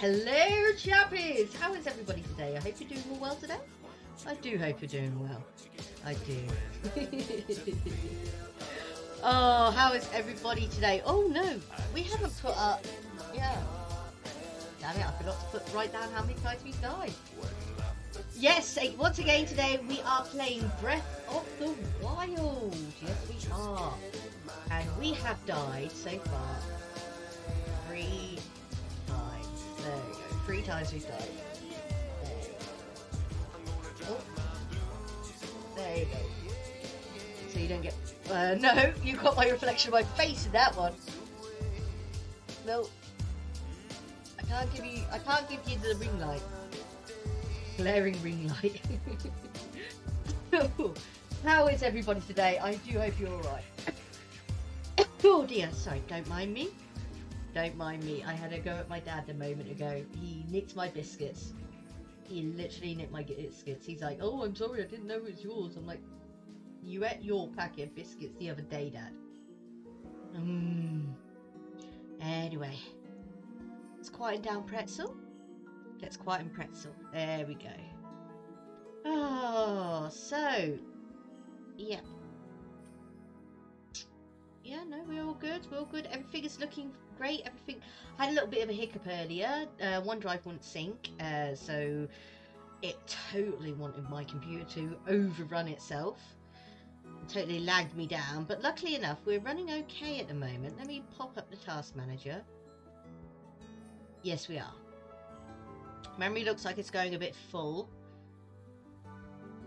Hello, chappies! How is everybody today? I hope you're doing all well today. I do hope you're doing well. I do. oh, how is everybody today? Oh no, we haven't put up. Yeah. Damn it, I forgot to put right down how many times we've died. Yes, eh, once again today we are playing Breath of the Wild. Yes, we are. And we have died so far three Three times we've died. There. Oh. There you go. So you don't get... Uh, no, you got my reflection of my face in that one. No. I can't give you... I can't give you the ring light. Glaring ring light. How is everybody today? I do hope you're alright. oh dear, sorry, don't mind me. Don't mind me. I had a go at my dad a moment ago. He nicked my biscuits. He literally nicked my biscuits. He's like, oh, I'm sorry, I didn't know it was yours. I'm like, you ate your packet of biscuits the other day, Dad. Mmm. Anyway. Let's quieten down Pretzel. Let's quieten Pretzel. There we go. Oh, so. Yeah. Yeah, no, we're all good. We're all good. Everything is looking great. Everything I had a little bit of a hiccup earlier. Uh, OneDrive wouldn't sync, uh, so it totally wanted my computer to overrun itself. It totally lagged me down, but luckily enough, we're running okay at the moment. Let me pop up the task manager. Yes, we are. Memory looks like it's going a bit full.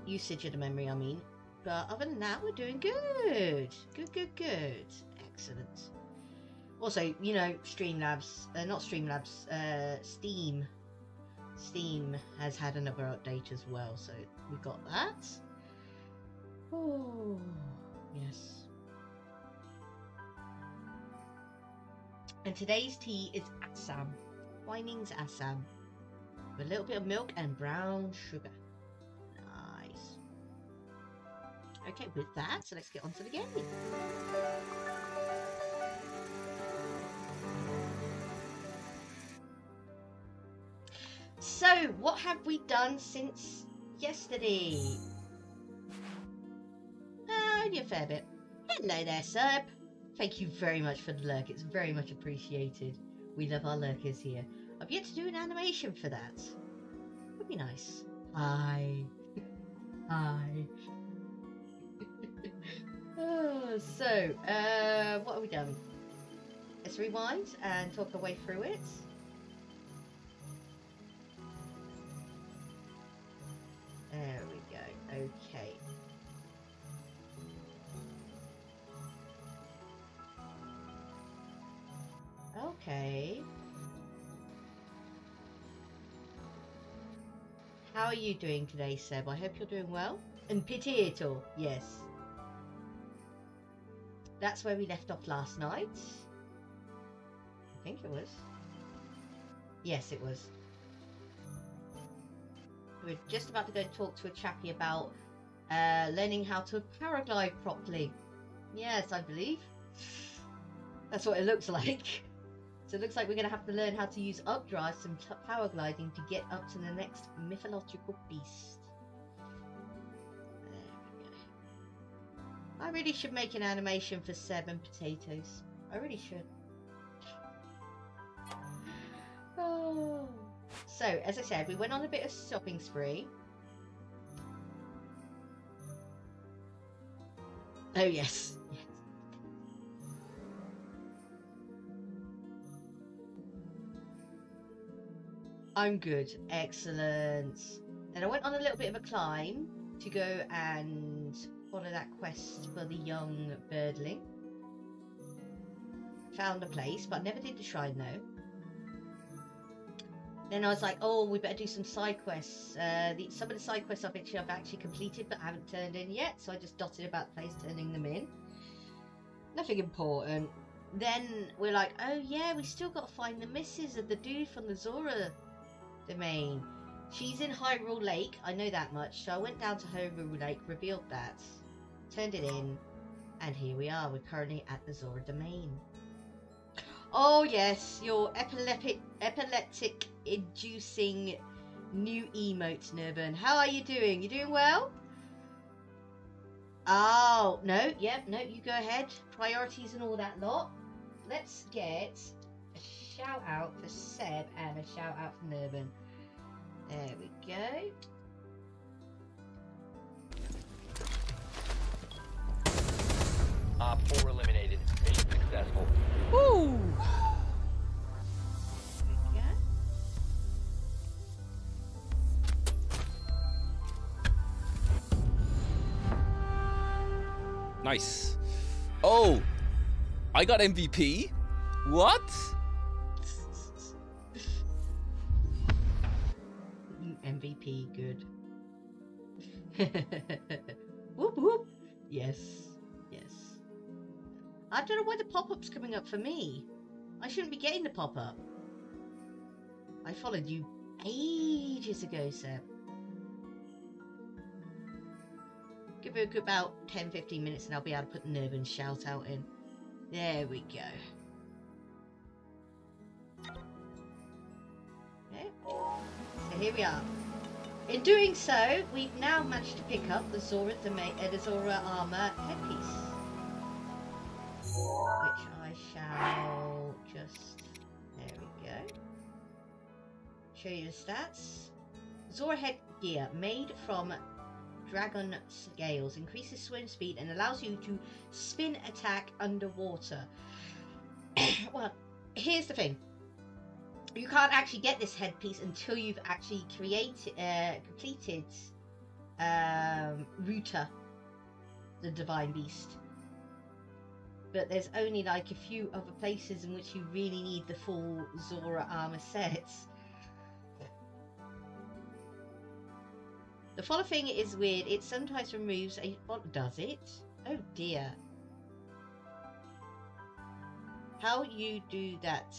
Usage of the memory, I mean. But other than that, we're doing good. Good, good, good. Excellent. Also, you know, Streamlabs, uh, not Streamlabs, uh, Steam. Steam has had another update as well, so we got that. Oh, yes. And today's tea is Assam. Twinings Assam. With a little bit of milk and brown sugar. Nice. Okay, with that, so let's get on to the game. So, what have we done since yesterday? Ah, only a fair bit. Hello there, Serb. Thank you very much for the lurk. It's very much appreciated. We love our lurkers here. I've yet to do an animation for that. Would be nice. Hi. Hi. oh, so, uh, what have we done? Let's rewind and talk our way through it. Okay. Okay. How are you doing today, Seb? I hope you're doing well. And potato, yes. That's where we left off last night. I think it was. Yes, it was we're just about to go talk to a chappie about uh, learning how to paraglide properly. Yes, I believe. That's what it looks like. So it looks like we're going to have to learn how to use updrafts and power gliding to get up to the next mythological beast. I really should make an animation for Seb and potatoes. I really should. Oh. So, as I said, we went on a bit of shopping spree. Oh, yes. yes. I'm good. Excellent. Then I went on a little bit of a climb to go and follow that quest for the young birdling. Found a place, but never did the shrine though. Then I was like, oh, we better do some side quests. Uh, the, some of the side quests I've actually, I've actually completed but haven't turned in yet, so I just dotted about the place turning them in. Nothing important. Then we're like, oh yeah, we still got to find the missus of the dude from the Zora domain. She's in Hyrule Lake, I know that much, so I went down to Hyrule Lake, revealed that, turned it in, and here we are, we're currently at the Zora domain. Oh yes, your epileptic epileptic inducing new emotes, Nurban. How are you doing? You doing well? Oh no, yep, no, you go ahead. Priorities and all that lot. Let's get a shout out for Seb and a shout out for Nurban. There we go. Op 4 eliminated. Mission successful. Yeah. Nice. Oh, I got MVP. What? MVP, good. whoop whoop. Yes. I don't know why the pop-up's coming up for me. I shouldn't be getting the pop-up. I followed you ages ago, Seb. Give it about 10-15 minutes and I'll be able to put the nerve and shout out in. There we go. Okay. So here we are. In doing so, we've now managed to pick up the Zora, the, uh, the Zora armor headpiece. Which I shall just... There we go. Show you the stats. Zora headgear, made from dragon scales, increases swim speed and allows you to spin attack underwater. well, here's the thing you can't actually get this headpiece until you've actually created, uh, completed um, Ruta, the Divine Beast. But there's only like a few other places in which you really need the full Zora armor sets. The follow thing is weird. It sometimes removes a. What does it? Oh dear. How you do that?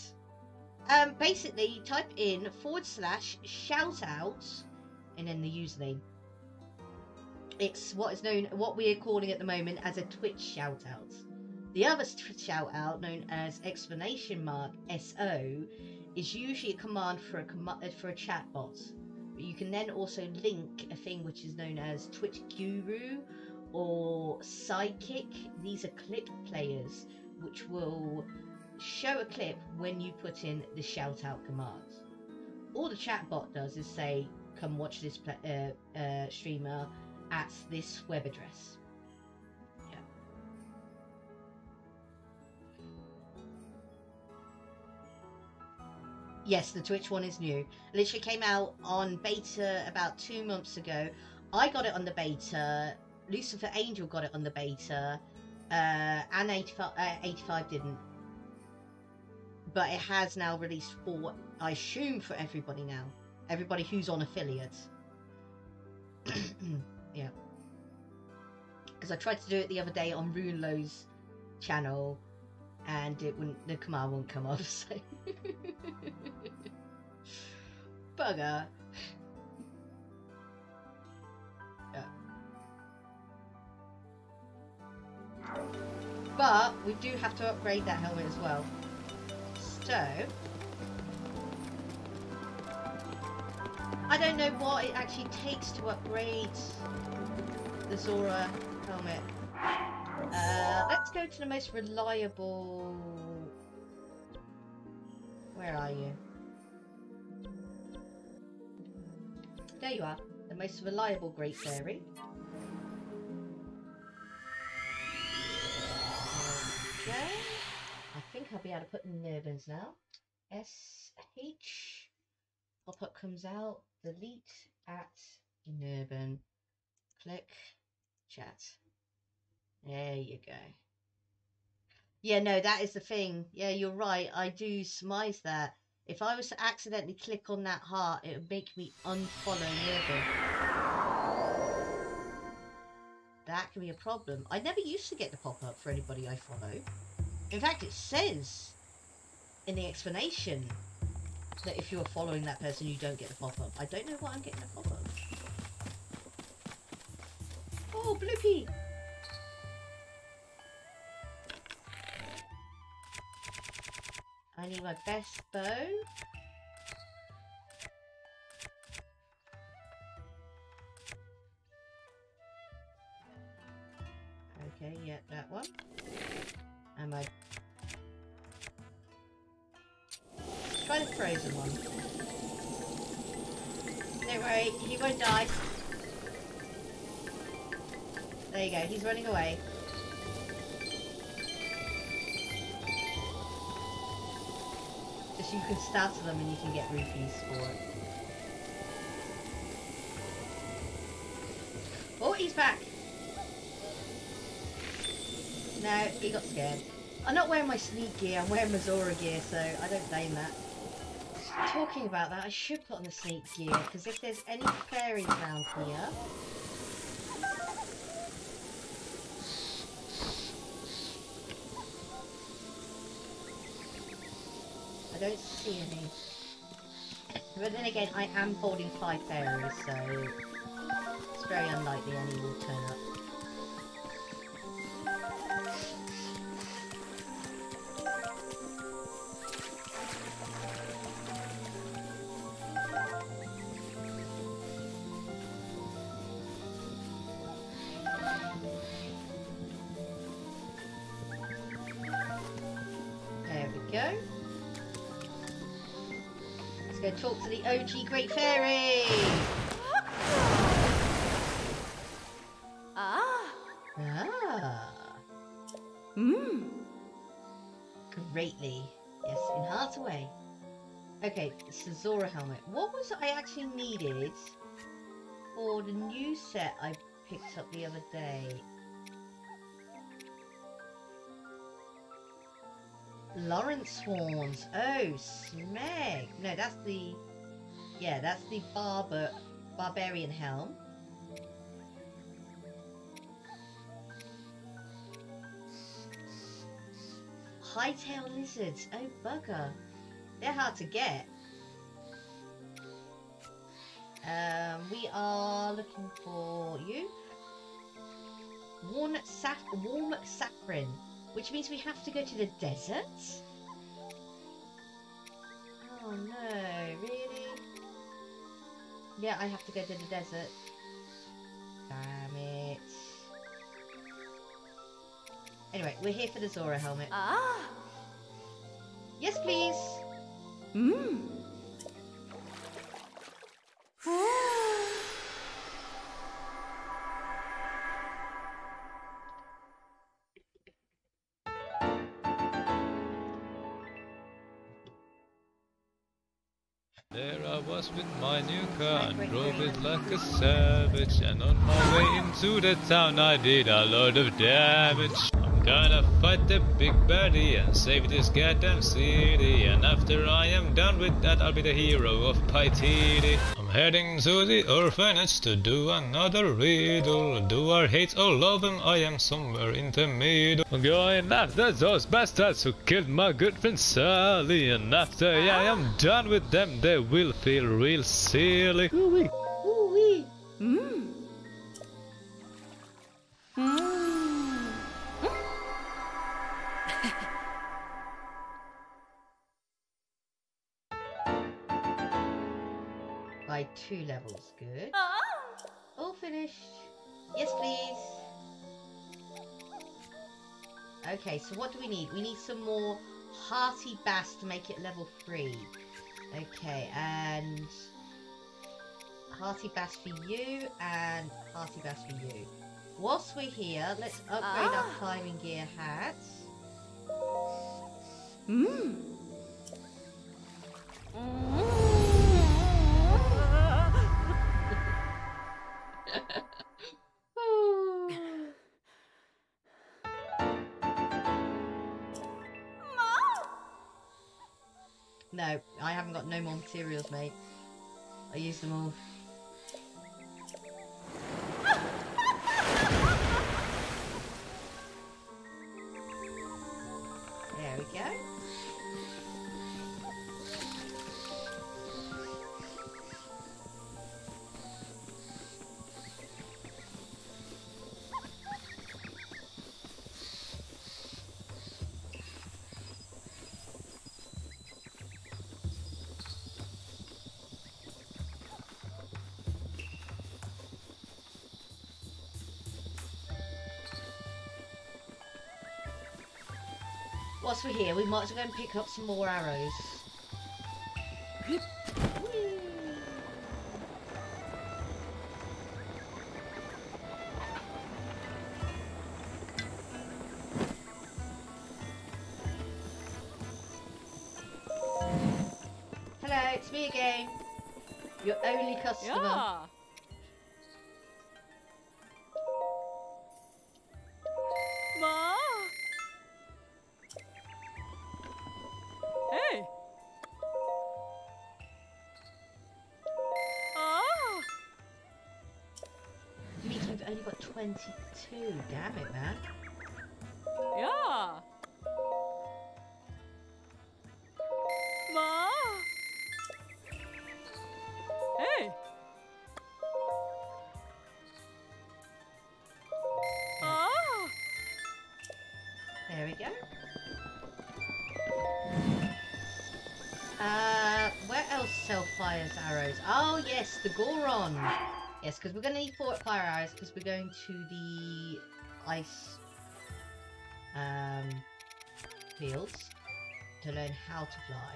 Um, basically, you type in forward slash shout out and then the username. It's what is known, what we're calling at the moment as a Twitch shout out. The other shout out, known as explanation mark SO, is usually a command for a com- for a chatbot. But you can then also link a thing which is known as Twitch Guru or Psychic. These are clip players which will show a clip when you put in the shout out command. All the chatbot does is say, "Come watch this pla uh, uh, streamer at this web address." Yes, the Twitch one is new. Literally came out on beta about two months ago. I got it on the beta. Lucifer Angel got it on the beta. Uh, and 85, uh, 85 didn't but it has now released for I assume for everybody now. Everybody who's on affiliate. yeah. Because I tried to do it the other day on Runelow's channel and it wouldn't the command won't come off, so Bugger. yeah. But we do have to upgrade that helmet as well. So, I don't know what it actually takes to upgrade the Zora helmet. Uh, let's go to the most reliable... Where are you? There you are. The most reliable Great Fairy. Okay. I think I'll be able to put in Nervins now. SH. Pop-up comes out. Delete at Nervin. Click. Chat. There you go. Yeah, no, that is the thing. Yeah, you're right. I do surmise that. If I was to accidentally click on that heart, it would make me unfollow Nervin. That can be a problem. I never used to get the pop-up for anybody I follow. In fact, it says in the explanation that if you're following that person, you don't get the pop-up. I don't know why I'm getting a pop-up. Oh, Blupee! I need my best bow. Okay, yeah, that one. And my... Try the frozen one. Don't worry, he won't die. There you go, he's running away. Just you can startle them and you can get rupees for it. Oh, he's back! No, he got scared. I'm not wearing my sneak gear, I'm wearing my Zora gear, so I don't blame that. Talking about that, I should put on the sneak gear, because if there's any fairies around here... I don't see any. But then again, I am holding five fairies, so it's very unlikely any will turn up. To the OG Great Fairy! Ah. Ah, Mmm. greatly. Yes, in heart away. Okay, it's the Zora helmet. What was I actually needed for the new set I picked up the other day? Lawrence Swans. Oh, smeg. No, that's the... Yeah, that's the barber, barbarian helm. Hightail lizards. Oh, bugger. They're hard to get. Um, we are looking for you. Warm, saf warm saffron, which means we have to go to the desert? Oh no, really? Yeah, I have to go to the desert. Damn it. Anyway, we're here for the Zora helmet. Ah. Yes, please. Mmm. Was with my new car and drove it like a savage. And on my way into the town I did a lot of damage I'm gonna fight the big baddie and save this goddamn city. And after I am done with that I'll be the hero of Paititi I'm heading to the orphanage to do another riddle. Do I hate or love them? I am somewhere in the middle. I'm going after those bastards who killed my good friend Sally. And after I am ah. done with them they will feel real silly. Ooh-wee. By two levels. Good. Ah. All finished. Yes, please. Okay, so what do we need? We need some more hearty bass to make it level three. Okay, and hearty bass for you and hearty bass for you. Whilst we're here, let's upgrade our Ah. climbing gear hats. Mmm. No, I haven't got no more materials, mate. I used them all. There we go. Whilst we're here, we might as well go and pick up some more arrows. 22. Damn it, man. Yeah. Ma. Hey. Ah. There we go. Uh, where else sell fires arrows? Oh yes, the Goron. Yes, because we're going to need four fire arrows because we're going to the ice um, fields to learn how to fly.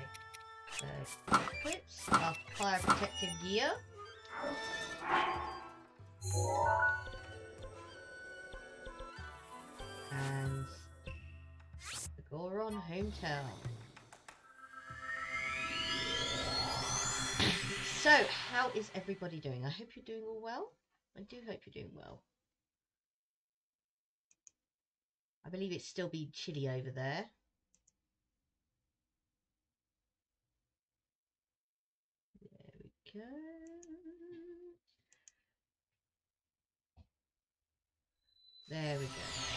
So, equips our fire protective gear. And the Goron hometown. So, how is everybody doing? I hope you're doing all well. I do hope you're doing well. I believe it's still being chilly over there. There we go. There we go.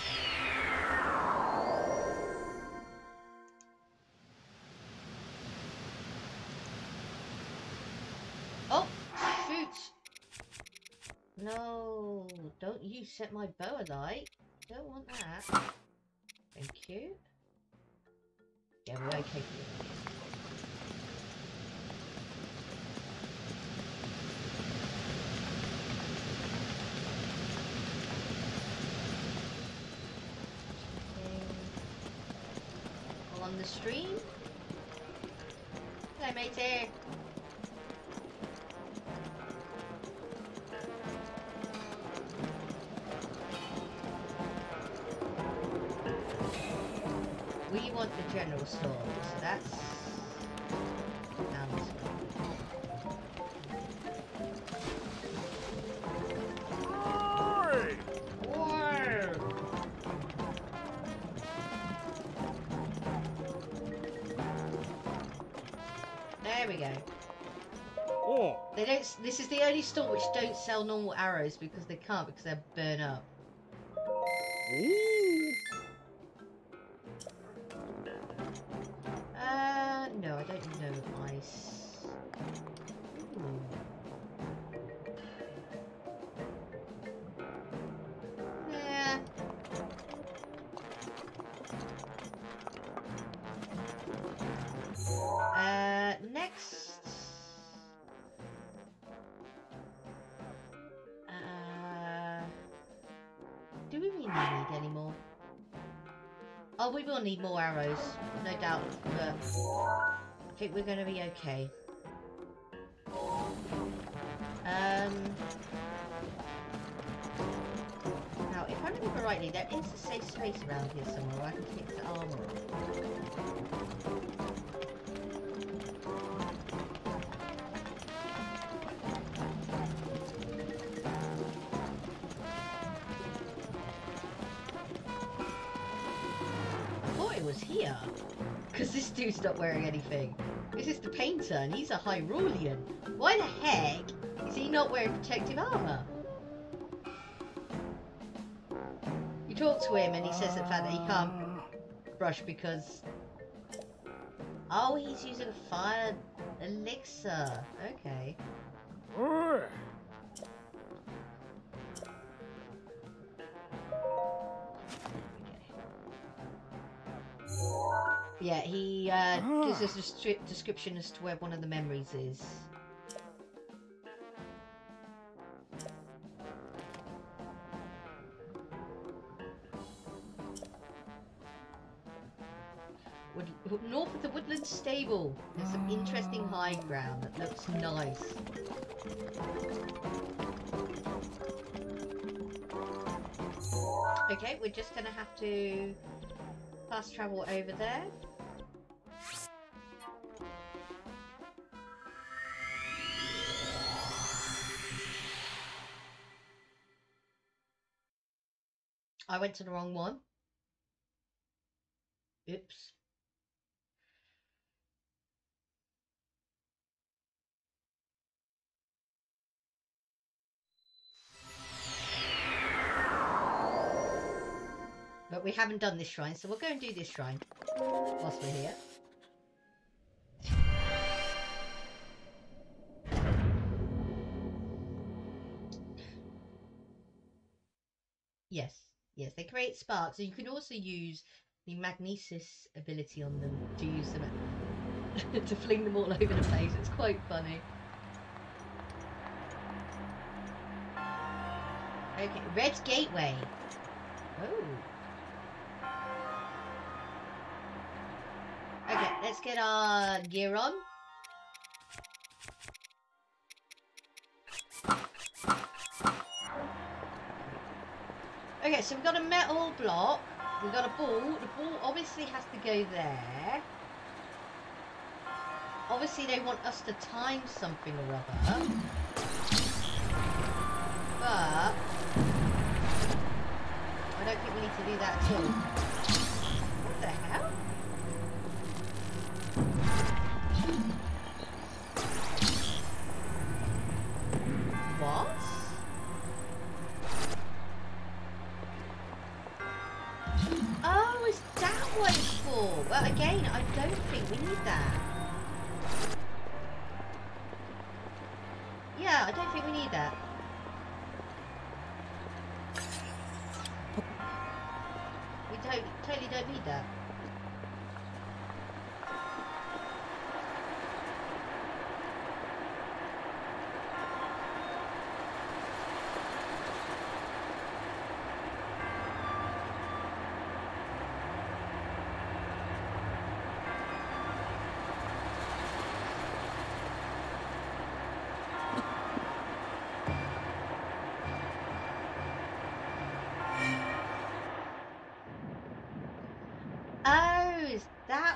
No, don't you set my bow alight. Don't want that. Thank you. Yeah, okay here. Okay. On the stream. Hello, matey. The general store, so that's There we go. Oh. They don't. This is the only store which don't sell normal arrows because they can't because they're burn up. Uh, no, I don't know ice. Ooh. Yeah. Uh, next. Uh, do we need any more? Oh, we will need more arrows, no doubt, but I think we're going to be okay. Um, now, if I remember rightly, there is a safe space around here somewhere where I can fix the armor this dude's not wearing anything. This is the painter, and he's a Hyrulean. Why the heck is he not wearing protective armor? You talk to him, and he says the fact that he can't brush because... Oh, he's using fire elixir. Okay. Yeah, he uh, gives us a stri- description as to where one of the memories is. Wood, north of the Woodland Stable. There's some interesting high ground that looks nice. Okay, we're just gonna have to fast travel over there. I went to the wrong one. Oops. But we haven't done this shrine, so we'll go and do this shrine whilst we're here. Yes, yes, they create sparks, and you can also use the magnesis ability on them to use them to fling them all over the place. It's quite funny. Okay, Red Gateway. Oh. Okay, let's get our gear on. Okay, so we've got a metal block. We've got a ball. The ball obviously has to go there. Obviously they want us to time something or other. But... I don't think we need to do that at all.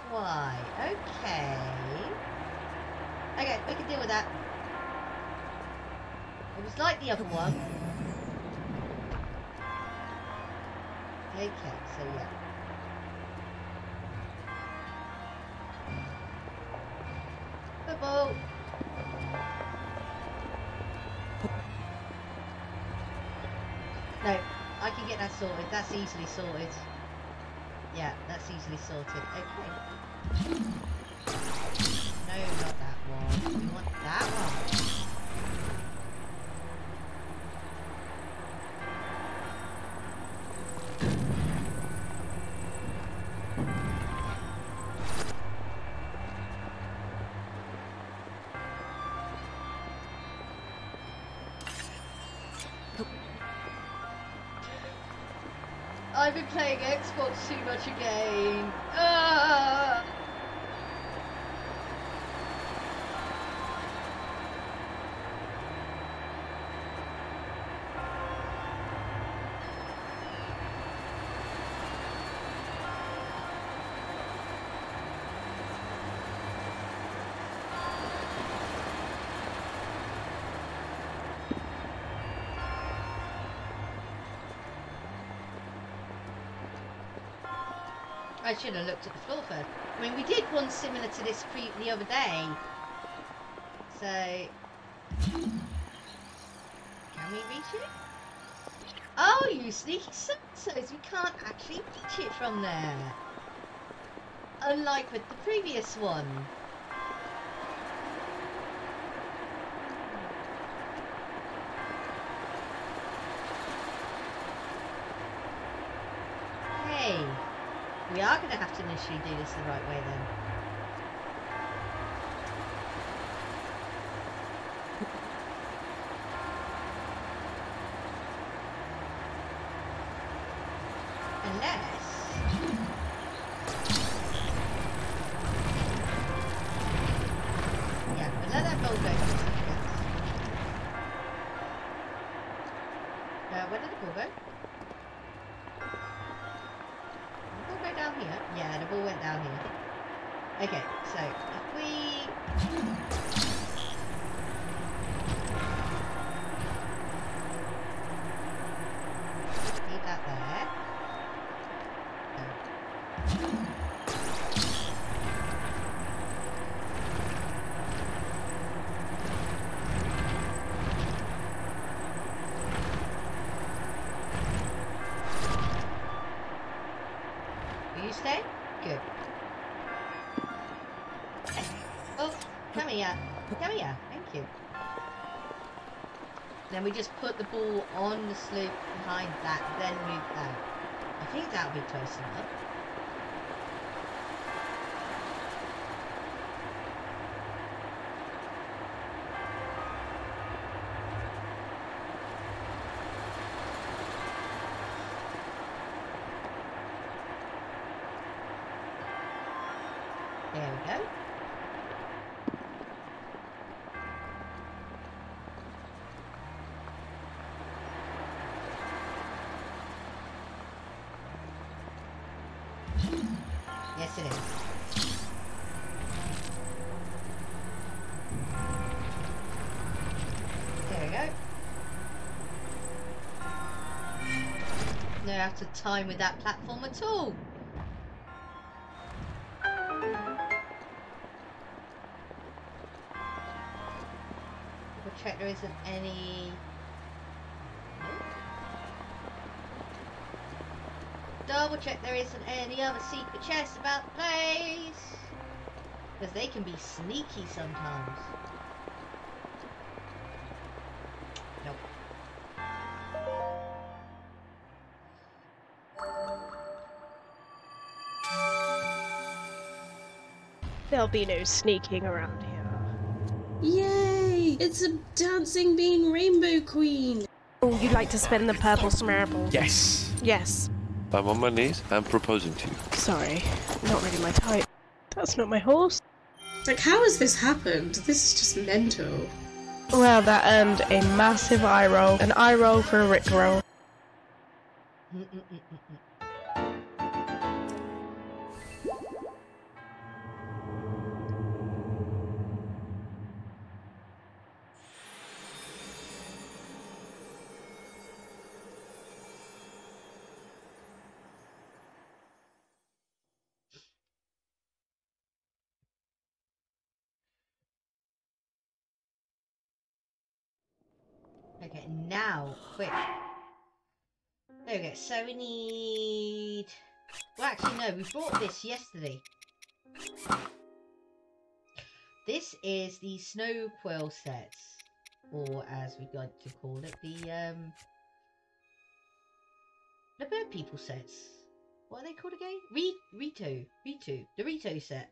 Why? Okay. Okay, we can deal with that. It was like the other one. Okay, so yeah. Football. No, I can get that sorted. That's easily sorted. Yeah, that's easily sorted. Okay. No, not that one. We want that one. I've been playing Xbox too much again. Ah! I should have looked at the floor first. I mean, we did one similar to this the other day. So, can we reach it? Oh, you sneaky so-and-sos, we can't actually reach it from there. Unlike with the previous one. Hey. Are going to have to initially do this the right way then. Ball on the sloop behind that, then move that. Uh, I think that'll be close enough. There we go. Yes, it is. There we go. No out of time with that platform at all. Double check there isn't any. Double check there isn't any other secret chests about the place. Because they can be sneaky sometimes. There'll be no sneaking around here. Yay! It's a dancing bean rainbow queen! Oh, you'd like to spin the purple smarable? Yes. Yes. I'm on my knees. I'm proposing to you. Sorry, not really my type. That's not my horse. Like, how has this happened? This is just mental. Well, that earned a massive eye roll. An eye roll for a Rick roll. So we need. Well, actually, no. We bought this yesterday. This is the snow quill sets, or as we like to call it, the um, the bird people sets. What are they called again? Re Rito, Rito, the Rito set.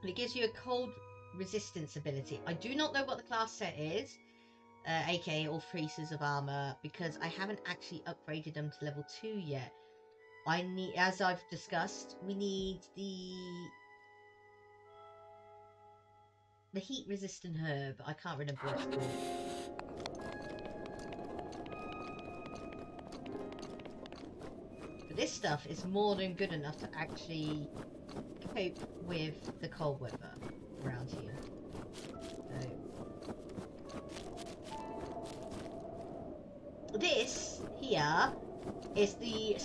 And it gives you a cold resistance ability. I do not know what the class set is, uh, aka all freezes of armor, because I haven't actually upgraded them to level 2 yet. I need, as I've discussed, we need the the heat resistant herb. I can't remember what it's called. But this stuff is more than good enough to actually cope with the cold weather around here. Here is the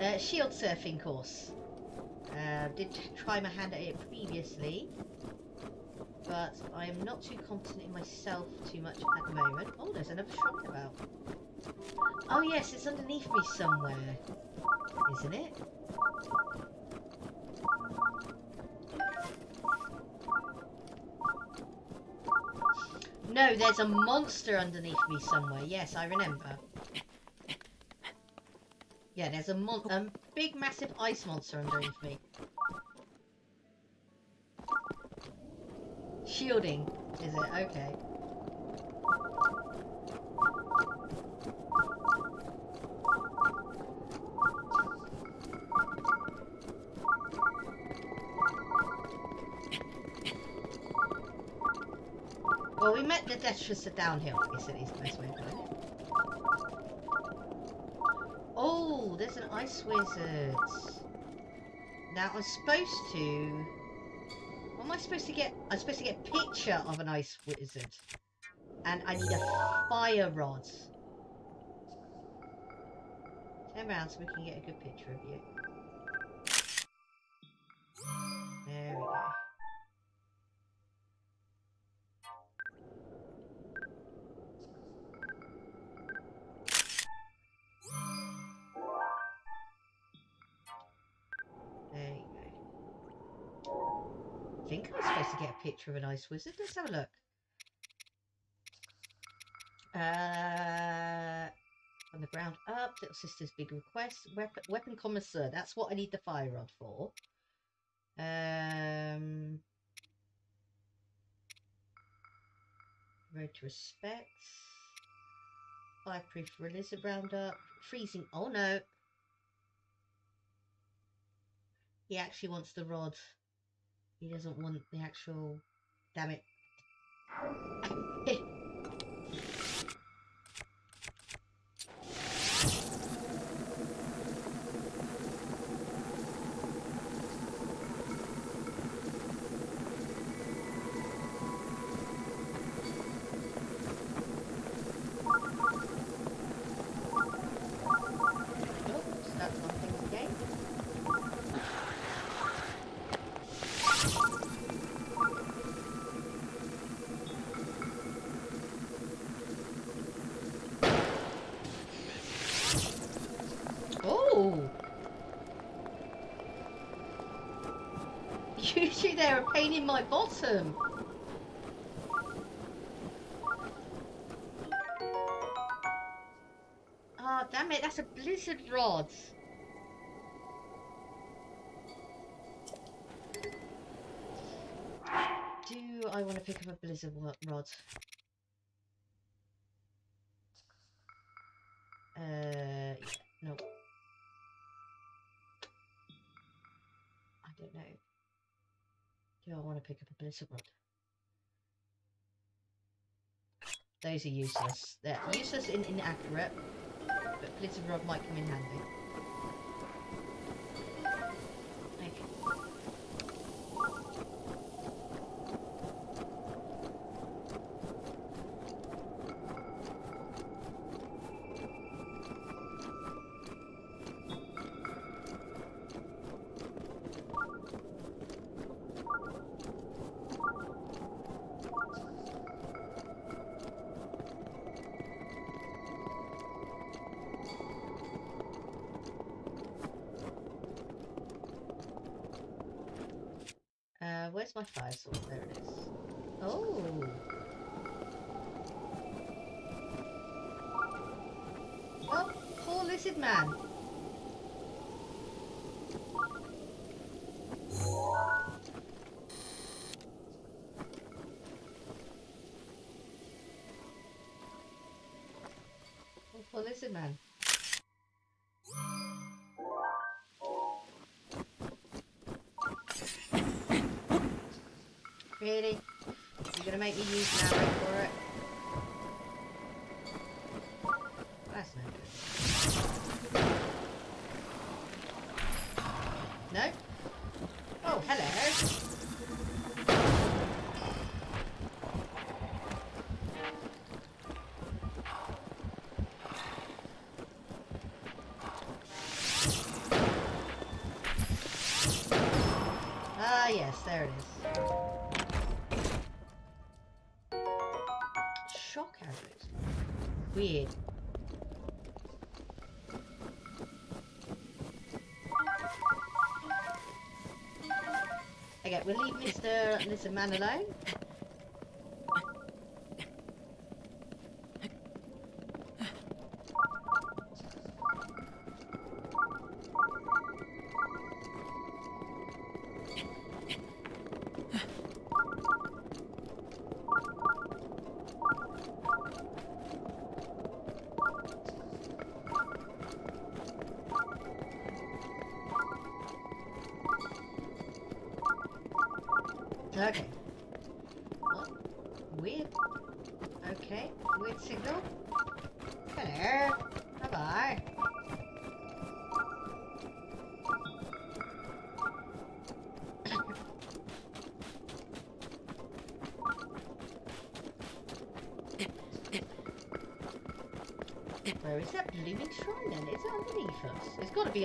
uh, shield surfing course. Uh, did try my hand at it previously, but I am not too confident in myself too much at the moment. Oh, there's another shop about. Oh yes, it's underneath me somewhere, isn't it? No, there's a monster underneath me somewhere. Yes, I remember. Yeah, there's a big, massive ice monster underneath me. Shielding, is it? Okay. Well, we met the at downhill, I guess it is the best way it. Ice Wizards. Now I'm supposed to. What am I supposed to get? I'm supposed to get a picture of an ice wizard, and I need a fire rod. Turn around so we can get a good picture of you. Get a picture of an ice wizard. Let's have a look. Uh, on the ground up. Little sister's big request. Weapon, weapon connoisseur. That's what I need the fire rod for. Um, road to respect. Fireproof for lizard roundup. Freezing. Oh no. He actually wants the rod. He doesn't want the actual. Damn it. In my bottom. Oh, damn it, that's a blizzard rod. Do I want to pick up a blizzard rod? I want to pick up a blizzard? Those are useless. They're useless and inaccurate, but blizzard rod might come in handy. Really? You're gonna make me use an Weird. Okay, we'll leave Mr. Mr. Man alone.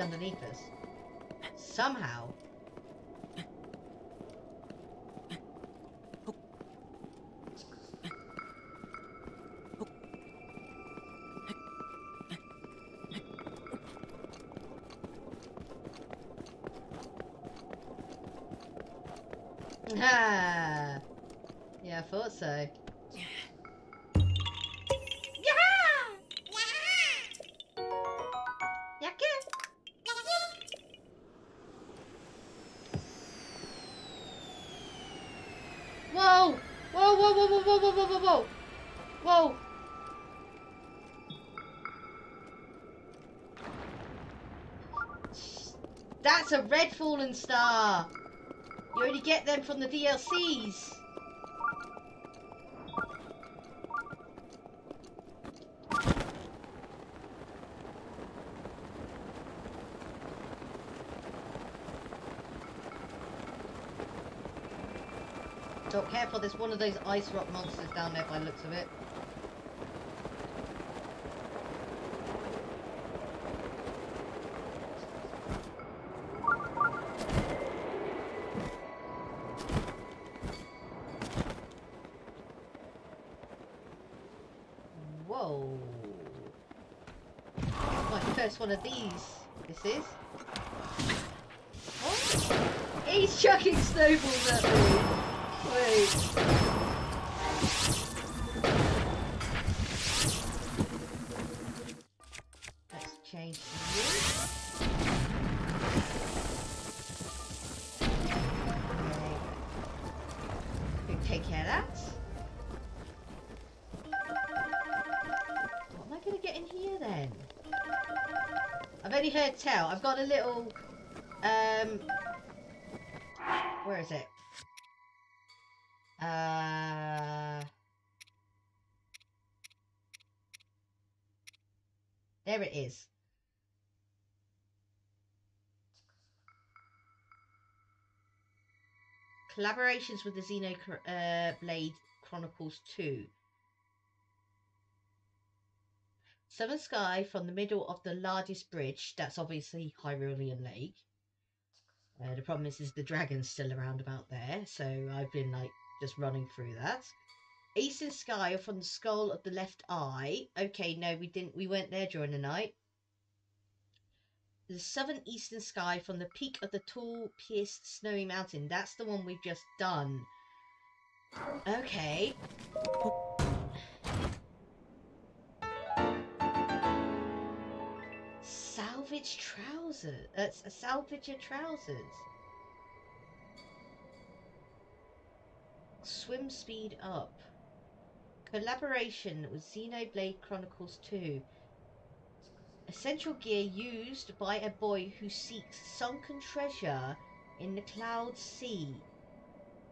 Underneath us. Somehow. Ah, yeah, I thought so. Red fallen star! You only get them from the DLCs! So careful, there's one of those ice rock monsters down there by the looks of it. the beach. I've got a little. Um. Where is it? Uh. There it is. Collaborations with the Xenoblade uh, Blade Chronicles 2. Southern Sky from the middle of the largest bridge, that's obviously Hyrulean Lake. Uh, the problem is, is the dragon's still around about there, so I've been like just running through that. Eastern Sky from the skull of the left eye. Okay, no, we didn't. We went there during the night. The southern eastern sky from the peak of the tall, pierced, snowy mountain. That's the one we've just done. Okay. Trousers. Uh, salvage your trousers. Swim speed up. Collaboration with Xenoblade Chronicles 2. Essential gear used by a boy who seeks sunken treasure in the cloud sea.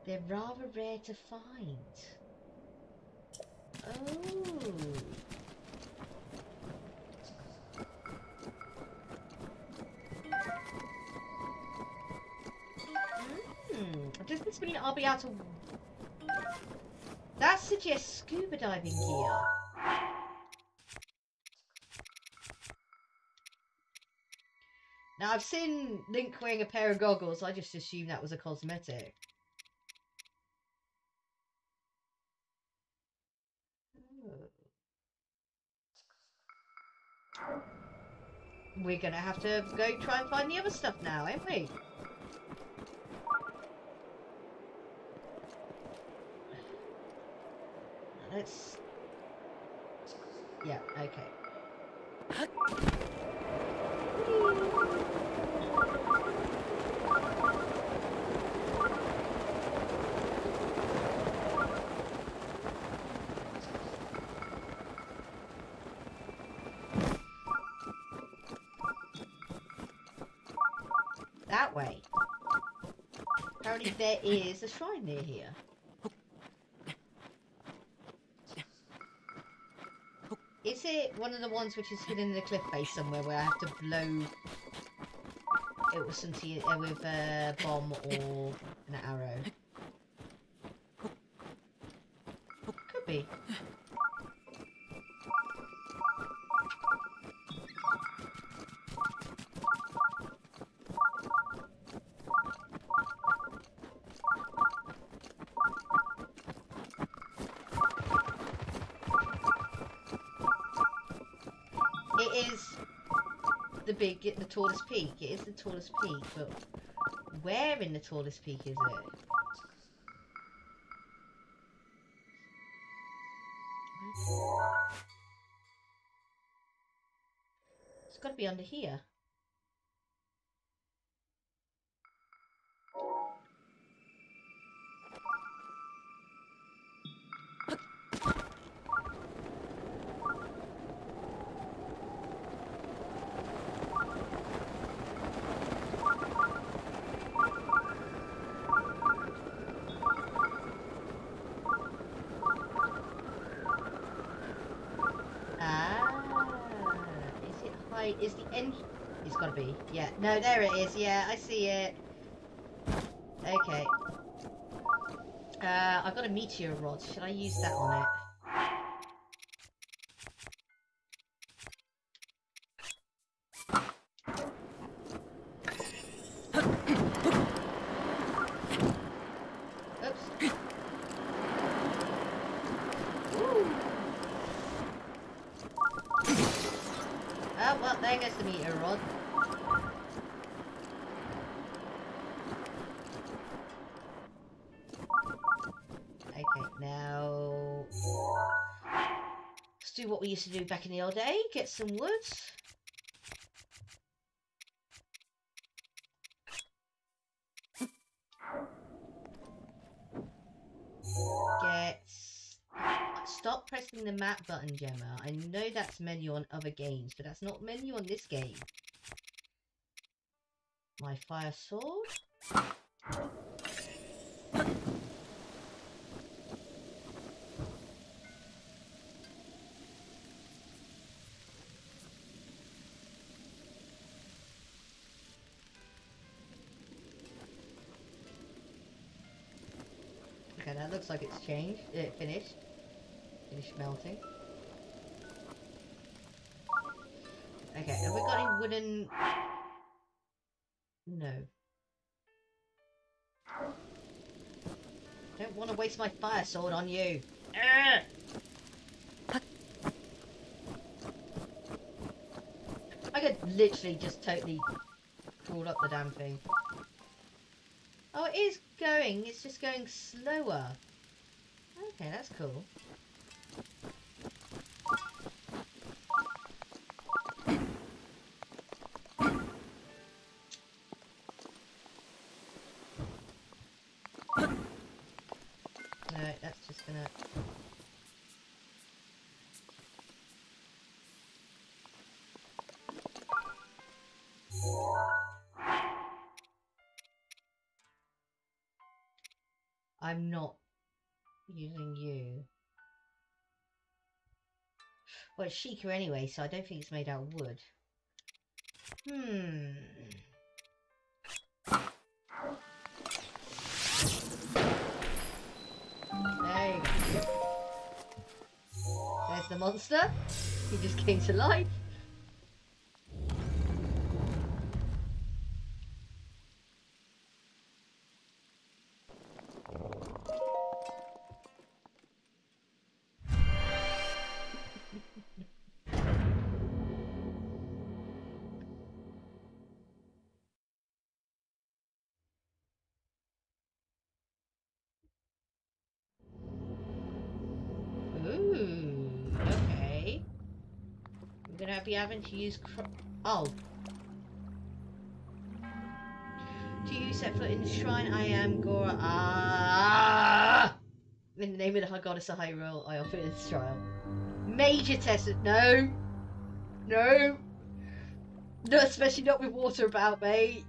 They're rather rare to find. Oh. Does this mean I'll be able to... That suggests scuba diving gear. Now I've seen Link wearing a pair of goggles. I just assumed that was a cosmetic. We're gonna have to go try and find the other stuff now, ain't we? Let's. Yeah. Okay. That way. Apparently there is a shrine near here. Is it one of the ones which is hidden in the cliff base somewhere where I have to blow it with some tea, uh, with a bomb or an arrow? Tallest peak. It is the tallest peak, but where in the tallest peak is it? It's got to be under here. No, there it is. Yeah, I see it. Okay. Uh, I've got a meteor rod. Should I use that on it? Used to do back in the old day. Get some wood. Get... Stop pressing the map button, Gemma. I know that's menu on other games, but that's not menu on this game. My fire sword? Looks like it's changed. It finished. Finished melting. Okay, have we got any wooden... No. I Don't want to waste my fire sword on you. I could literally just totally crawl up the damn thing. Oh, it is going. It's just going slower. Okay, that's cool. No, that's just gonna... I'm not Well, it's Sheikah anyway, so I don't think it's made out of wood. Hmm. There you go. There's the monster. He just came to life. Gonna be having to use Oh. Do you set foot in the shrine? I am Gora. Ah! In the name of the goddess of Hyrule, I offer this trial. Major test. No! No! No, especially not with water about, mate.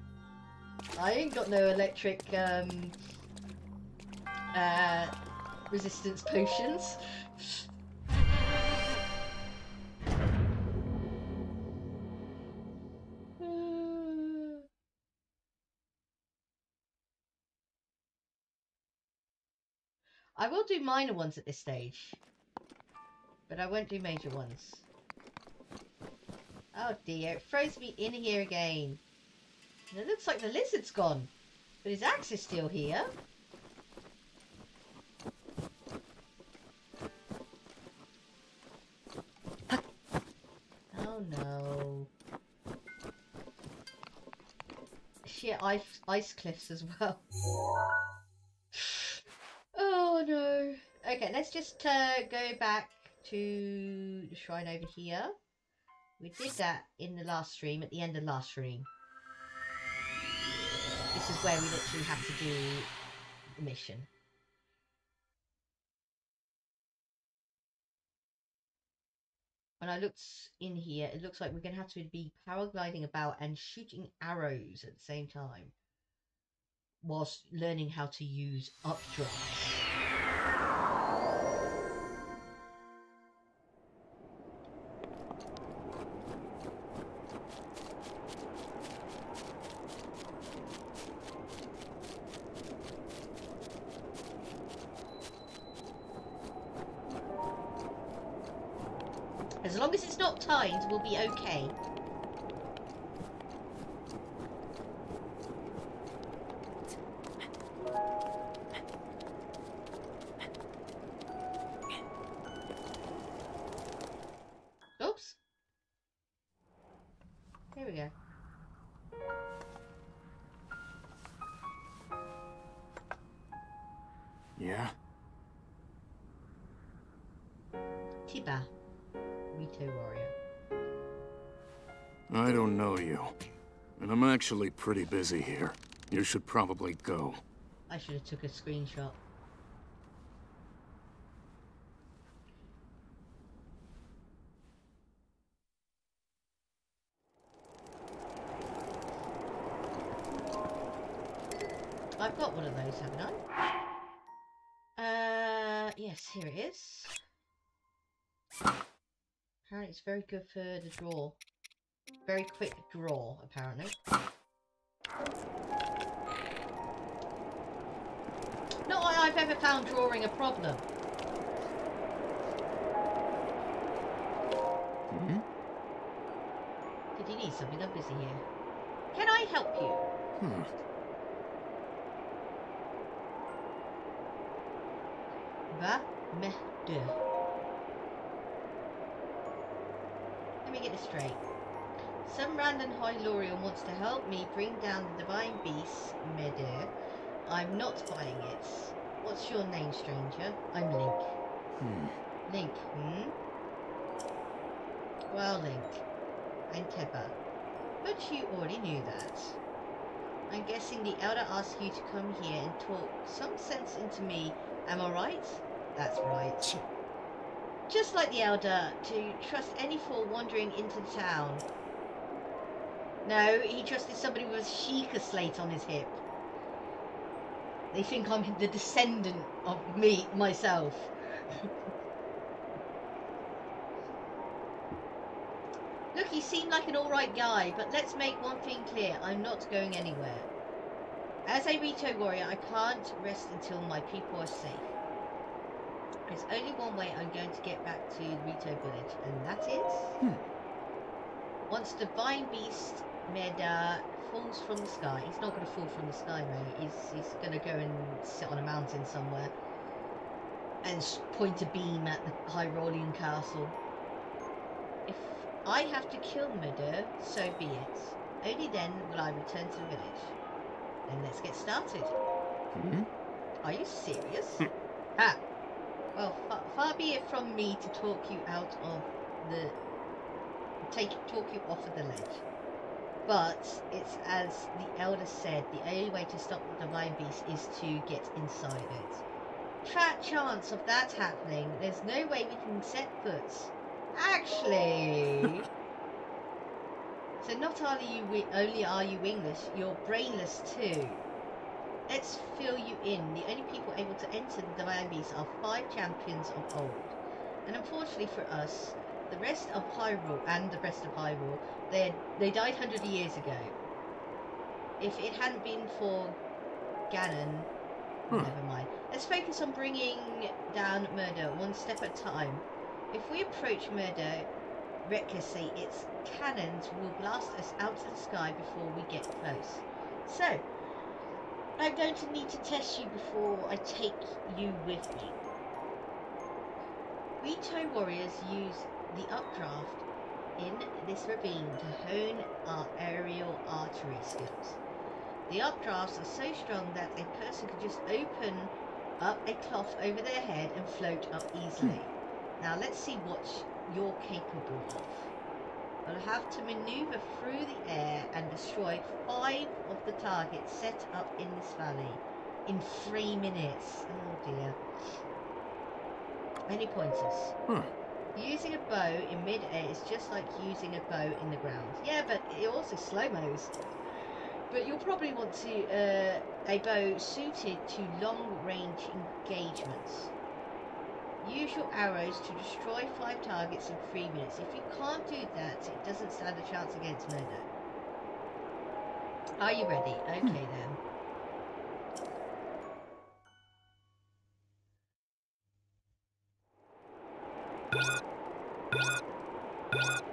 I ain't got no electric, um... Uh... Resistance potions. will do minor ones at this stage. But I won't do major ones. Oh dear, it throws me in here again. And it looks like the lizard's gone. But his axe is still here. Oh no. Shit! ice, ice cliffs as well. Okay, let's just uh, go back to the shrine over here. We did that in the last stream, at the end of last stream. This is where we literally have to do the mission. When I looked in here, it looks like we're going to have to be paragliding about and shooting arrows at the same time. Whilst learning how to use updrafts. Actually pretty busy here. You should probably go. I should have took a screenshot. I've got one of those, haven't I? Uh, yes, here it is. Apparently it's very good for the draw. Very quick draw, apparently. Not that I've ever found drawing a problem. Hmm? Did you need something? I'm busy here. Can I help you? Hmm. Va me de. Let me get this straight. Some random Hylorian wants to help me bring down the Divine Beast, Medoh. I'm not buying it. What's your name, stranger? I'm Link. Hmm. Link, hmm? Well, Link. I'm Teba. But you already knew that. I'm guessing the Elder asked you to come here and talk some sense into me. Am I right? That's right. Just like the Elder, to trust any fool wandering into the town. No, he trusted somebody with a Sheikah slate on his hip. They think I'm the descendant of me, myself. Look, he seemed like an alright guy, but let's make one thing clear. I'm not going anywhere. As a Rito warrior, I can't rest until my people are safe. There's only one way I'm going to get back to Rito village, and that is... Hmm. Once the Divine Beast Medoh falls from the sky, he's not going to fall from the sky, mate. He's, he's going to go and sit on a mountain somewhere and point a beam at the Hyrolean castle. If I have to kill Medoh, so be it. Only then will I return to the village. Then let's get started. Hmm? Are you serious? ah. Well, fa- far be it from me to talk you out of the take talk you off of the ledge. But it's as the elder said, the only way to stop the divine beast is to get inside it. Fat chance of that happening. There's no way we can set foot. Actually. so not only you only are you English, you're brainless too. Let's fill you in. The only people able to enter the Divine Beast are five champions of old. And unfortunately for us, the rest of Hyrule and the rest of Hyrule, they they died hundred years ago. If it hadn't been for Ganon, Huh. never mind. Let's focus on bringing down Medoh one step at a time. If we approach Medoh recklessly, its cannons will blast us out of the sky before we get close. So, I'm going to need to test you before I take you with me. Rito warriors use the updraft in this ravine to hone our aerial archery skills. The updrafts are so strong that a person can just open up a cloth over their head and float up hmm. easily. Now let's see what you're capable of. You'll have to maneuver through the air and destroy five of the targets set up in this valley in three minutes. Oh dear. Any pointers? Huh. Using a bow in mid-air is just like using a bow in the ground. Yeah, but it also slow-mos. But you'll probably want to uh, a bow suited to long-range engagements. Use your arrows to destroy five targets in three minutes. If you can't do that, it doesn't stand a chance against murder. Are you ready? Okay then. Thank you.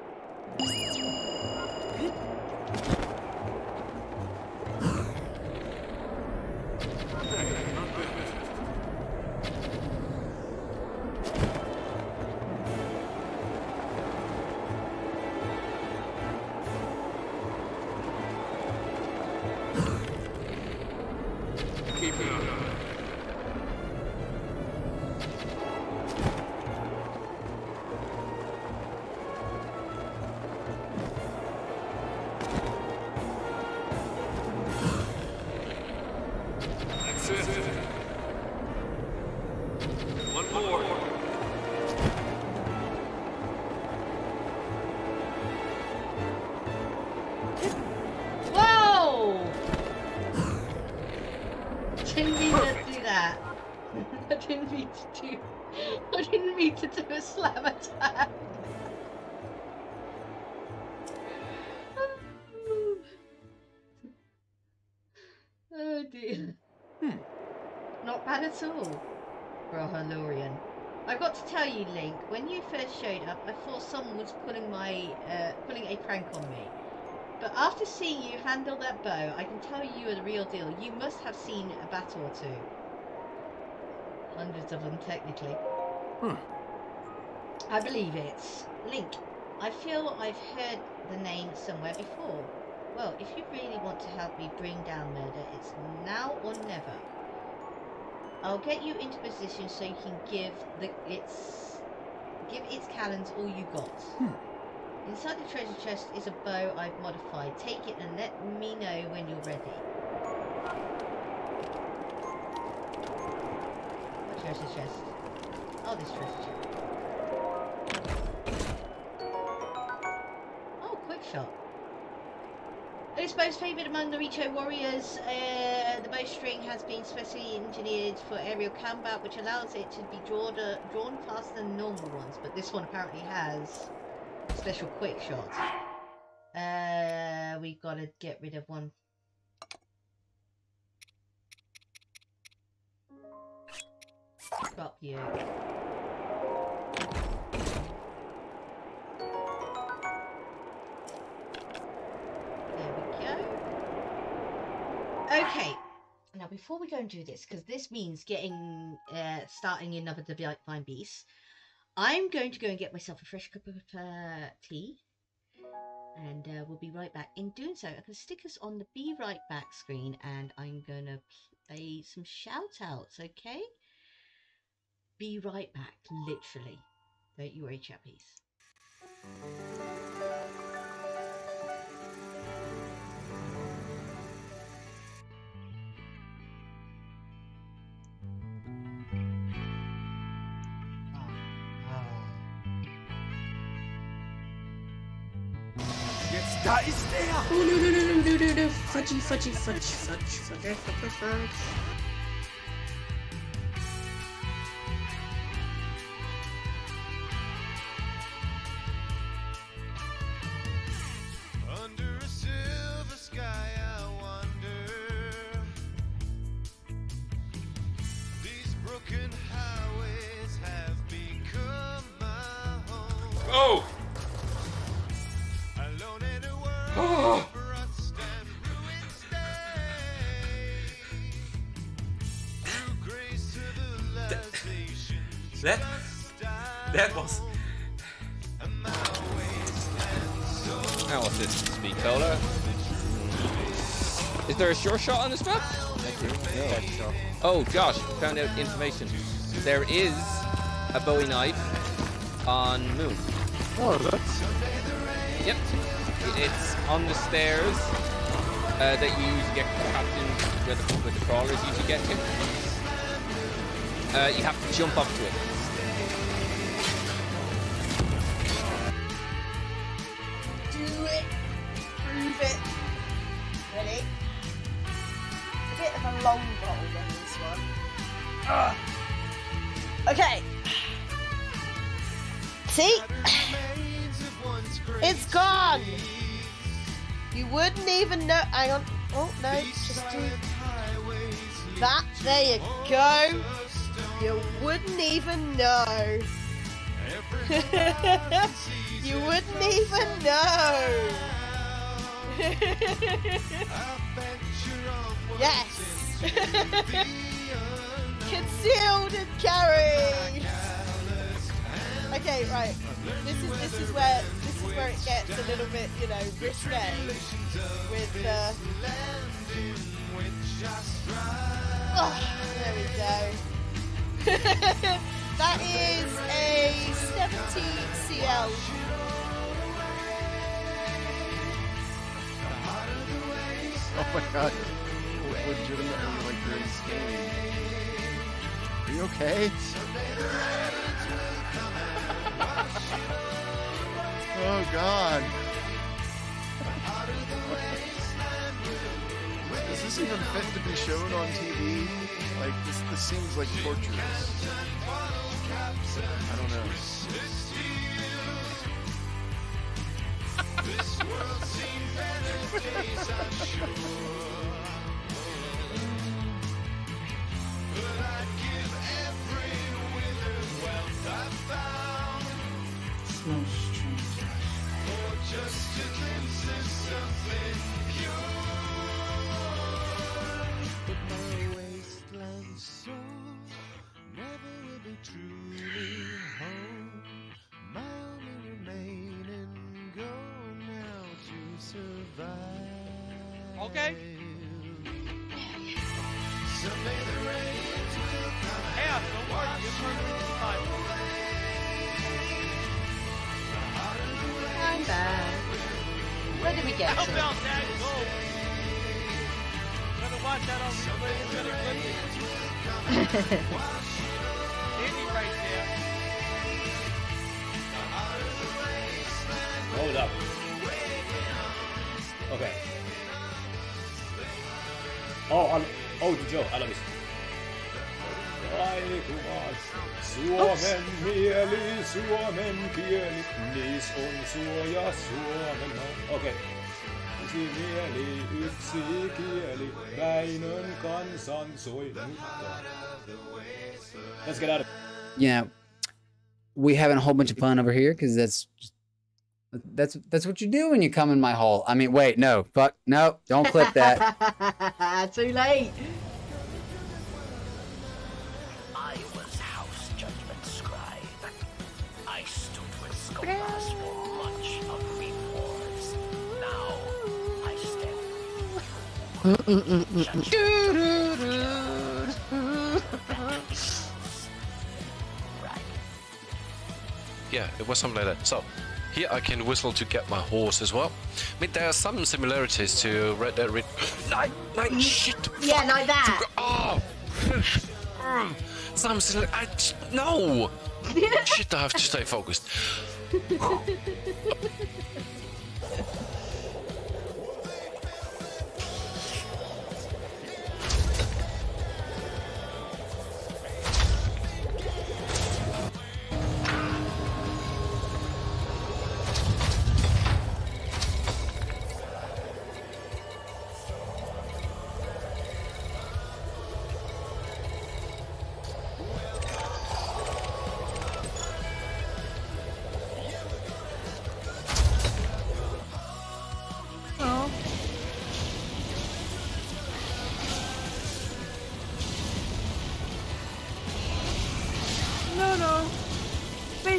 Tell you, Link, when you first showed up, I thought someone was pulling my, uh, pulling a prank on me. But after seeing you handle that bow, I can tell you are the real deal. You must have seen a battle or two. Hundreds of them, technically. Hmm. I believe it. Link, I feel I've heard the name somewhere before. Well, if you really want to help me bring down murder, it's now or never. I'll get you into position so you can give the its give its cannons all you got. Hmm. Inside the treasure chest is a bow I've modified. Take it and let me know when you're ready. What treasure chest? Oh, this treasure chest. Oh, quick shot. Most favoured among the Rito warriors. Uh, the bowstring has been specially engineered for aerial combat, which allows it to be drawn, uh, drawn faster than normal ones. But this one apparently has special quick shot. Uh, we gotta get rid of one. Stop you. Okay. Now, before we go and do this, because this means getting, uh, starting another Divine Beast, I'm going to go and get myself a fresh cup of uh, tea. And uh, we'll be right back. In doing so, I can stick us on the Be Right Back screen and I'm going to play some shout outs, okay? Be right back, literally. Don't you worry, chappies. Oh, no, no, no, no, no, no, no. Fudgy, fudgy, fudge, fudge, fudge, fudge, fudge. Sure shot on this map? Oh, Josh, found out information. There is a Bowie knife on Moon. Oh, that's. Yep. It's on the stairs uh, that you usually get trapped where the, where the crawlers usually get to. Uh, you have to jump up to it. Väinön kansan. Let's get out of Yeah, we having a whole bunch of fun over here because that's just, that's that's what you do when you come in my hole. I mean, wait, no, fuck, no, don't clip that. Too late. I was House Judgment Scribe. I stood with Skolas Yeah, it was something like that. So, here I can whistle to get my horse as well. I mean, there are some similarities to Red Dead Red... Night, night, mm. shit! Yeah, like that. Oh! Some I no! shit, I have to stay focused.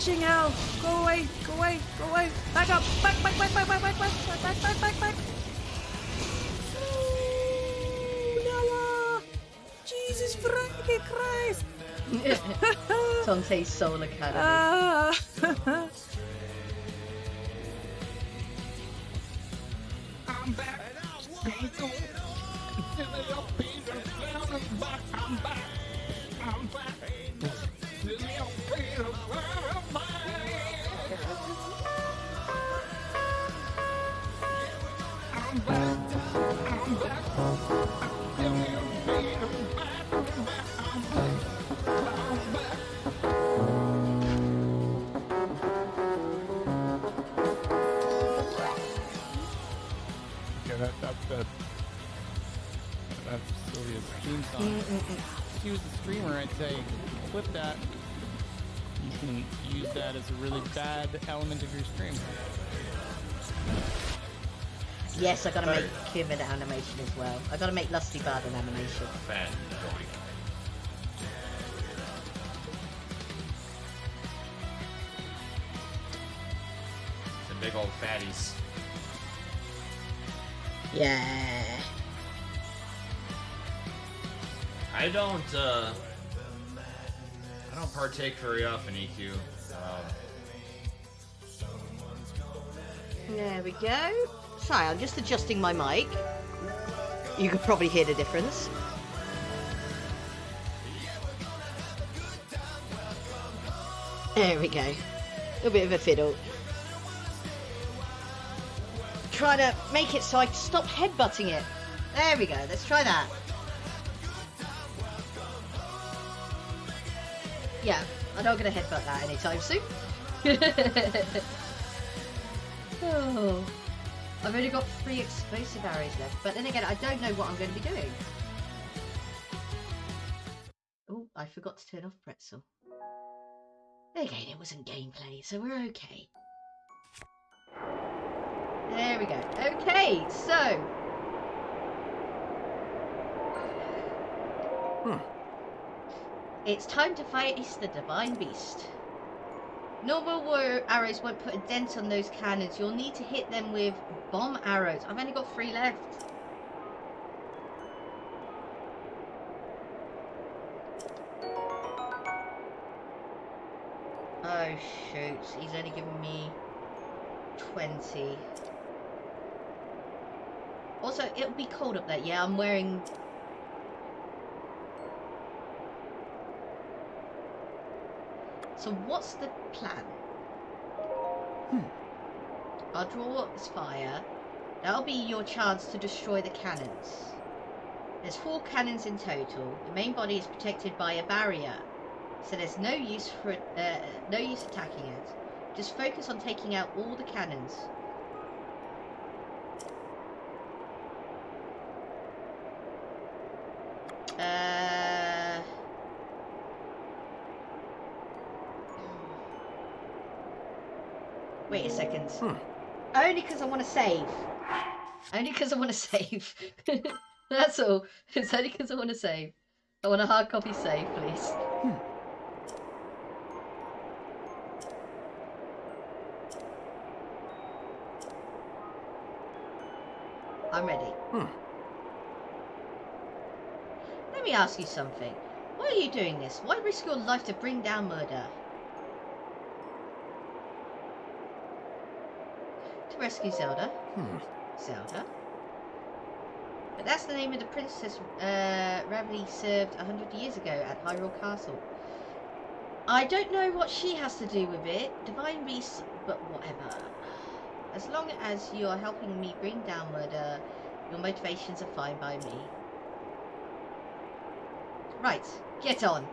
fishing out! Go away! Go away! Go away! Back up! Back! Back! Back! Back! Back! Back! Back! Back! Back! Back! Back! Jesus Frankie Christ! Song says Soul Academy. Yes, I gotta make Kim an animation as well. I gotta make Lusty Bad an animation. The big old fatties. Yeah. I don't, uh... I don't partake very often, EQ. Um, There we go. I'm just adjusting my mic. You could probably hear the difference. There we go. A little bit of a fiddle. Try to make it so I stop headbutting it. There we go. Let's try that. Yeah, I'm not going to headbutt that anytime soon. oh, I've only got three explosive arrows left, but then again, I don't know what I'm going to be doing. Oh, I forgot to turn off pretzel. Again, it wasn't gameplay, so we're okay. There we go. Okay, so. It's time to fight the Divine Beast. Normal war arrows won't put a dent on those cannons. You'll need to hit them with bomb arrows. I've only got three left. Oh shoot, he's only given me 20. Also, it'll be cold up there. Yeah, I'm wearing... So what's the plan? I'll draw this fire. That'll be your chance to destroy the cannons. There's four cannons in total. The main body is protected by a barrier, so there's no use for uh, no use attacking it. Just focus on taking out all the cannons. Uh, a. Only because I want to save. Only because I want to save. That's all. It's only because I want to save. I want a hard copy save, please. Hmm. I'm ready. Let me ask you something. Why are you doing this? Why risk your life to bring down Medoh? To rescue Zelda. Zelda? But that's the name of the princess uh, Revali served a hundred years ago at Hyrule Castle. I don't know what she has to do with it. Divine Beast, but whatever. As long as you are helping me bring down Medoh, your motivations are fine by me. Right, get on.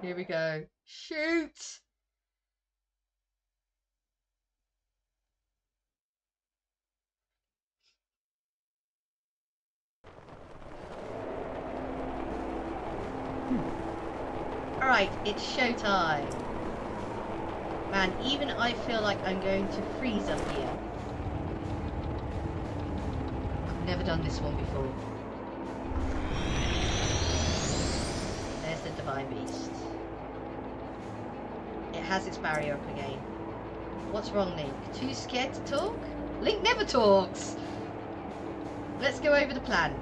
Here we go. Shoot! Hmm. Alright, it's showtime. Man, even I feel like I'm going to freeze up here. I've never done this one before. There's the Divine Beast. Has its barrier up again. What's wrong, Link? Too scared to talk? Link never talks! Let's go over the plan.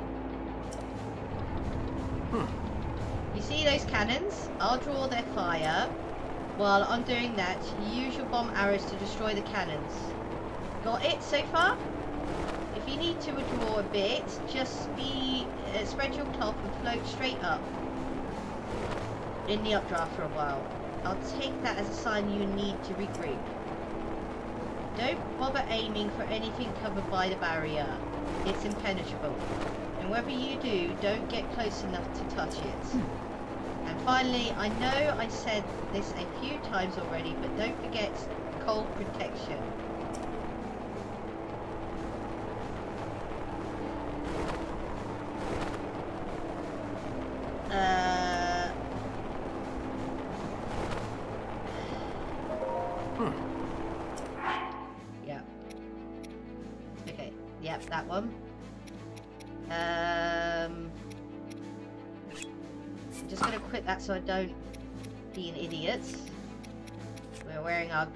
You see those cannons? I'll draw their fire. While I'm doing that, you use your bomb arrows to destroy the cannons. Got it so far? If you need to withdraw a bit, just be uh, spread your cloth and float straight up in the updraft for a while. I'll take that as a sign you need to regroup. Don't bother aiming for anything covered by the barrier. It's impenetrable. And whatever you do, don't get close enough to touch it. And finally, I know I said this a few times already, but don't forget cold protection.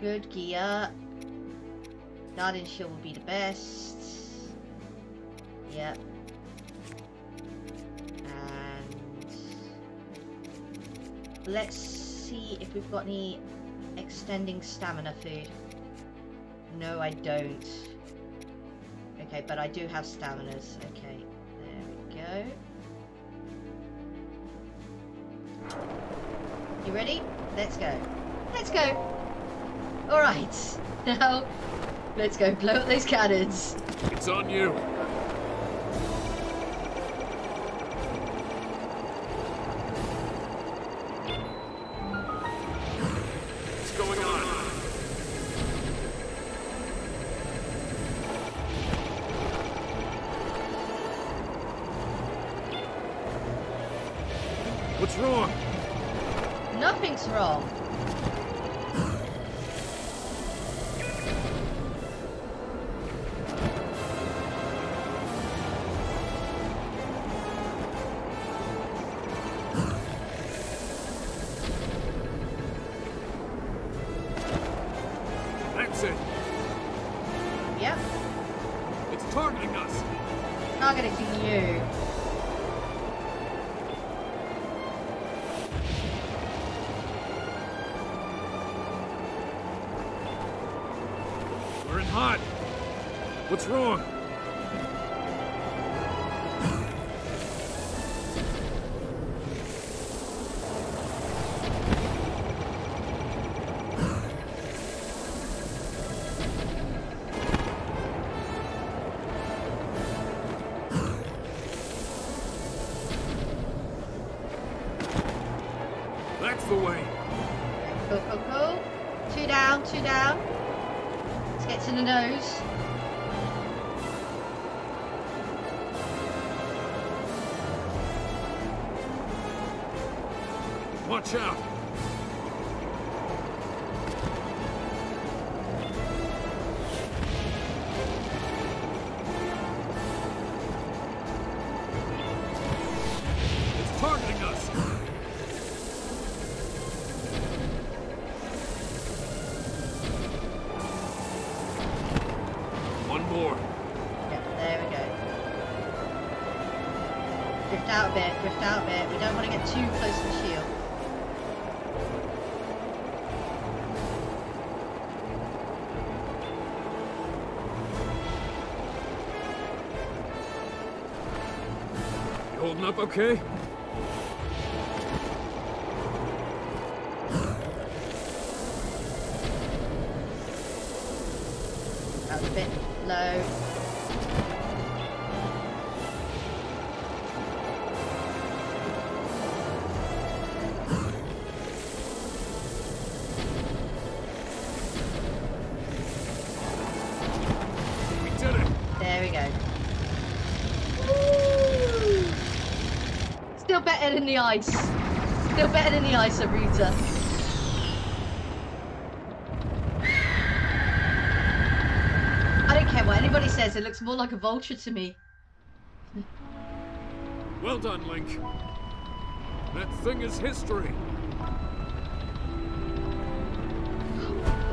Good gear. Guardian shield will be the best. Yep. And let's see if we've got any extending stamina food. No, I don't. Okay, but I do have staminas. Okay, there we go. You ready? Let's go. Let's go. All right. Now, let's go blow up those cannons. It's on you. Up okay? Than the ice. Still better than the ice, Aruta. I don't care what anybody says, it looks more like a vulture to me. Well done, Link. That thing is history.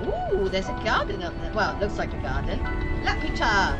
Ooh, there's a garden up there. Well, it looks like a garden. Laputa!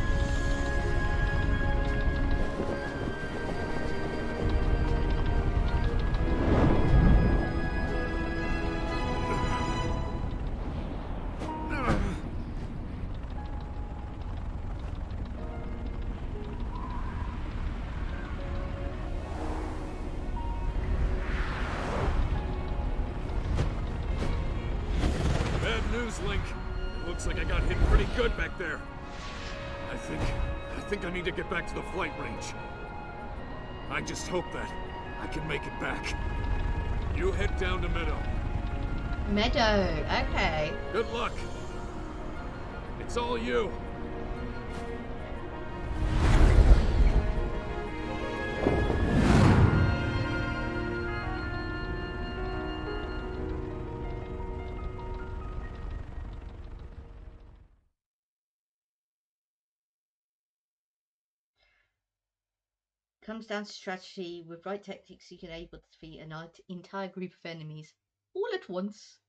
Just hope that I can make it back. You head down to Medoh. Medoh, okay. Good luck. It's all you. Comes down to strategy. With right tactics, you can able to defeat an entire group of enemies all at once.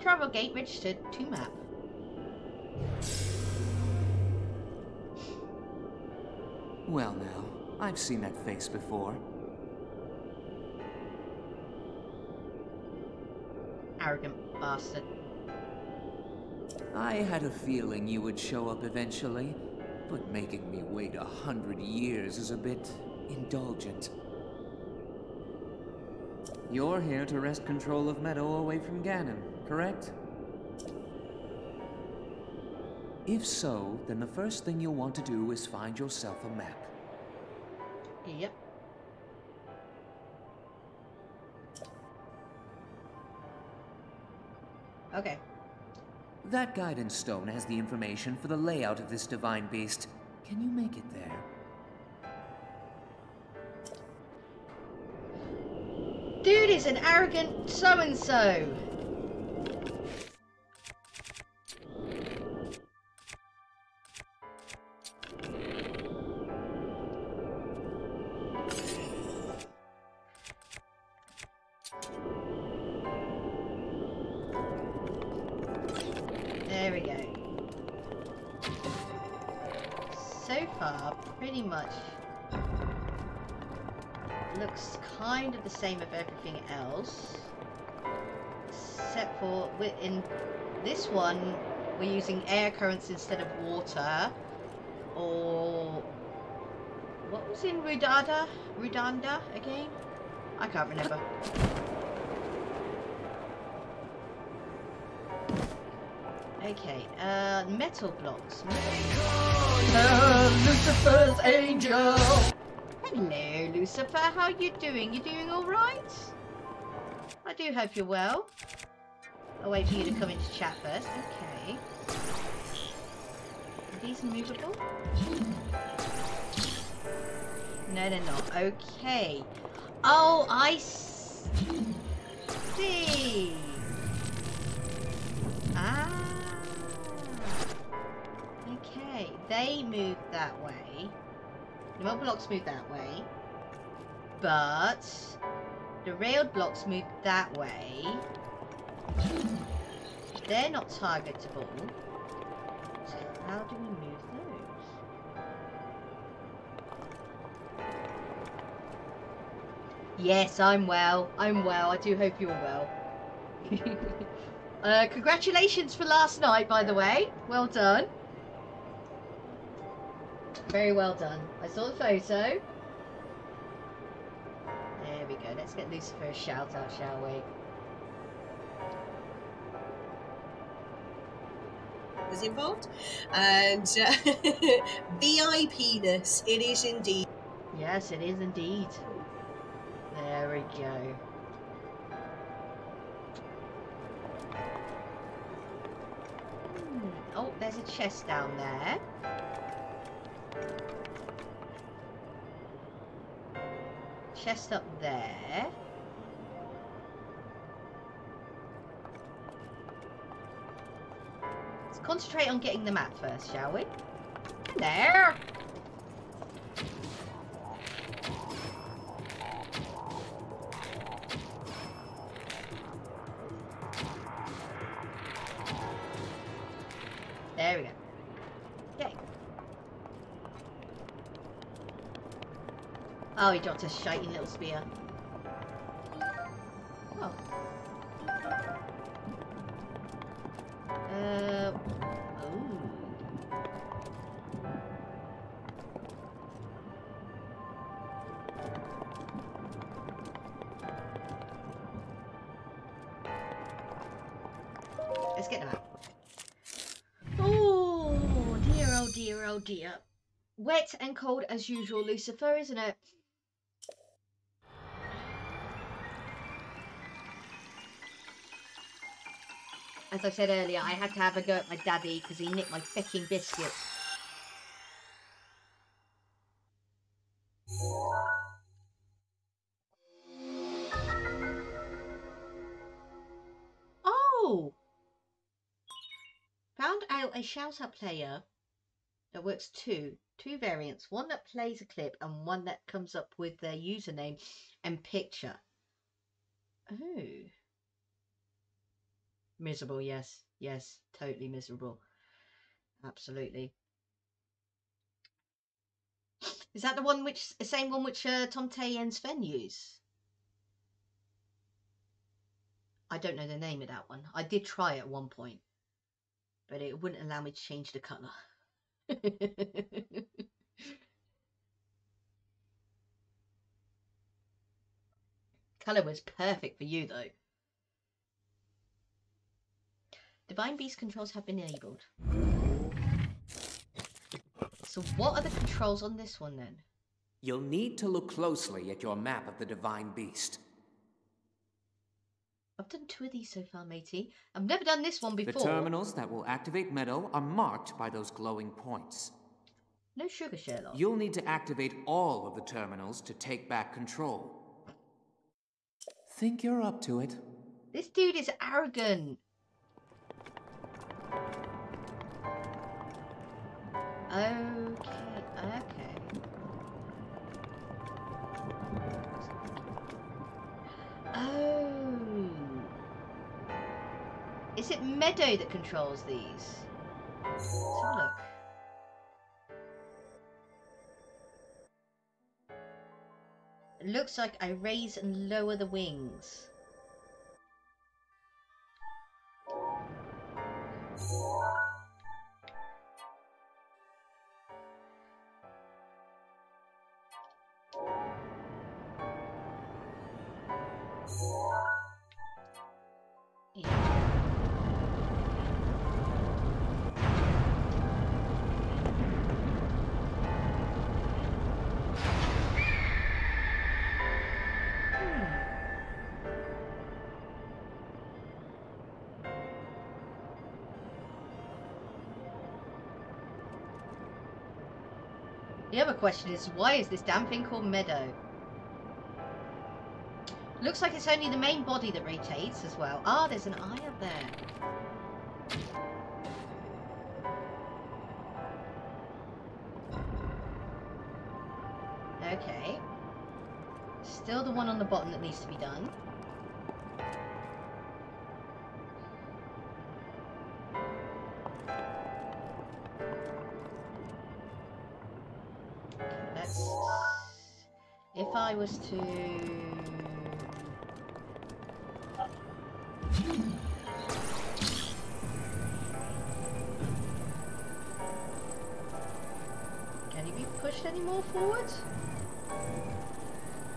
Travel gate registered to map. Well, now, I've seen that face before. Arrogant bastard. I had a feeling you would show up eventually, but making me wait a hundred years is a bit indulgent. You're here to wrest control of Medoh away from Ganon, correct? If so, then the first thing you'll want to do is find yourself a map. Yep. Okay. That guidance stone has the information for the layout of this divine beast. Can you make it there? Dude is an arrogant some and so in this one, we're using air currents instead of water. Or, what was in Rudada? Rudanda again? I can't remember. Okay, uh, metal blocks. Lucifer's angel! Hello, Lucifer. How are you doing? You doing all right? I do hope you're well. I'll wait for you to come into chat first. Okay. Are these movable? No, they're not. Okay. Oh, I see. Ah. Okay. They move that way. The mud blocks move that way. But the railed blocks move that way. They're not targetable. So how do we move those? Yes, I'm well. I'm well. I do hope you're well. uh, congratulations for last night, by the way. Well done. Very well done. I saw the photo. There we go. Let's get Lucifer a shout out, shall we? Was involved. And uh, VIPness, it is indeed. Yes, it is indeed. There we go. Hmm. Oh, there's a chest down there. Chest up there. Let's concentrate on getting the map first, shall we? There. There we go. Okay. Oh, he dropped a shiny little spear. And cold as usual, Lucifer, isn't it? As I said earlier, I had to have a go at my daddy because he nicked my fucking biscuit. Oh! Found out a shout out player that works two. Two variants. One that plays a clip and one that comes up with their username and picture. Oh. Miserable, yes. Yes, totally miserable. Absolutely. Is that the one which the same one which uh, Tom Tay and Sven use? I don't know the name of that one. I did try at one point, but it wouldn't allow me to change the colour. colour was perfect for you though. Divine Beast controls have been enabled. So what are the controls on this one then? You'll need to look closely at your map of the Divine Beast. I've done two of these so far, matey. I've never done this one before. The terminals that will activate Medoh are marked by those glowing points. No sugar, Sherlock. You'll need to activate all of the terminals to take back control. Think you're up to it? This dude is arrogant. Okay, okay. Oh. Medoh that controls these? Let's have a look. It looks like I raise and lower the wings. Question is, why is this damn thing called Medoh? Looks like it's only the main body that rotates as well. Ah, there's an eye up there. Okay. Still the one on the bottom that needs to be done. Was to... Can he be pushed any more forward?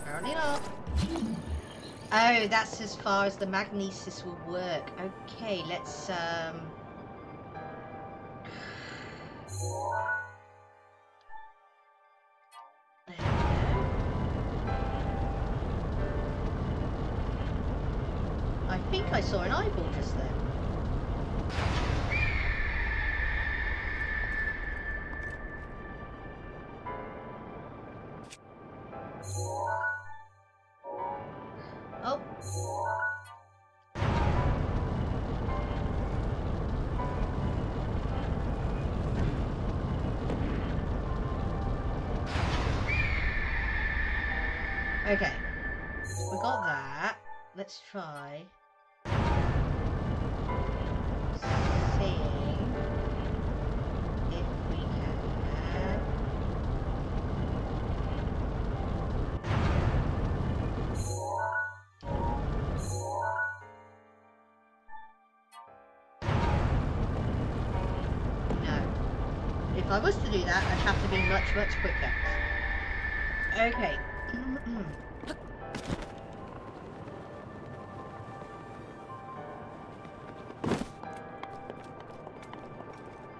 Apparently not. Oh, that's as far as the magnesis will work. Okay, let's um think I saw an eyeball just there. Oh. Okay, we got that. Let's try If I was to do that, I'd have to be much, much quicker. Okay.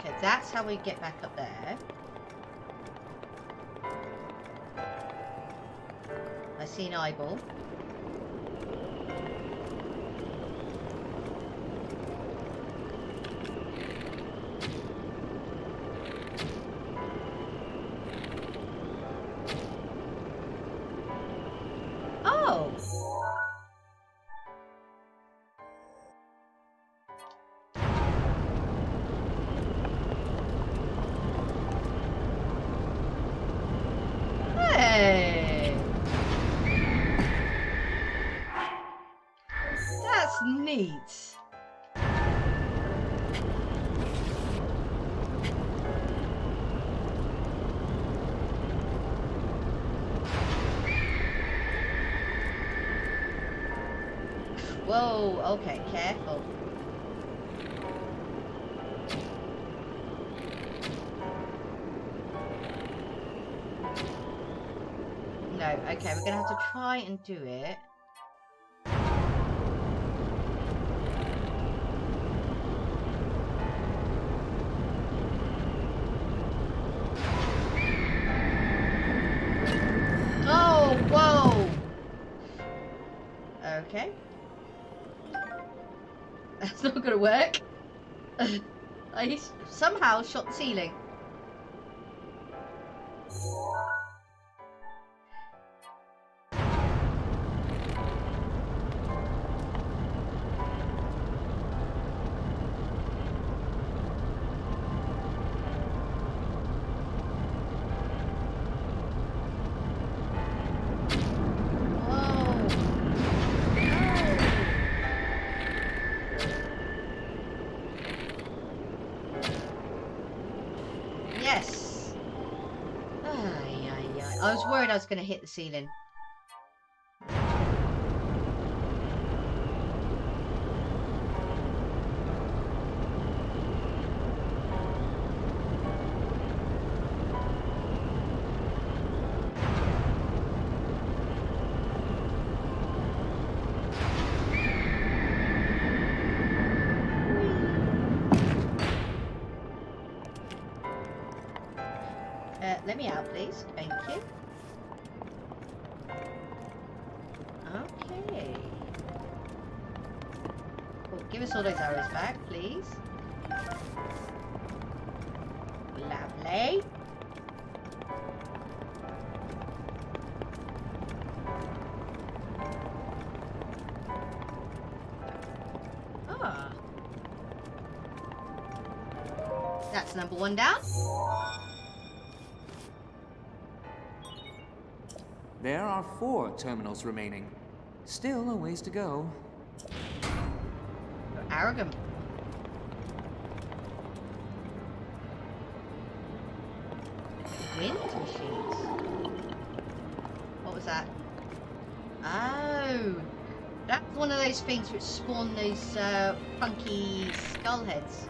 okay, that's how we get back up there. I see an eyeball. Okay, careful. No, okay, we're gonna have to try and do it. Shot ceiling. I was going to hit the ceiling. That's number one down. There are four terminals remaining. Still a ways to go. Arrogant. Wind machines. What was that? Oh, that's one of those things which spawn those uh, funky skull heads.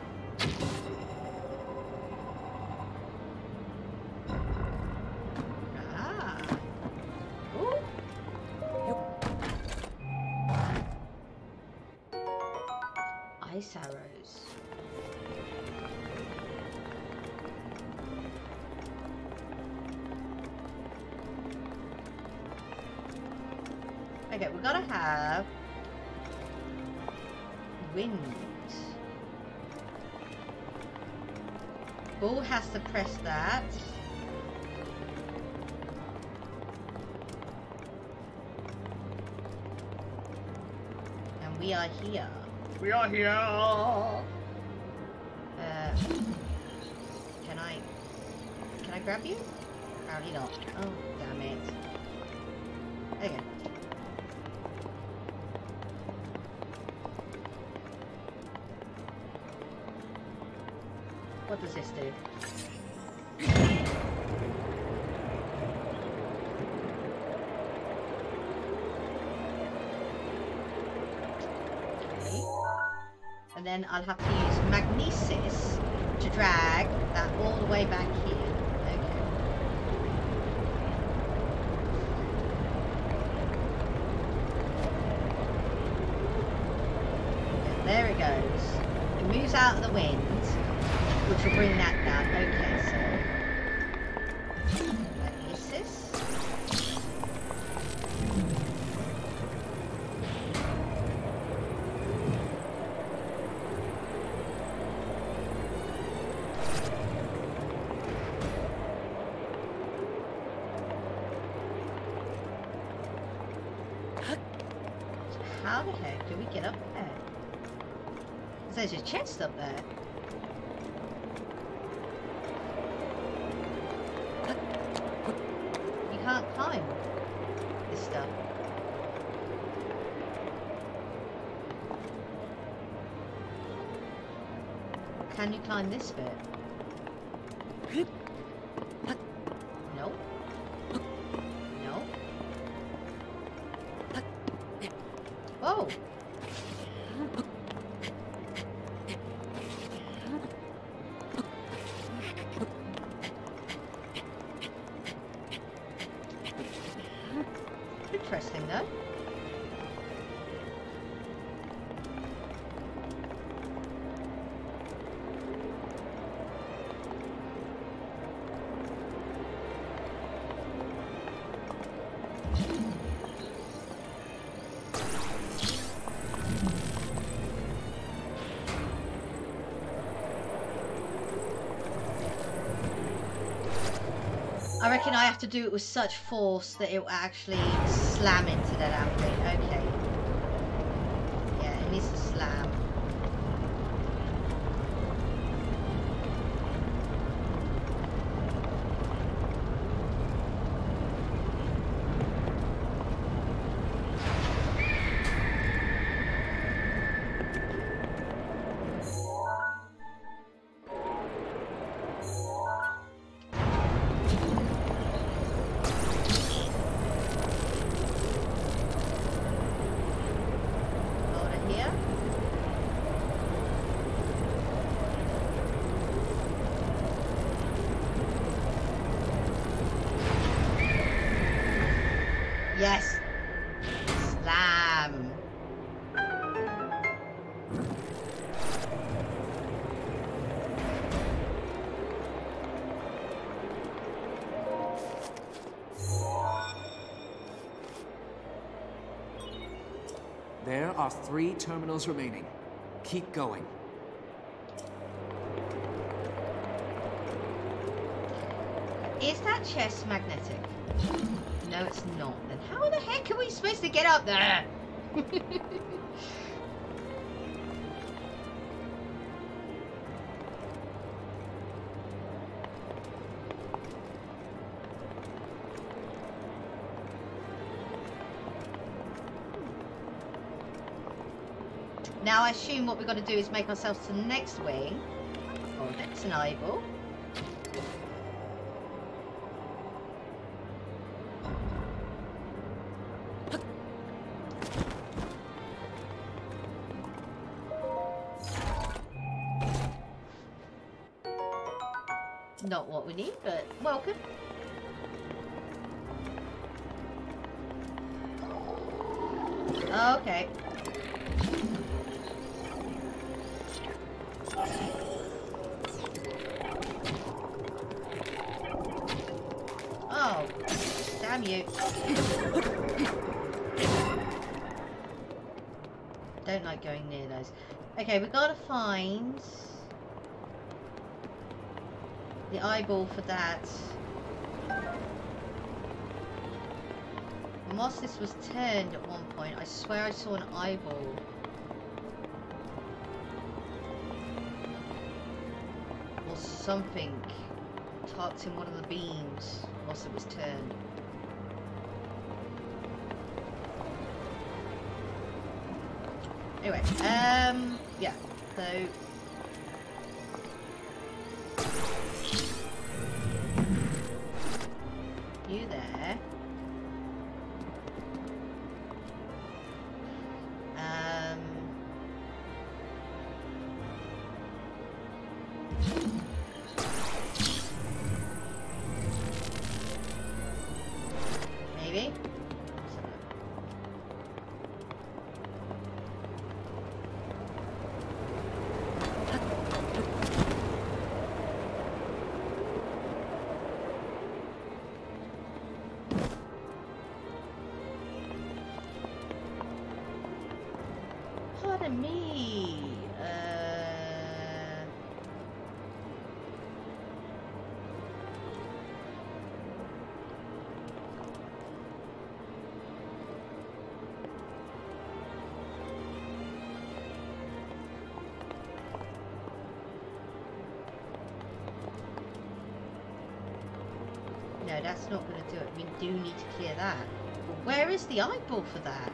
Are here. We are here. Uh, can I? Can I grab you? Apparently not. Oh, will bring that Can you climb this bit? Reckon I have to do it with such force that it will actually slam into that outfit. Okay. Three terminals remaining. Keep going. Is that chest magnetic? No, it's not. Then how the heck are we supposed to get up there? I assume what we've got to do is make ourselves to the next wing. Oh, that's an eyeball. Not what we need, but welcome. Okay. Damn you. Don't like going near those. Okay, we gotta find the eyeball for that. And whilst this was turned at one point, I swear I saw an eyeball. Or something tucked in one of the beams whilst it was turned. Anyway, um, yeah, so that's not going to do it. We do need to clear that. But where is the eyeball for that?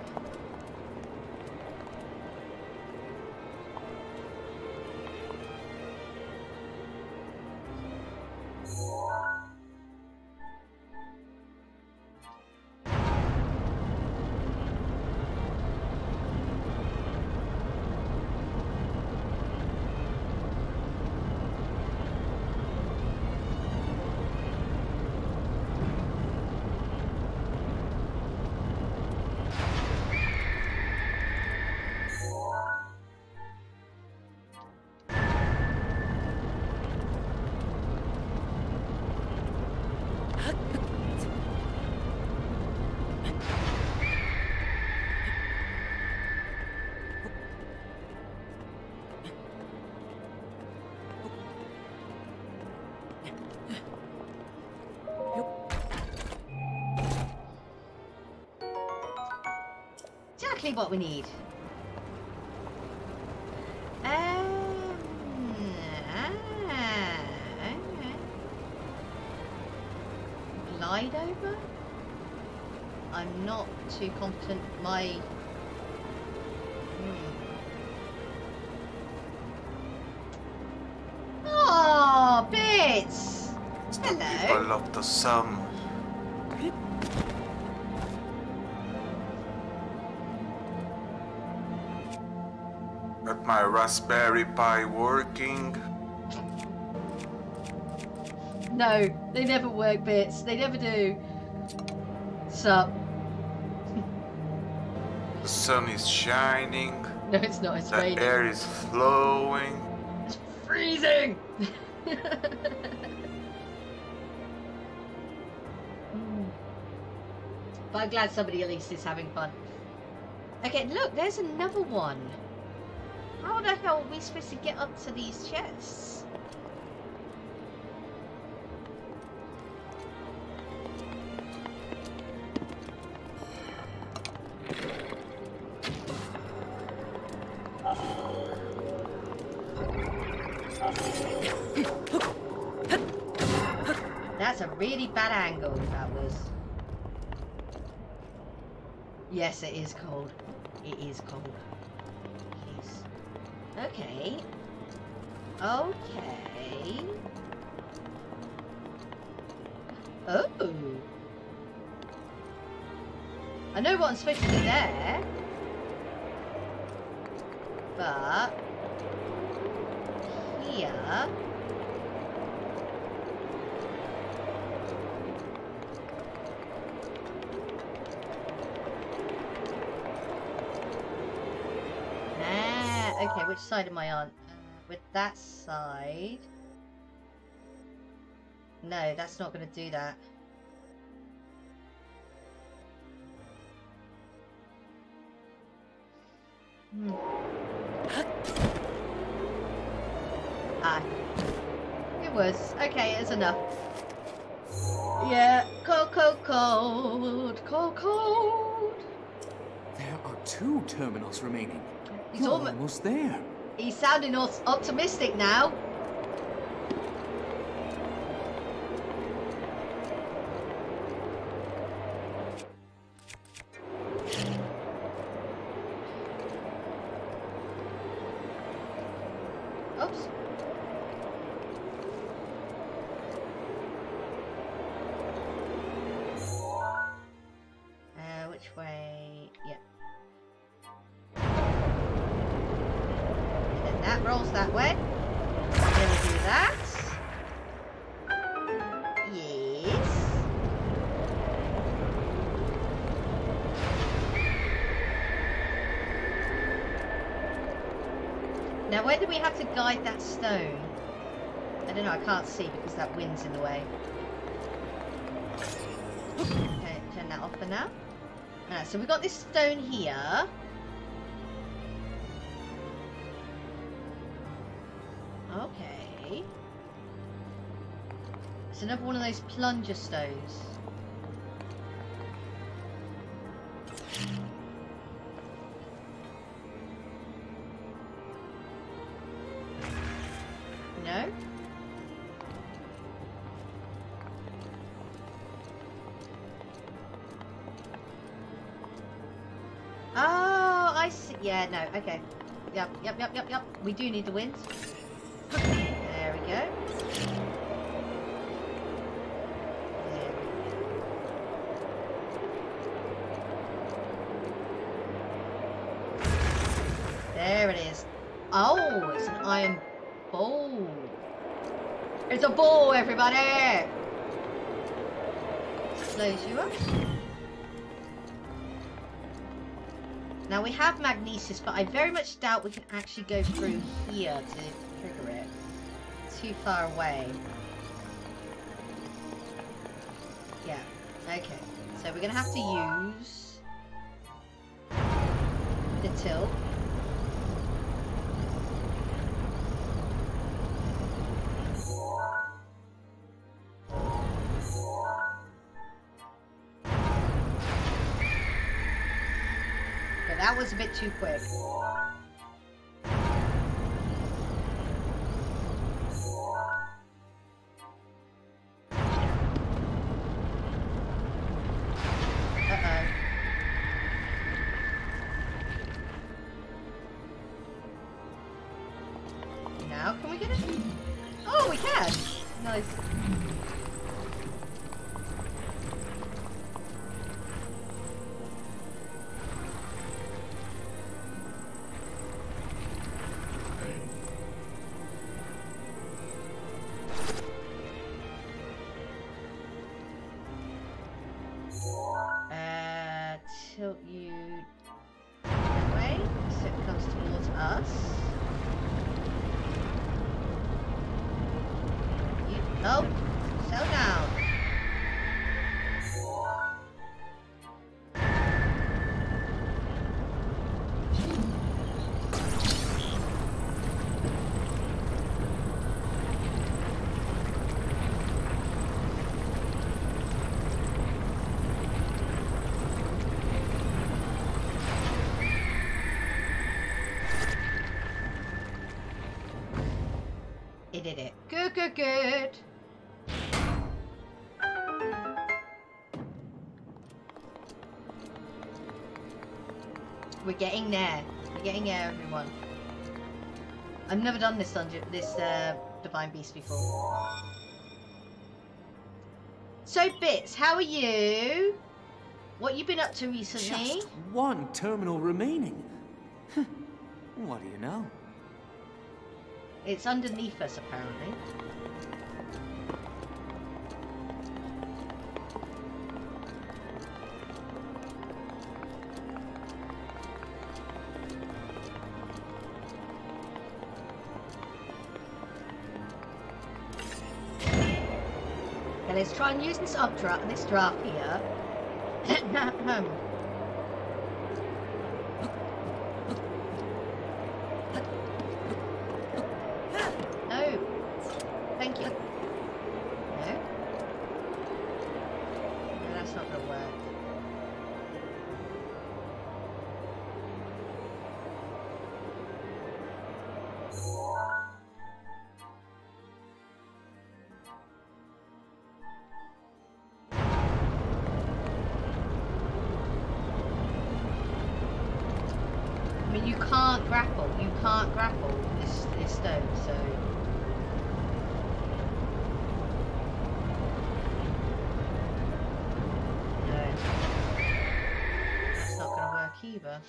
What we need. Um, ah, okay. Glide over? I'm not too confident. My. Hmm. Oh, bits! Hello. Lot of some. Got my Raspberry Pi working. No, they never work, bits. They never do. Sup? The sun is shining. No, it's not. It's raining. the raining. air is flowing. It's freezing. but I'm glad somebody at least is having fun. Okay, look, there's another one. How the hell are we supposed to get up to these chests? That's a really bad angle, that was. Yes, it is cold. It is cold. Okay. Okay. Oh. I know what I'm supposed to do there. But... Here... Ah, okay, which side am I on? Uh, with that side... No, that's not going to do that. Hmm. Ah. It was. Okay, it's enough. Yeah, cold, cold, cold, cold, cold. There are two terminals remaining. He's almost there. He's sounding op- optimistic now. That wind's in the way. Okay, turn that off for now. Alright, so we've got this stone here. Okay. It's another one of those plunger stones. Okay. Yep, yep, yep, yep, yep. We do need the winds. Magnesis, but I very much doubt we can actually go through here to trigger it. Too far away. Yeah, okay. So we're gonna have to use the tilt. Too quick. We're getting there. We're getting there, everyone. I've never done this dungeon, this uh, divine beast before. So, Bits, how are you? What you been up to recently? Just one terminal remaining. what do you know? It's underneath us, apparently. Okay, let's try and use this updraft, this draft here. Um, can't grapple this this stone, so. No. It's not gonna work either.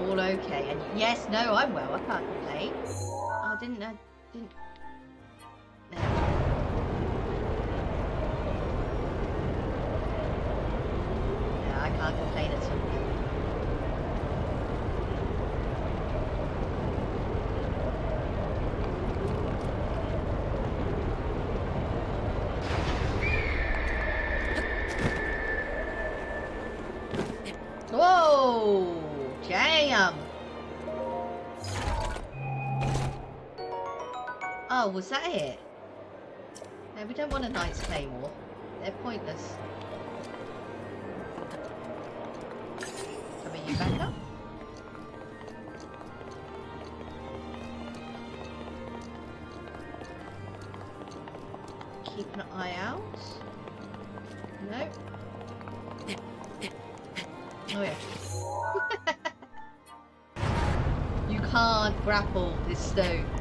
All okay, and yes, no, I'm well. I can't complain. Oh, didn't I? Didn't. was that it? No, we don't want a knight's claymore. They're pointless. Coming you back up. Keep an eye out. No. Oh yeah. you can't grapple this stone.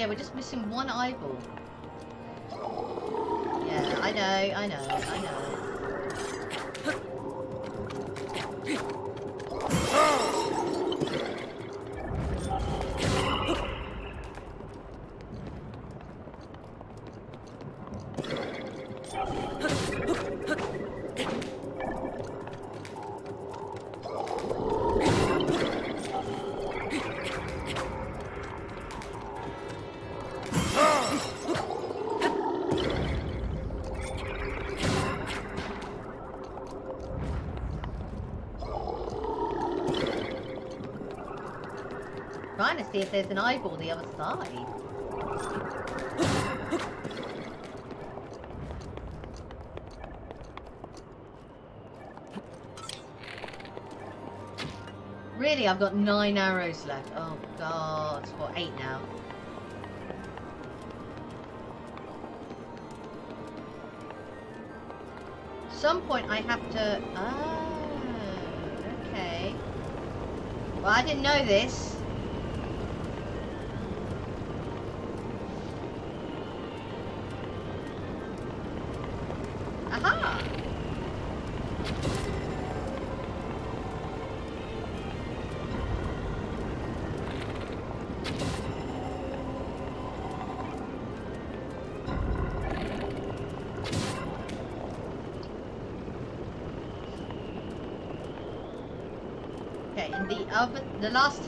Yeah, we're just missing one eyeball. Yeah, I know, I know, there's an eyeball the other side. Really, I've got nine arrows left. Oh god, what, eight now? Some point I have to... Oh, okay. Well, I didn't know this. The last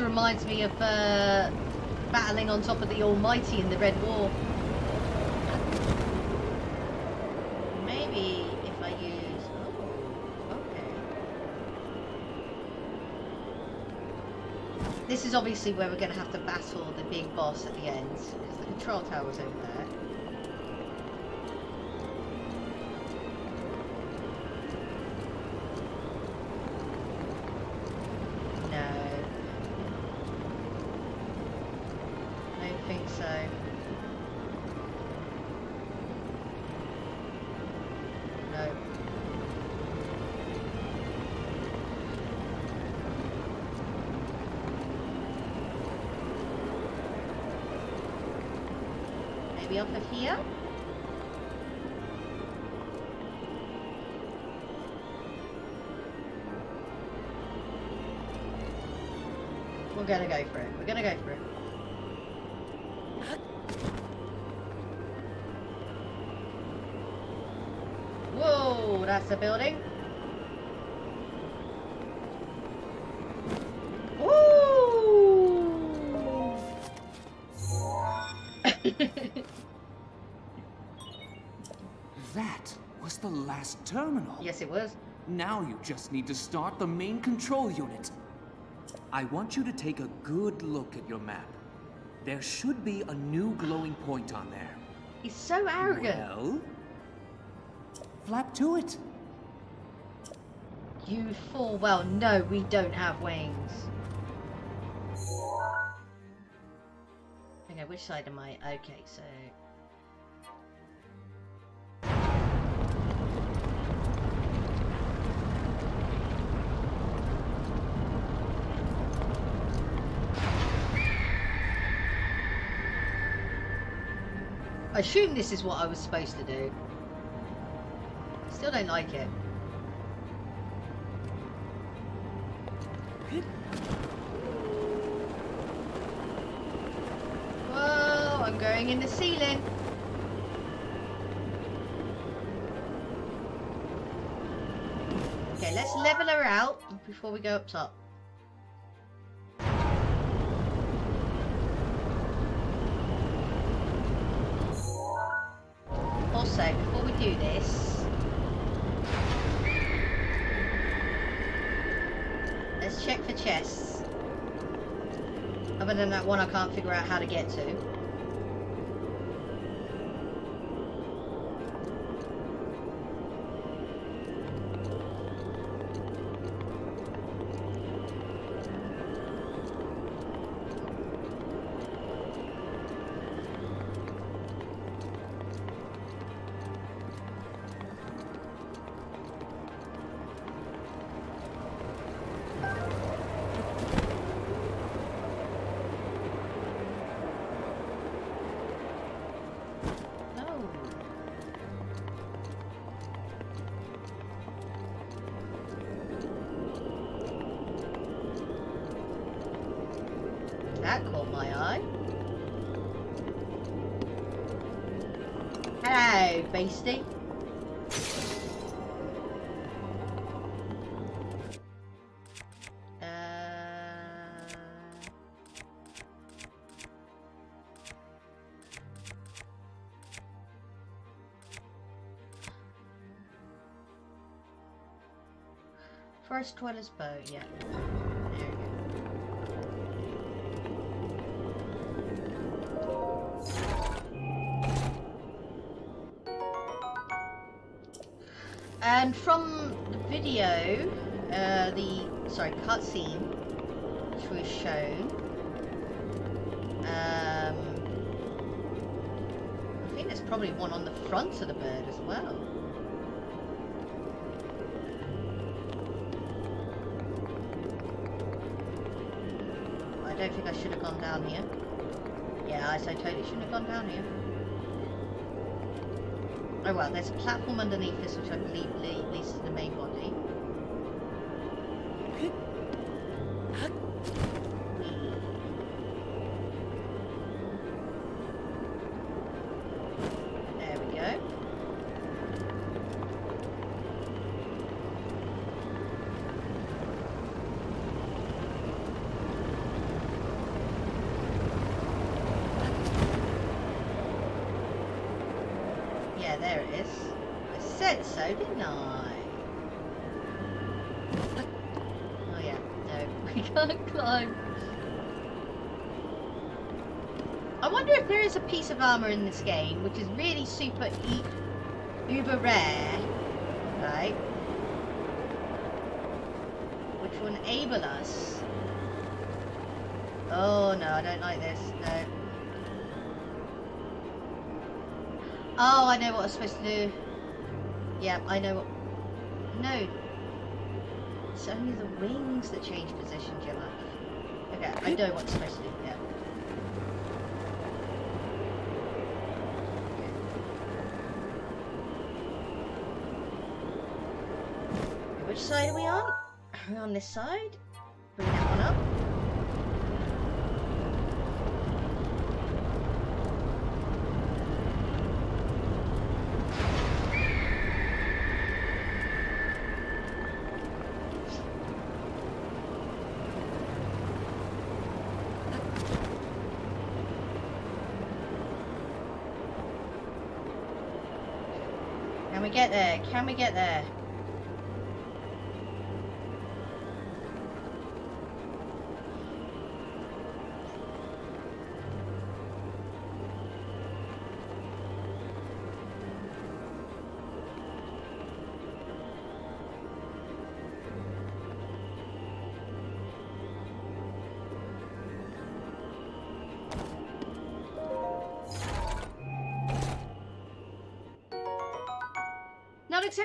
Reminds me of uh, battling on top of the Almighty in the Red War. Maybe if I use... Oh, okay. This is obviously where we're going to have to battle the big boss at the end, because the control tower tower's over there. Building. Woo! That was the last terminal. Yes, it was. Now you just need to start the main control unit. I want you to take a good look at your map. There should be a new glowing point on there. He's so arrogant. Well, flap to it. You fool. Well, no, we don't have wings. Okay, which side am I? Okay, so... I assume this is what I was supposed to do. Still don't like it. In the ceiling. Okay, let's level her out before we go up top. Also, before we do this, let's check for chests. Other than that one I can't figure out how to get to. Forest Dweller's Bow, yeah. There we go. And from the video, uh, the sorry cutscene, which was shown, um, I think there's probably one on the front of the bird as well. Yeah, I totally shouldn't have gone down here. Oh well, there's a platform underneath this which I believe leads to the main body. Oh yeah, no, we can't climb. I wonder if there is a piece of armor in this game which is really super e uber rare, right? Which will enable us. Oh no, I don't like this. No. Oh, I know what I'm supposed to do. Yeah, I know what. No. It's only the wings that change position, Gemma. Okay, I know what I'm supposed to do. Yeah. Okay, Which side are we on? Are we on this side? Bring that one up. Can we get there? Can we get there?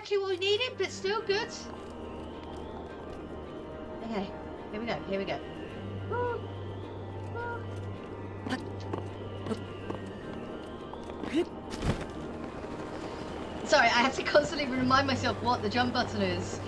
Exactly what we needed, but still good. Okay, here we go, here we go. Sorry, I have to constantly remind myself what the jump button is.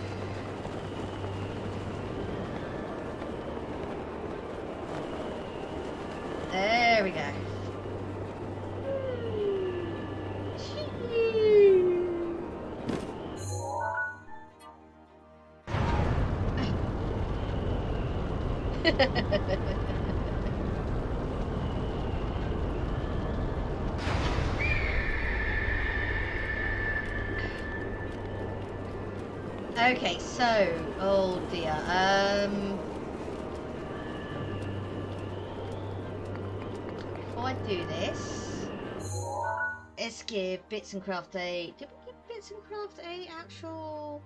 Bits and Craft a... Did we give Bits and Craft a actual...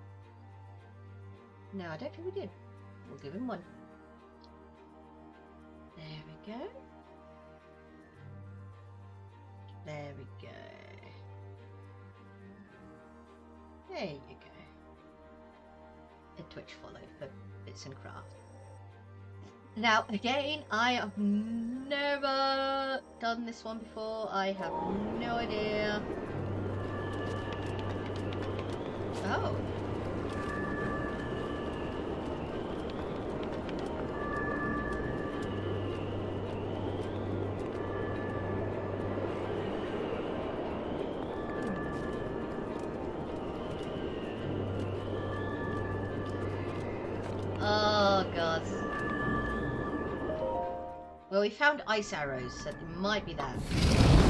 No, I don't think we did. We'll give him one. There we go. There we go. There you go. A Twitch follow for Bits and Craft. Now, again, I have never done this one before. I have no idea. Oh. Oh god. Well, we found ice arrows, so it might be that.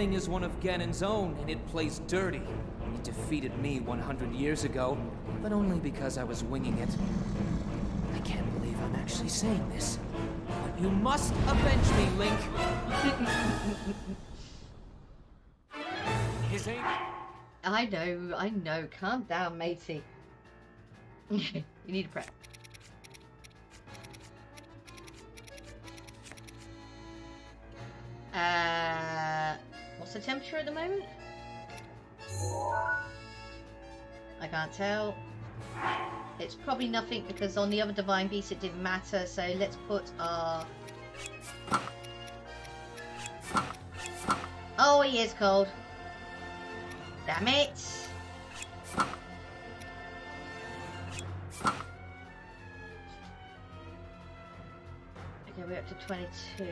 Thing is one of Ganon's own, and it plays dirty. It defeated me 100 years ago, but only because I was winging it. I can't believe I'm actually saying this. But you must avenge me, Link. His aim. I know, I know. Calm down, matey. you need a prep. Uh, what's the temperature at the moment? I can't tell. It's probably nothing because on the other Divine Beast it didn't matter, so let's put our... Oh, he is cold. Damn it! Okay, we're up to 22.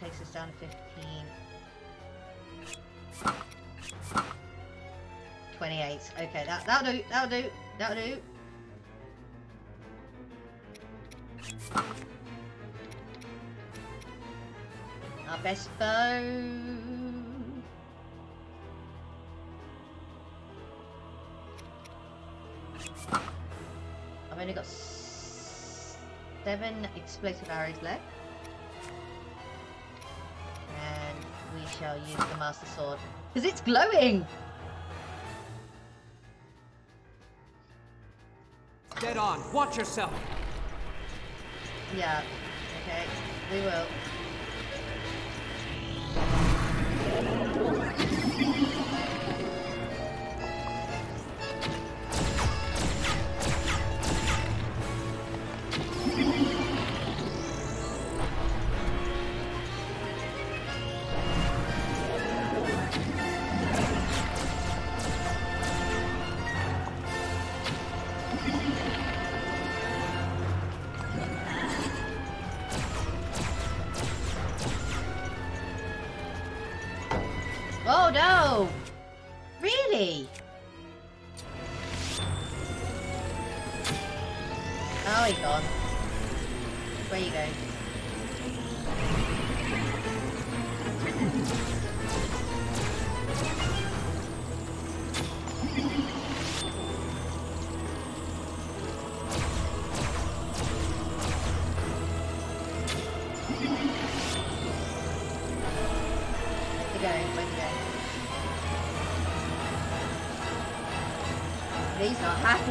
Takes us down to 15. 28. Okay, that, that'll do, that'll do, that'll do. Our best bow. I've only got seven explosive arrows left. And we shall use the Master Sword. Because it's glowing! Dead on. Watch yourself. Yeah. Okay, we will.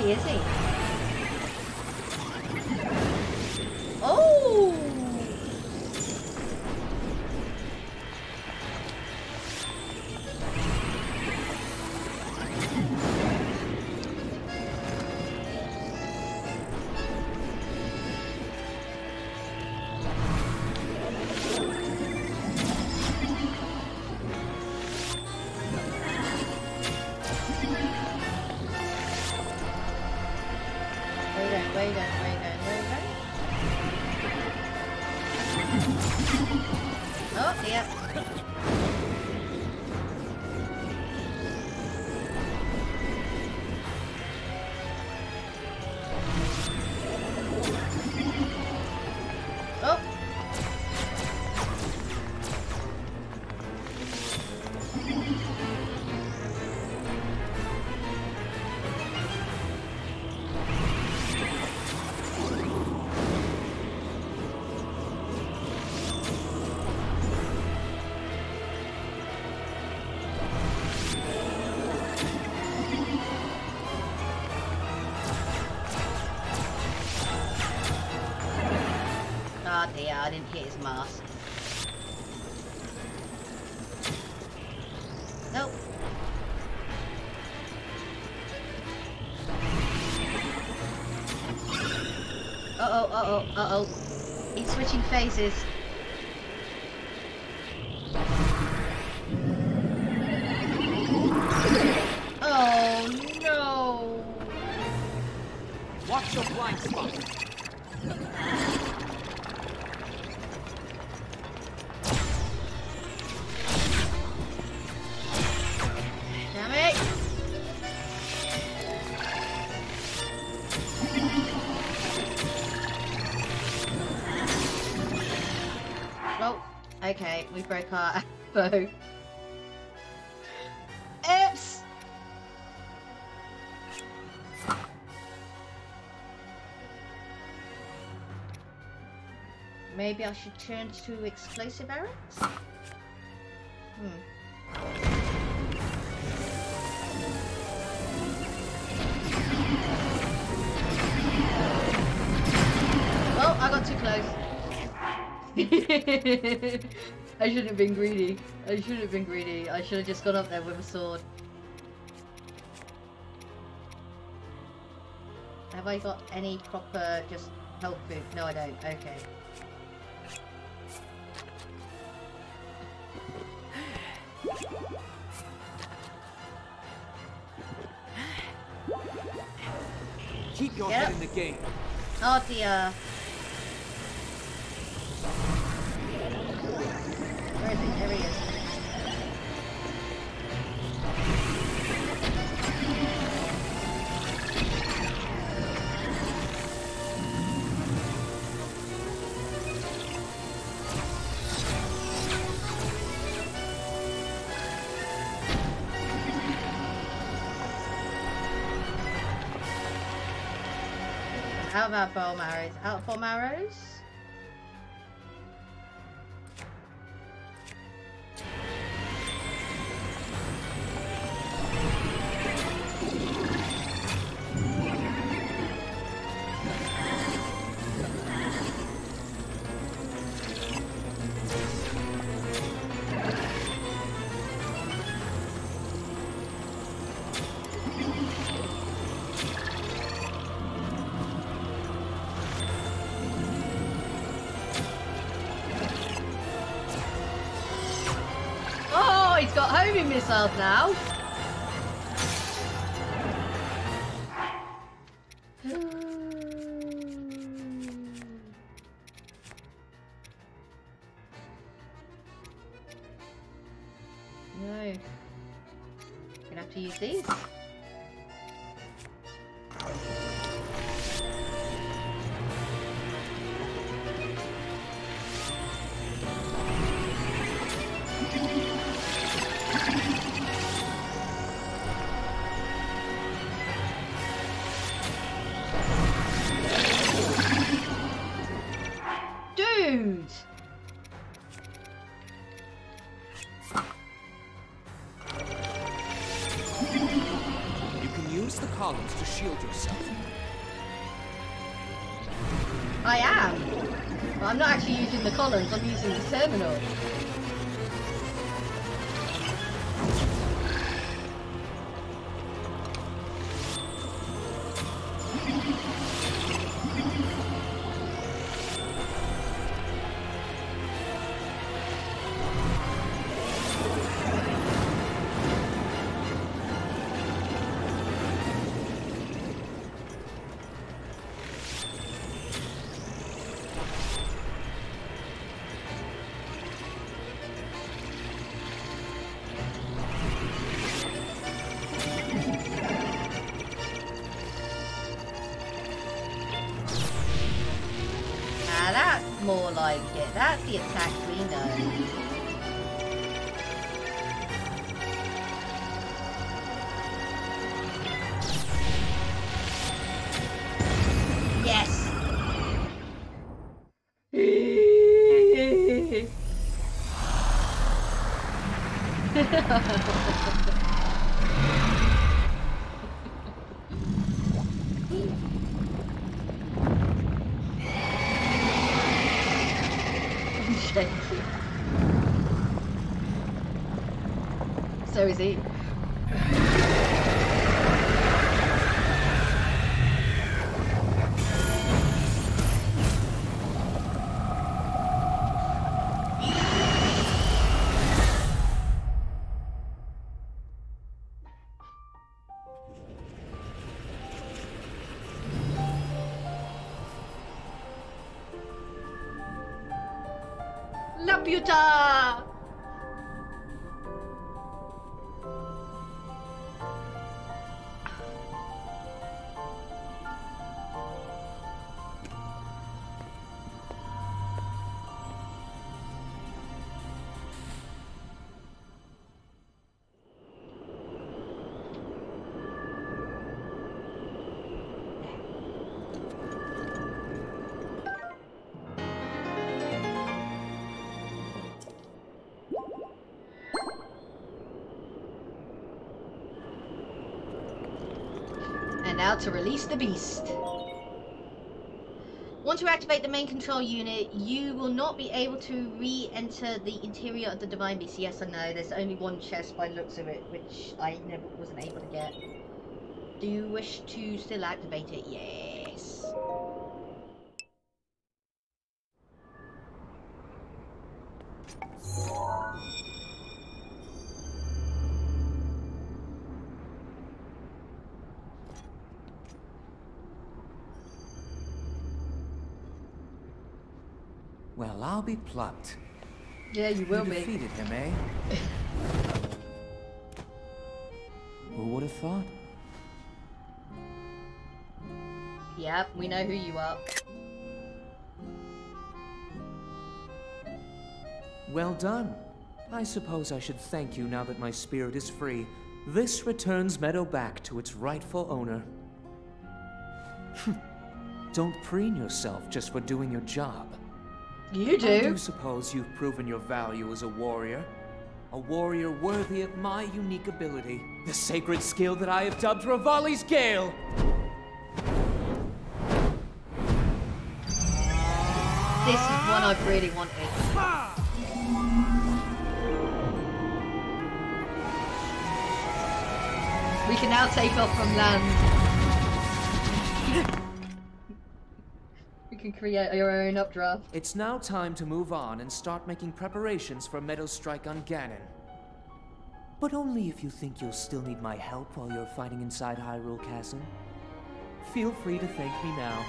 He's not mask. Nope. Uh oh, uh oh, uh oh. He's switching faces. We break our bow. Oops! Maybe I should turn to explosive arrows? Hmm. Oh, I got too close. I shouldn't have been greedy. I shouldn't have been greedy. I should have just gone up there with a sword. Have I got any proper just health food? No, I don't. Okay. Keep your Yep. head in the game. Oh dear. Where is he? Is. Out of our bow arrows. Out of bomb like it. That's the attack Laputa! To release the beast. Once you activate the main control unit, you will not be able to re-enter the interior of the Divine Beast. Yes, I know, there's only one chest by looks of it, which I never wasn't able to get. Do you wish to still activate it? Yes. Be plucked. Yeah, you will you be. defeated him, eh? Who would have thought? Yep, we know who you are. Well done. I suppose I should thank you now that my spirit is free. This returns Medoh back to its rightful owner. Don't preen yourself just for doing your job. You I do. do suppose you've proven your value as a warrior. A warrior worthy of my unique ability. The sacred skill that I have dubbed Revali's Gale. This is one I've really wanted. We can now take off from land. Can create our own updraft. It's now time to move on and start making preparations for Medoh's strike on Ganon. But only if you think you'll still need my help while you're fighting inside Hyrule Castle. Feel free to thank me now.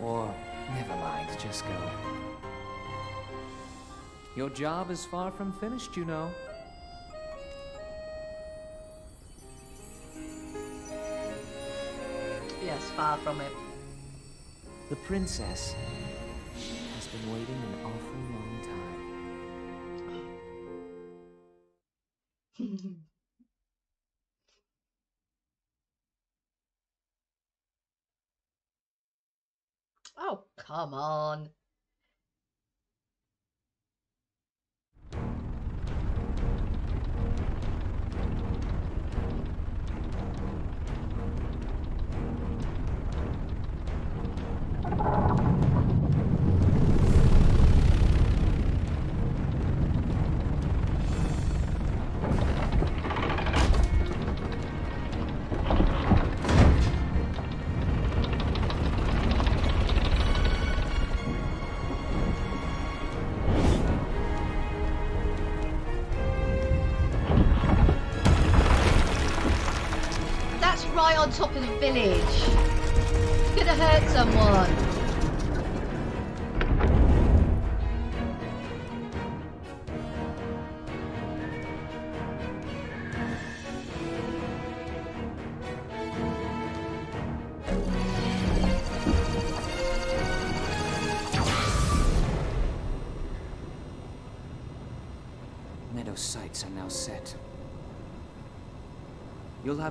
Or, never mind, just go. Your job is far from finished, you know. Far from it. The princess has been waiting an awful long time. Oh, come on.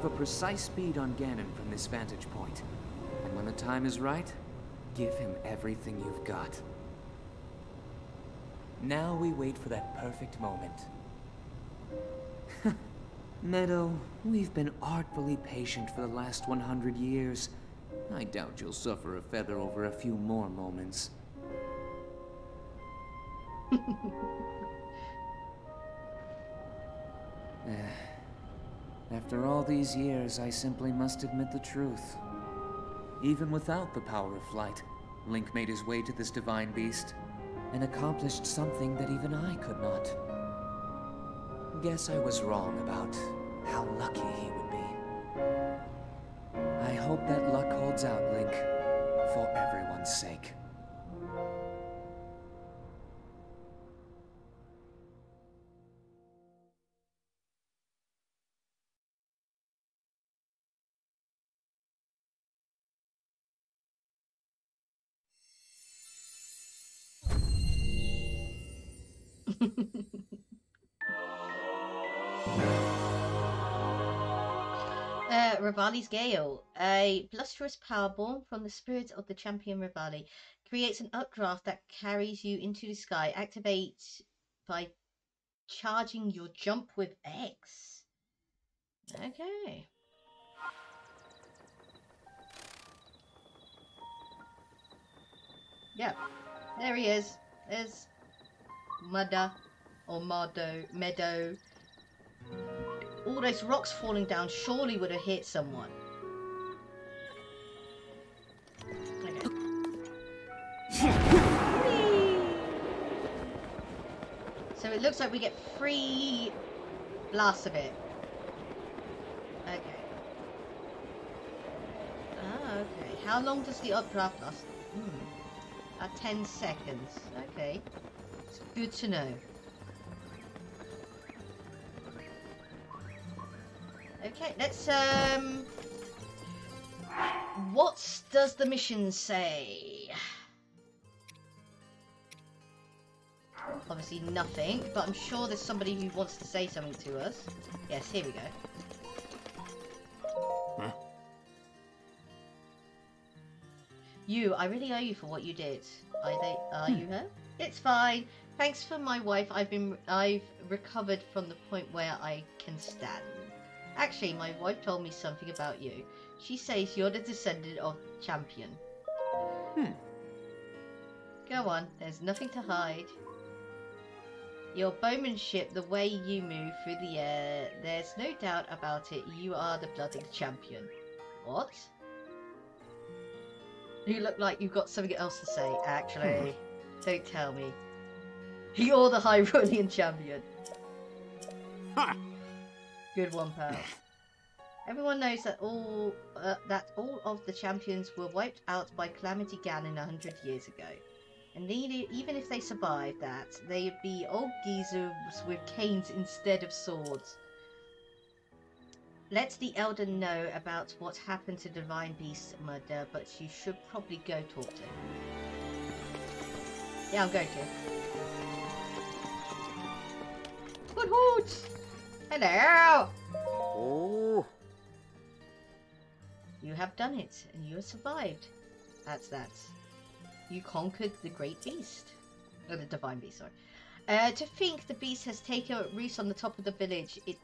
Have a precise speed on Ganon from this vantage point. And when the time is right, give him everything you've got. Now we wait for that perfect moment. Medoh, we've been artfully patient for the last 100 years. I doubt you'll suffer a feather over a few more moments. Eh, After all these years, I simply must admit the truth. Even without the power of flight, Link made his way to this divine beast and accomplished something that even I could not. Guess I was wrong about how lucky he would be. I hope that luck holds out, Link, for everyone's sake. Revali's Gale. A blusterous power born from the spirit of the champion Revali creates an updraft that carries you into the sky. Activate by charging your jump with X. Okay. Yep. There he is. There's Mudda or Mardo Medoh. All those rocks falling down surely would have hit someone. So it looks like we get three blasts of it. Okay. Ah, okay. How long does the updraft last? Hmm. At 10 seconds. Okay. It's good to know. Okay, let's um what does the mission say? Obviously nothing, but I'm sure there's somebody who wants to say something to us. Yes, here we go. You, I really owe you for what you did. Are they are you her? It's fine. Thanks for my wife. I've been I've recovered from the point where I can stand. Actually, my wife told me something about you. She says you're the descendant of champion. Hmm. Go on, there's nothing to hide. Your bowmanship, the way you move through the air, there's no doubt about it. You are the bloody champion. What? You look like you've got something else to say, actually. Don't tell me. You're the Hyrulean champion. Good one, pal. Everyone knows that all uh, that all of the champions were wiped out by Calamity Ganon a hundred years ago. And they, even if they survived that, they'd be old geezers with canes instead of swords. Let the Elder know about what happened to Divine Beast Medoh, but you should probably go talk to him. Yeah, I'm going to. Good hoots! Hello! Oh. You have done it, and you have survived. That's that. you conquered the great beast. Oh, the divine beast, sorry. Uh, to think the beast has taken roost on the top of the village, it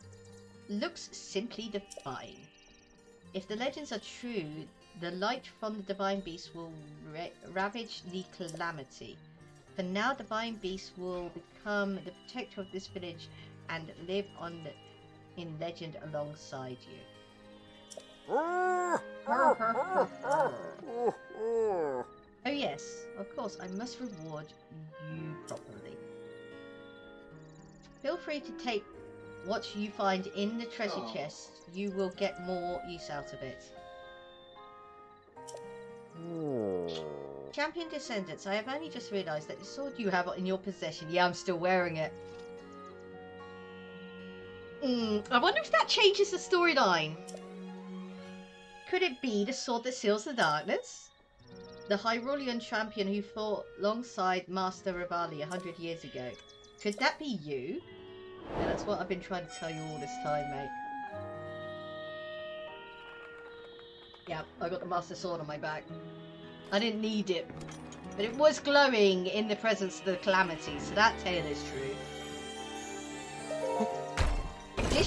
looks simply divine. If the legends are true, the light from the divine beast will ra- ravage the calamity. For now, the divine beast will become the protector of this village and live on the, in legend alongside you. oh yes, of course, I must reward you properly. Feel free to take what you find in the treasure oh. chest. You will get more use out of it. Hmm. Champion Descendants, I have only just realised that the sword you have in your possession. Yeah, I'm still wearing it. Hmm, I wonder if that changes the storyline. Could it be the sword that seals the darkness? The Hyrulean champion who fought alongside Master Revali a hundred years ago. Could that be you? Yeah, that's what I've been trying to tell you all this time, mate. Yeah, I got the Master Sword on my back. I didn't need it. But it was glowing in the presence of the calamity, so that tale is true.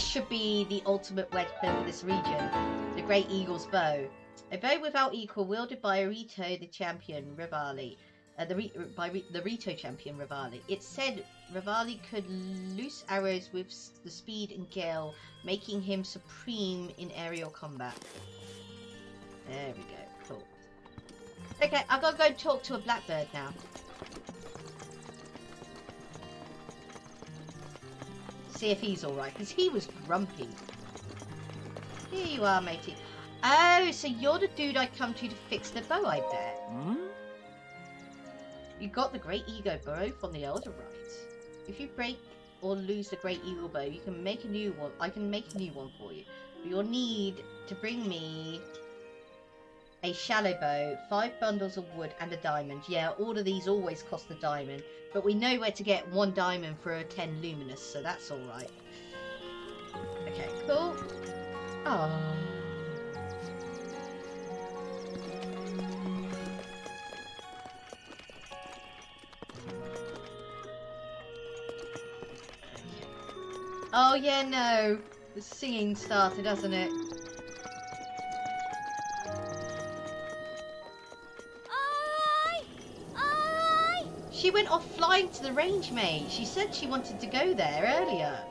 This should be the ultimate weapon for this region, the Great Eagle's Bow. A bow without equal wielded by Rito the champion, Revali. Uh, the by the Rito champion, Revali. It said Revali could loose arrows with the speed and gale, making him supreme in aerial combat. There we go, cool. Okay, I've got to go talk to a blackbird now. See if he's alright, because he was grumpy. Here you are, matey. Oh, so you're the dude I come to to fix the bow, I bet. Hmm? You got the Great Eagle bow from the Elder Rite. If you break or lose the Great Eagle bow, you can make a new one. I can make a new one for you. But you'll need to bring me a shallow bow, five bundles of wood, and a diamond. Yeah, all of these always cost a diamond, but we know where to get one diamond for a 10 luminous, so that's alright. Okay, cool. Oh. Oh yeah, no. The singing started, hasn't it? She went off flying to the range, mate. She said she wanted to go there earlier.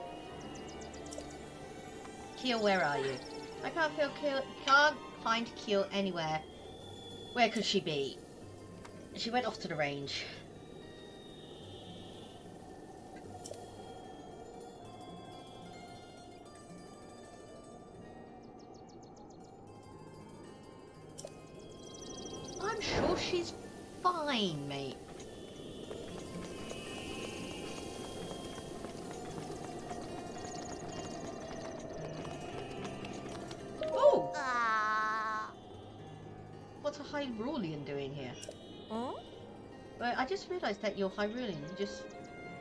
Kheel, where are you? I can't feel Kheel. Can't find Kheel anywhere. Where could she be? She went off to the range. I'm sure she's fine, mate. Just realised that you're Hyrulean. You're just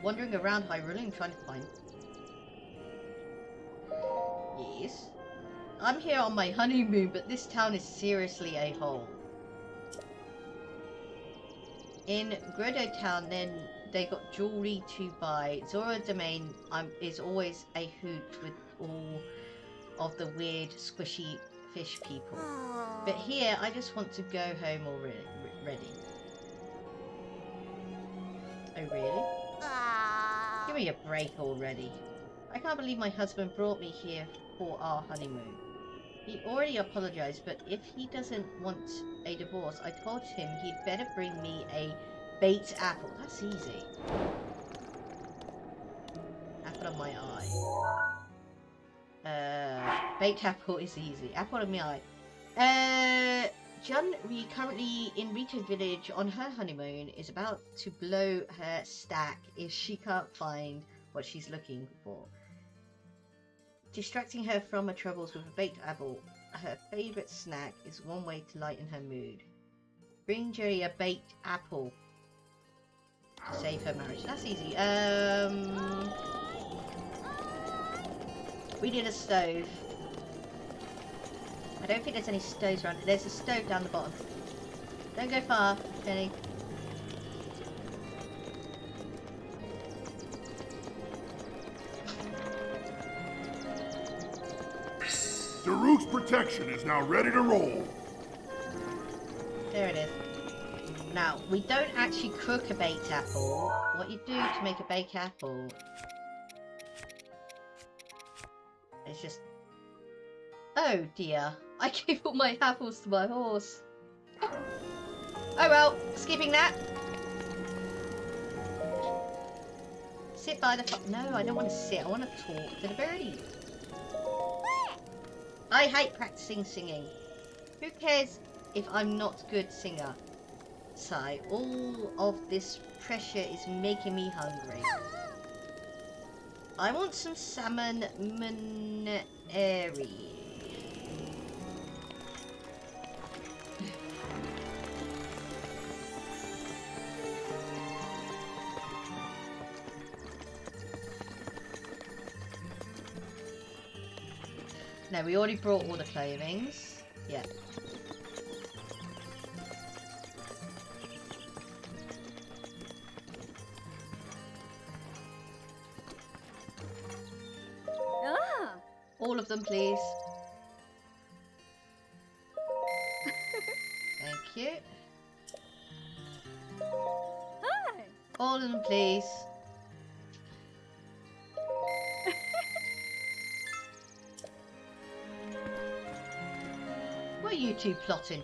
wandering around Hyrulean trying to find... Yes? I'm here on my honeymoon, but this town is seriously a hole. In Gerudo Town, then they got jewelry to buy. Zora Domain um, is always a hoot with all of the weird, squishy fish people. But here, I just want to go home already. Oh really? Give me a break already. I can't believe my husband brought me here for our honeymoon. He already apologized, but if he doesn't want a divorce, I told him he'd better bring me a baked apple. That's easy. Apple of my eye. Uh, baked apple is easy. Apple of my eye. Uh, Jun, we currently in Rito Village on her honeymoon, is about to blow her stack if she can't find what she's looking for. Distracting her from her troubles with a baked apple, her favourite snack, is one way to lighten her mood. Bring Juney a baked apple to save her marriage. That's easy. Um, we need a stove don't think there's any stoves around. There's a stove down the bottom. Don't go far, Jenny. Daruk's protection is now ready to roll. There it is. Now, we don't actually cook a baked apple. What you do to make a baked apple is just Oh dear. I gave all my apples to my horse. Oh well, skipping that. Sit by the fu- No, I don't want to sit. I want to talk to the birdies. I hate practicing singing. Who cares if I'm not a good singer? Sigh, all of this pressure is making me hungry. I want some salmon meunière. No, we already brought all the clothings. Yeah. Ah. All of them, please. Thank you. Hi. All of them, please. Two plotting?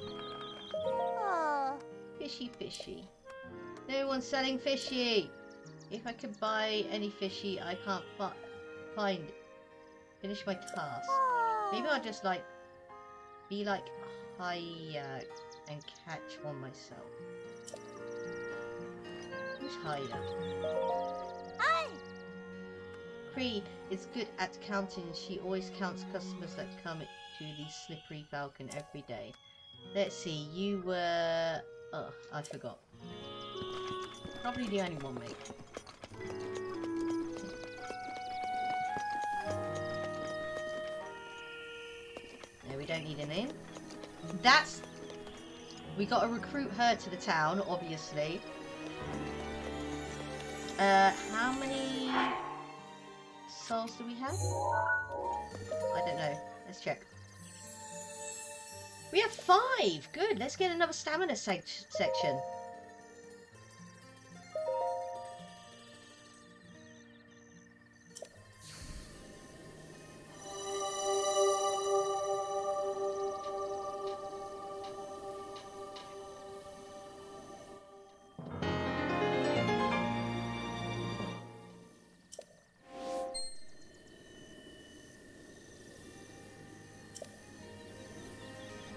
Fishy, fishy. No one's selling fishy. If I could buy any fishy, I can't fi find it. Finish my task. Maybe I'll just like be like Haya and catch one myself. Who's Haya? Hi. Cree is good at counting. She always counts customers that come to the Slippery Falcon every day. Let's see, you were... Oh, I forgot. Probably the only one, mate. No, we don't need a name. That's... We gotta recruit her to the town, obviously. Uh, how many souls do we have? I don't know. Let's check. We have five! Good, let's get another stamina sec section.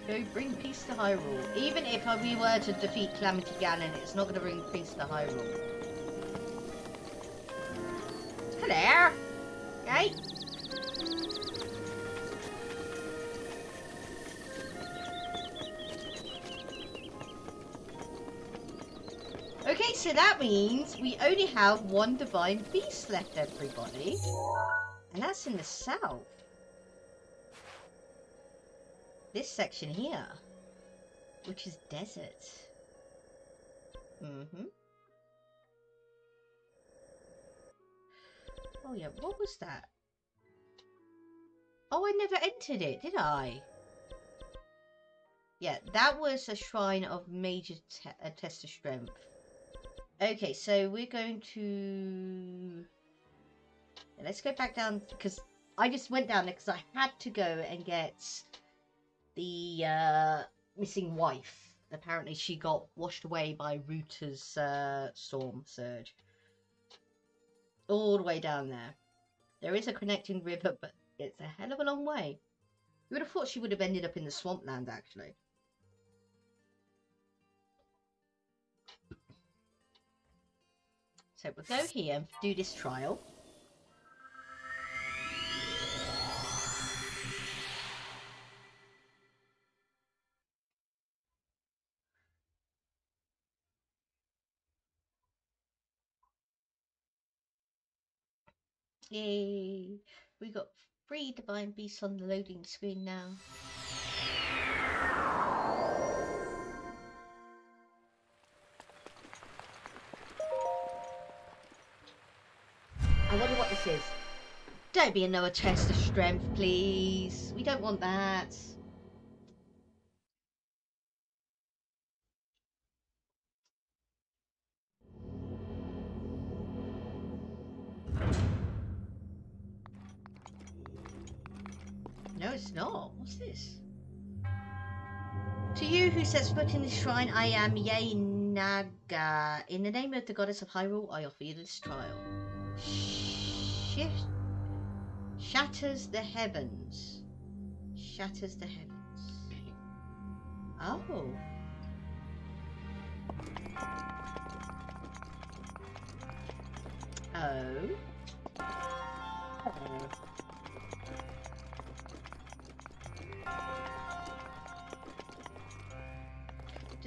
Go bring peace to Hyrule. Even if we were to defeat Calamity Ganon, it's not going to bring peace to Hyrule. Hello! Hey! Okay, so that means we only have one Divine Beast left, everybody. And that's in the south. Section here. Which is desert. Mm-hmm. Oh yeah, what was that? Oh, I never entered it, did I? Yeah, that was a shrine of major te uh, test of strength. Okay, so we're going to... Let's go back down, because I just went down there because I had to go and get the uh, missing wife. Apparently she got washed away by Ruta's uh, storm surge. All the way down there. There is a connecting river, but it's a hell of a long way. You would have thought she would have ended up in the swampland, actually. So we'll go here do this trial. Yay! We got three divine beasts on the loading screen now. I wonder what this is. Don't be another test of strength, please. We don't want that. It's not. What's this? To you who sets foot in the shrine, I am Ye Naga. In the name of the goddess of Hyrule, I offer you this trial. Shift shatters the heavens. Shatters the heavens. Oh. Oh.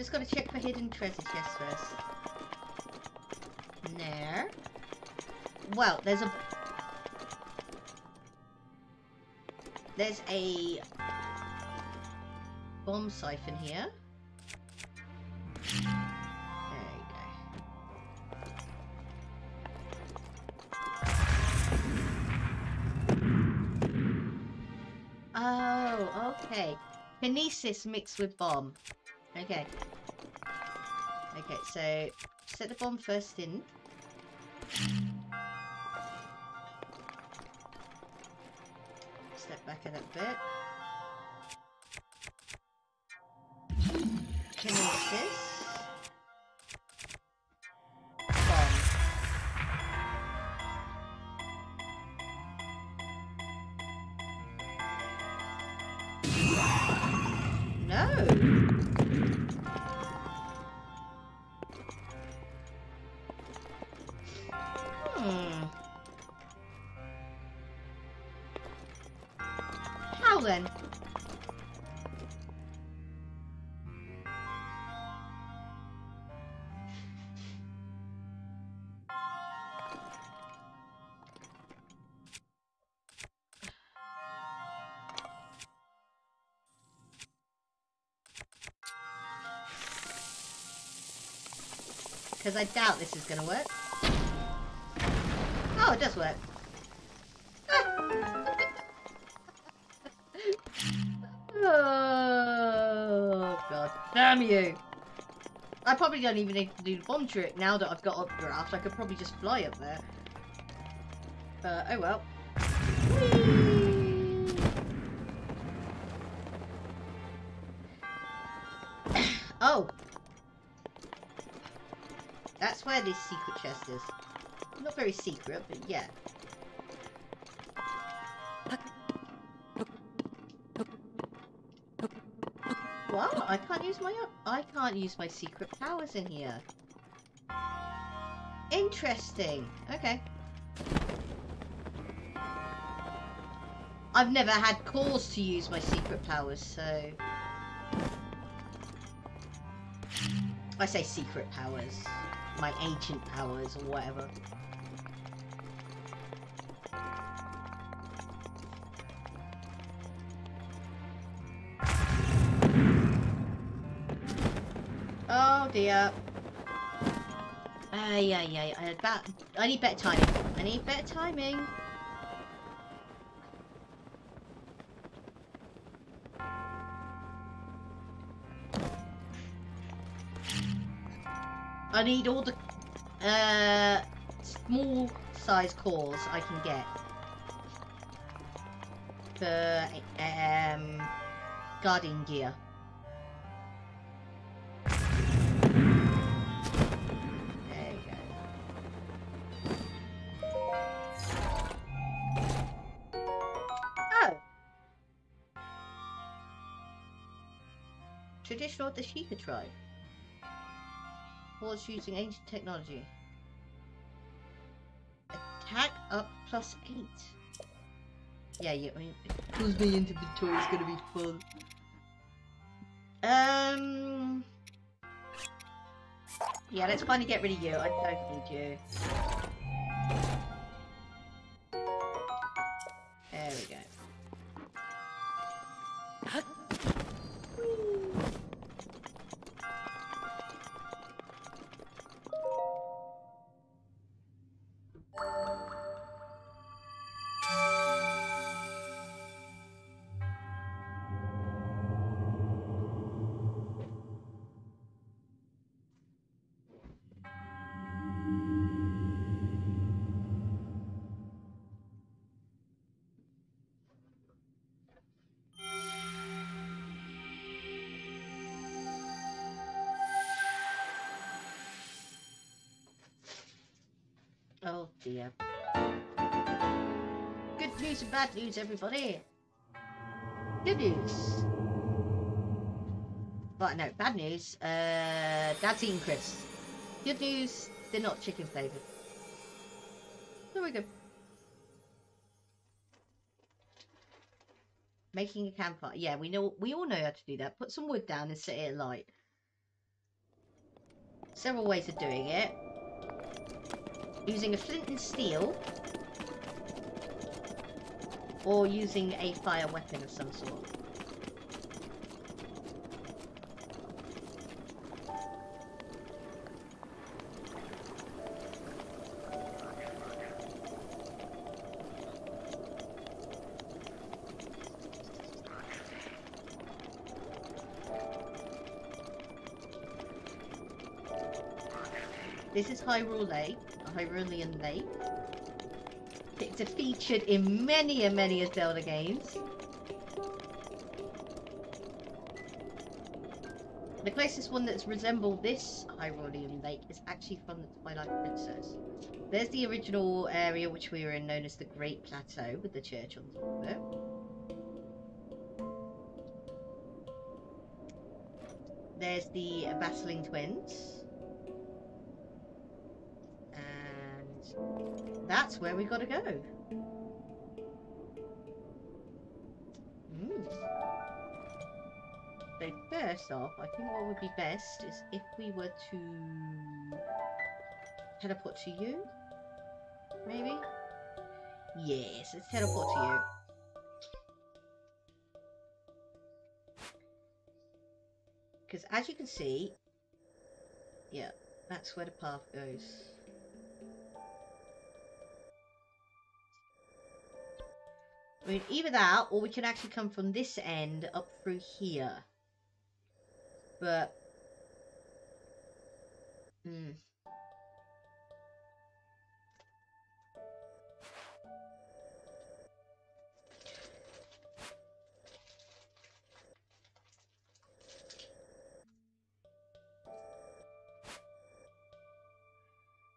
Just gotta check for hidden treasure chests first. There. Well, there's a... There's a... Bomb siphon here. There you go. Oh, okay. Kinesis mixed with bomb. Okay. Okay, so set the bomb first in. Step back a little bit. Because I doubt this is going to work. Oh, it does work. oh, God. Damn you. I probably don't even need to do the bomb trick now that I've got updraft. I could probably just fly up there. Uh, oh well. Where this secret chest is. Not very secret, but yeah. What? I can't use my I can't use my secret powers in here. Interesting. Okay. I've never had cause to use my secret powers, so I say secret powers. My ancient powers or whatever. Oh dear. Ay, ay, ay. I, I need better timing. I need better timing. I need all the uh, small size cores I can get for um, guardian gear. Oh. Traditional Sheikah tribe. Was using ancient technology. Attack up plus eight. Yeah, yeah. I mean, who's me toy is gonna be fun. Um. Yeah, let's finally get rid of you. I don't need you. Bad news, everybody. Good news. Right, no, bad news. Uh, Dad's eating crisps. Good news, they're not chicken flavoured. There we go. Making a campfire. Yeah, we know. We all know how to do that. Put some wood down and set it alight. Several ways of doing it. Using a flint and steel. Or using a fire weapon of some sort. This is Hyrule Lake, Hyrulean lake. A featured in many and many of Zelda games. The closest one that's resembled this Hyrulean lake is actually from the Twilight Princess. There's the original area which we were in known as the Great Plateau with the church on top of it. There's the Battling Twins. That's where we gotta go. Mm. So first off, I think what would be best is if we were to teleport to you, maybe? Yes, let's teleport to you. Because as you can see, yeah, that's where the path goes. I mean, either that, or we can actually come from this end up through here. But... Hmm.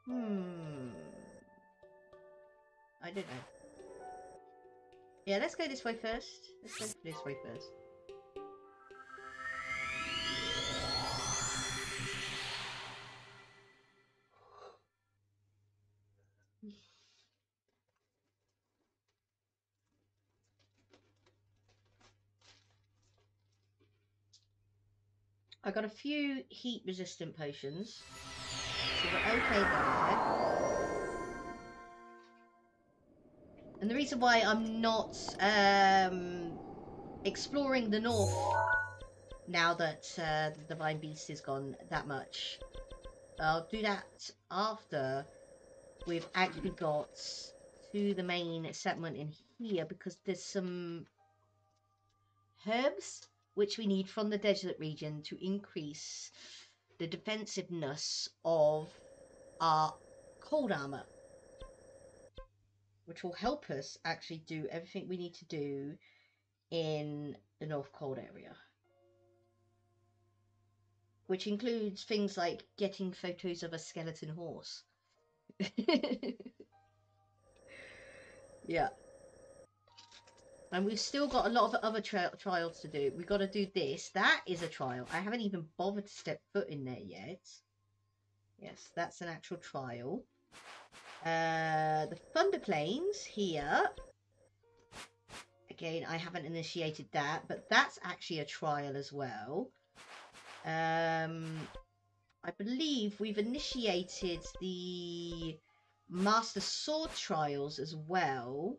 Hmm. I don't know. Yeah, let's go this way first. Let's go this way first. I got a few heat resistant potions. So we're okay there. And the reason why I'm not um, exploring the north now that uh, the Divine Beast is gone that much, I'll do that after we've actually got to the main settlement in here because there's some herbs which we need from the desert region to increase the defensiveness of our cold armor which will help us actually do everything we need to do in the North Cold area. Which includes things like getting photos of a skeleton horse. yeah. And we've still got a lot of other tri trials to do. We've got to do this. That is a trial. I haven't even bothered to step foot in there yet. Yes, that's an actual trial. Uh, the Thunder Plains here. Again, I haven't initiated that, but that's actually a trial as well. Um, I believe we've initiated the Master Sword trials as well.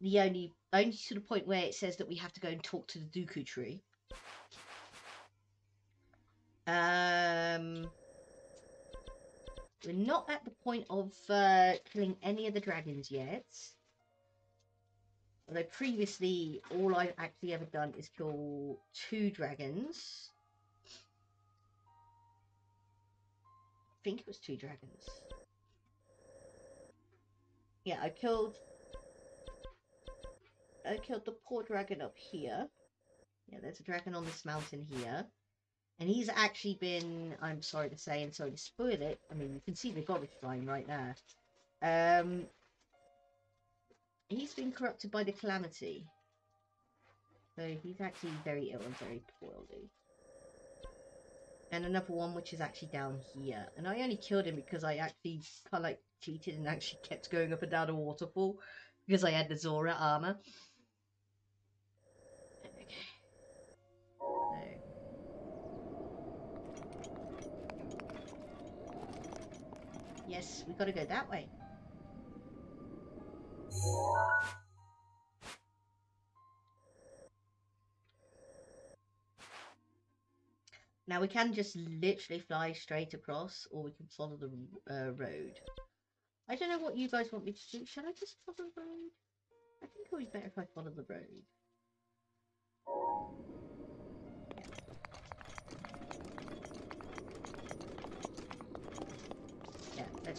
The only, only to the point where it says that we have to go and talk to the Deku tree. Um, we're not at the point of uh, killing any of the dragons yet. Although previously, all I've actually ever done is kill two dragons. I think it was two dragons. Yeah, I killed... I killed the poor dragon up here. Yeah, there's a dragon on this mountain here. And he's actually been, I'm sorry to say and sorry to spoil it. I mean, you can see the garbage flying right there. Um, he's been corrupted by the calamity. So he's actually very ill and very poorly. And another one which is actually down here. And I only killed him because I actually kind of like cheated and actually kept going up and down a waterfall because I had the Zora armor. Yes, we gotta go that way. Now we can just literally fly straight across, or we can follow the uh, road. I don't know what you guys want me to do. Should I just follow the road? I think it would be better if I follow the road.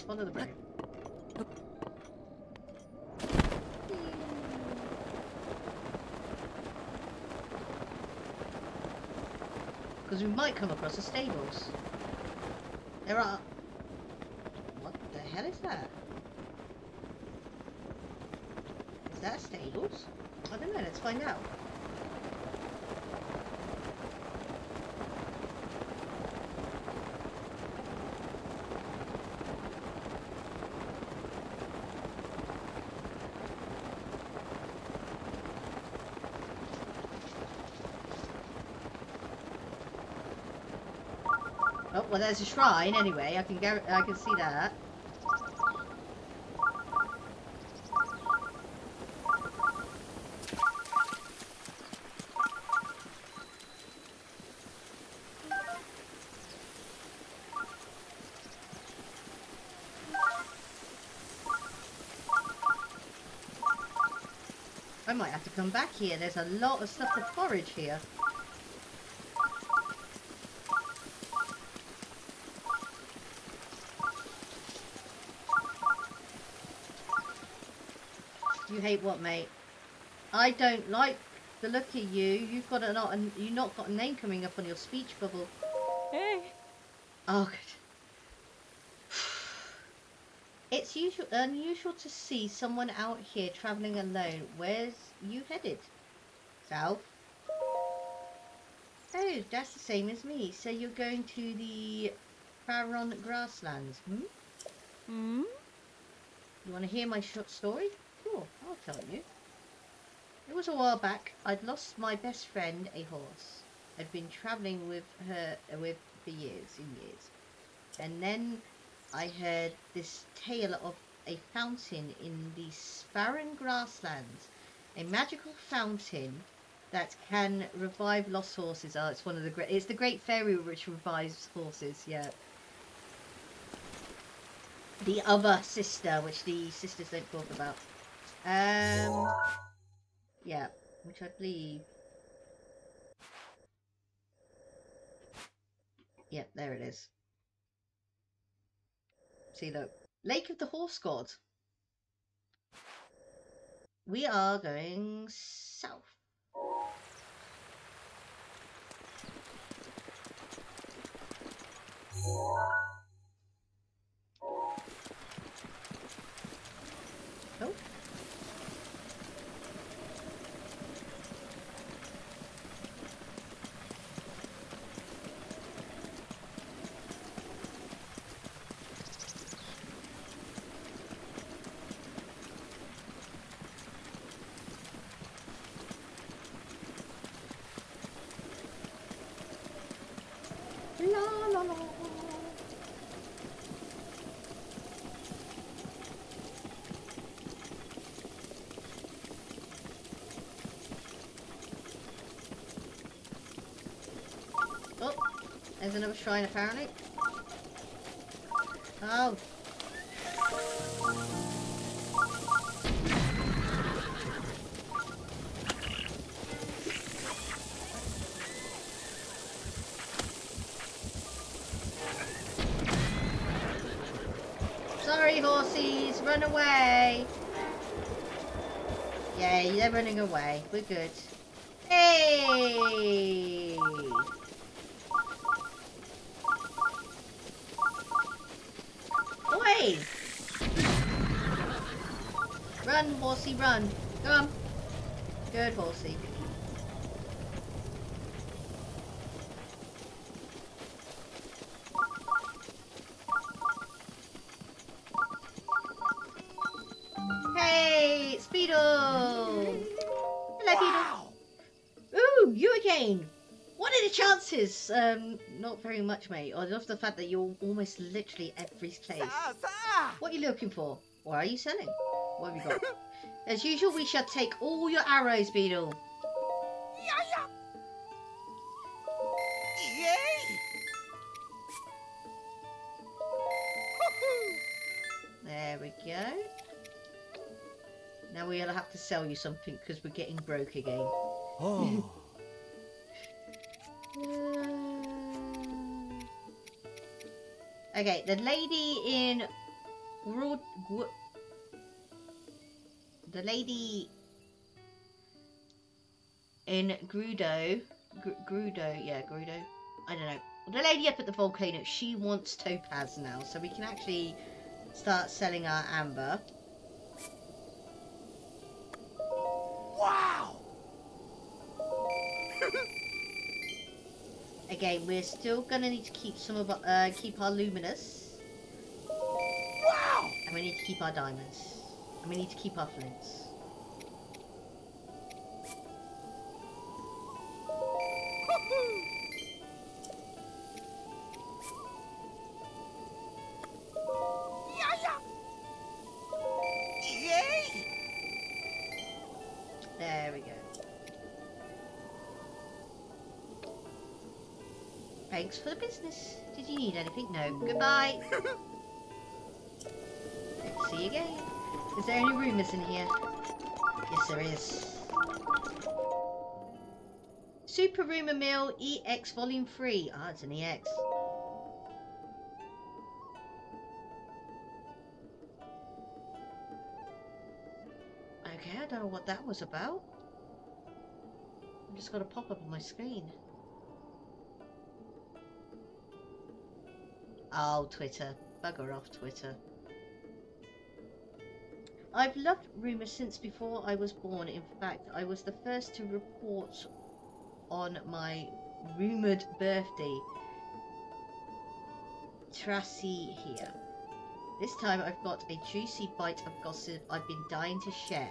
Let's follow the road. Because we might come across the stables. There are... What the hell is that? Is that stables? I don't know, let's find out. Well there's a shrine anyway, I can go I can see that. I might have to come back here. There's a lot of stuff to forage here. You what, mate? I don't like the look of you. You've got a not, you not got a name coming up on your speech bubble. Hey. Oh, good. It's usual, unusual to see someone out here traveling alone. Where's you headed? South. Oh, that's the same as me. So you're going to the Faron grasslands, hmm? Hmm? You want to hear my short story? Tell you. It was a while back. I'd lost my best friend, a horse. I'd been travelling with her uh, with for years and years. And then I heard this tale of a fountain in the Faron grasslands. A magical fountain that can revive lost horses. Oh, it's one of the great. It's the Great Fairy which revives horses. Yeah. The other sister, which the sisters don't talk about. Um. Yeah, which I believe. Yep, there it is. See, look. Lake of the Horse God. We are going south. Oh. There's another shrine apparently. Oh. Sorry, horsies, run away. Yay, they're running away. We're good. Hey! Horsey, run. Go on. Good, horsey. Hey, Speedo! Hello, Speedo. Ooh, you again. What are the chances? Um, not very much, mate. I love the fact that you're almost literally every place. What are you looking for? What are you selling? What have you got? As usual, we shall take all your arrows, Beedle. There we go. Now we'll have to sell you something because we're getting broke again. Oh. Okay, the lady in the lady in Grudo, Gr- Grudo, yeah, Grudo. I don't know. The lady up at the volcano, she wants topaz now, so we can actually start selling our amber. Wow! Again, we're still gonna need to keep some of our, uh, keep our luminous. Wow! And we need to keep our diamonds. And we need to keep our flints. Yay! There we go. Thanks for the business. Did you need anything? No. Goodbye. See you again. Is there any rumours in here? Yes, there is. Super Rumour Mill EX Volume 3. Ah, it's an EX. Okay, I don't know what that was about. I just got a pop-up on my screen. Oh, Twitter. Bugger off, Twitter. I've loved rumours since before I was born. In fact, I was the first to report on my rumoured birthday. Tracy here. This time I've got a juicy bite of gossip I've been dying to share.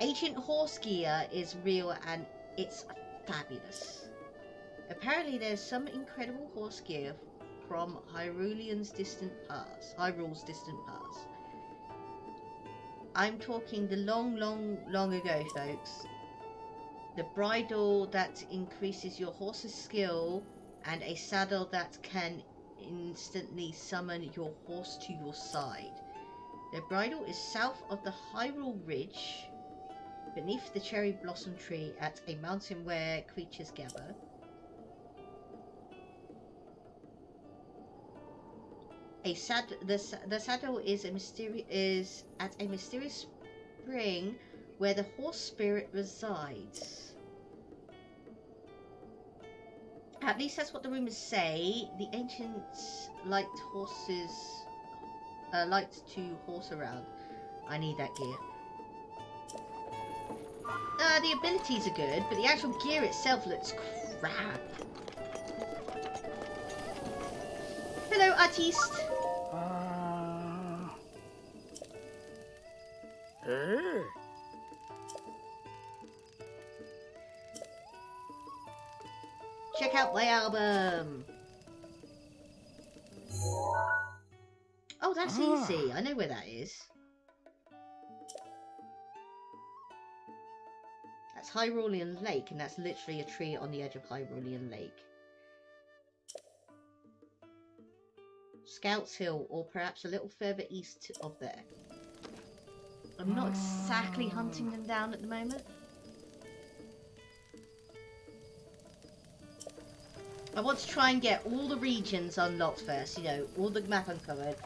Ancient horse gear is real and it's fabulous. Apparently there's some incredible horse gear from Hyrulean's distant past. Hyrule's distant past. I'm talking the long, long, long ago, folks. The bridle that increases your horse's skill and a saddle that can instantly summon your horse to your side. The bridle is south of the Hyrule Ridge, beneath the cherry blossom tree at a mountain where creatures gather. A sad the, the saddle is a mysterious is at a mysterious spring where the horse spirit resides. At least that's what the rumors say. The ancients liked horses, uh, liked to horse around. I need that gear. Uh, the abilities are good, but the actual gear itself looks crap. Hello, artiste. Check out my album. Oh, that's Ah. easy. I know where that is. That's Hyrulean Lake, and that's literally a tree on the edge of Hyrulean Lake. Scouts Hill, or perhaps a little further east of there. I'm not exactly hunting them down at the moment. I want to try and get all the regions unlocked first, you know, all the map uncovered.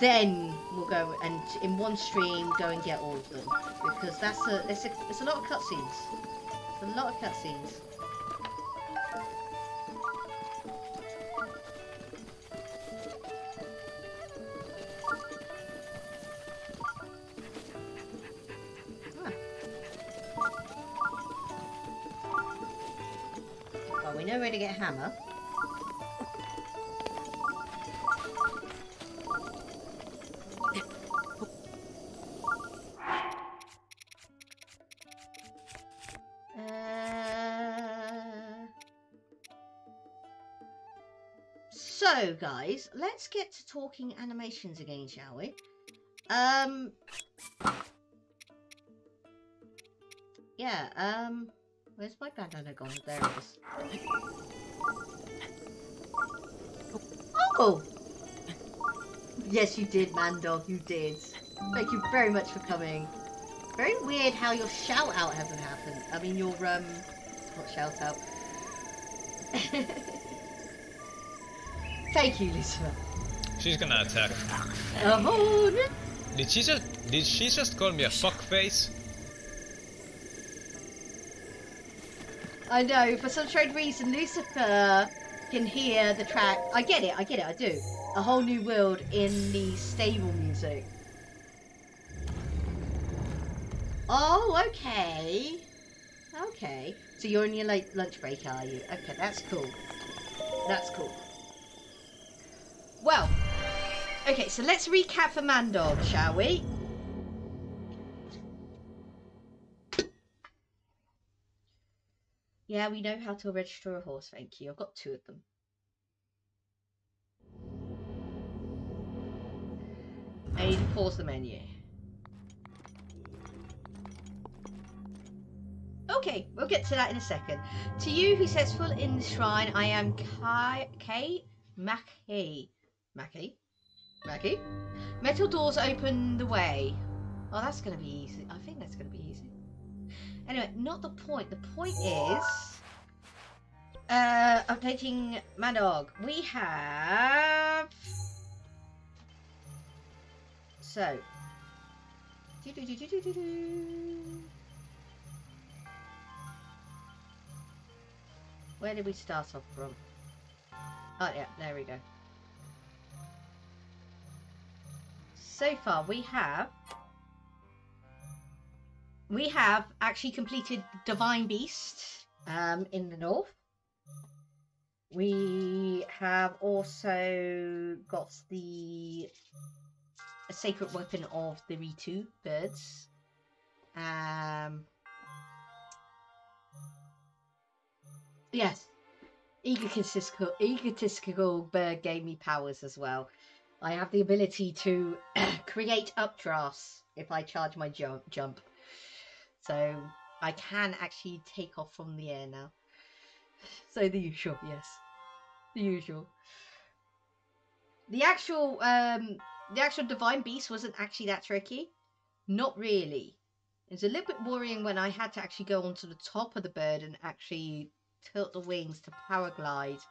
Then we'll go and in one stream go and get all of them because that's a it's a it's a lot of cutscenes. It's a lot of cutscenes. Hammer. Uh, So, guys, let's get to talking animations again, shall we? Um. Yeah, um. Where's my bandana gone? There it is. Oh! Yes, you did, Mandog, you did. Thank you very much for coming. Very weird how your shout out hasn't happened. I mean, your, um. Not shout out. Thank you, Lucifer. She's gonna attack. Oh, no. Did she just did she just call me a fuckface? I know, for some strange reason, Lucifer can hear the track. I get it, I get it, I do. A whole new world in the stable music. Oh, okay. Okay. So you're on your late lunch break, are you? Okay, that's cool. That's cool. Well, okay, so let's recap for Mandog, shall we? Yeah, we know how to register a horse, thank you. I've got two of them. I need to pause the menu. Okay, we'll get to that in a second. To you who sets foot in the shrine, I am Kai Kate Mackey. Mackey? Mackey? Metal doors open the way. Oh, that's going to be easy. I think that's going to be easy. Anyway, not the point. The point is... Uh, updating Mandog. We have... So... Do-do-do-do-do-do. Where did we start off from? Oh yeah, there we go. So far we have we have actually completed Divine Beast um, in the north. We have also got the sacred weapon of the Rito birds. Um, Yes. Egotistical, egotistical bird gave me powers as well. I have the ability to create updrafts if I charge my jump. jump. So I can actually take off from the air now. So the usual, yes. The usual. The actual um the actual divine beast wasn't actually that tricky. Not really. It's a little bit worrying when I had to actually go onto the top of the bird and actually tilt the wings to power glide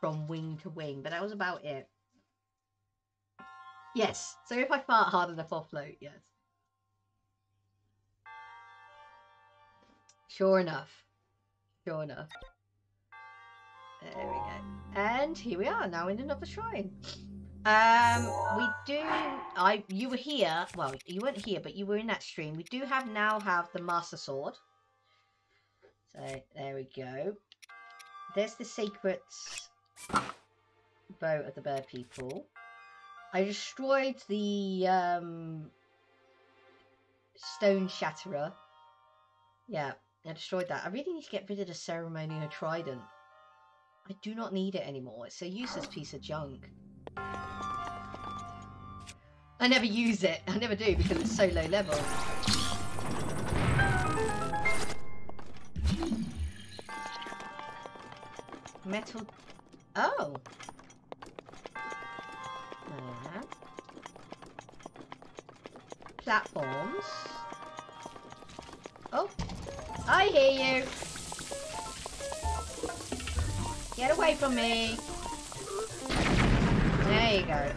from wing to wing, but that was about it. Yes, so if I fart hard enough, I'll float, yes. Sure enough. Sure enough. There we go. And here we are, now in another shrine. Um, we do. I you were here. Well, you weren't here, but you were in that stream. We do have now have the Master Sword. So there we go. There's the secret boat of the bird people. I destroyed the um, stone shatterer. Yeah, I destroyed that. I really need to get rid of the ceremonial trident. I do not need it anymore. It's a useless piece of junk. I never use it. I never do because it's so low level. Metal... Oh! Platforms. Oh! I hear you! Get away from me! There you go.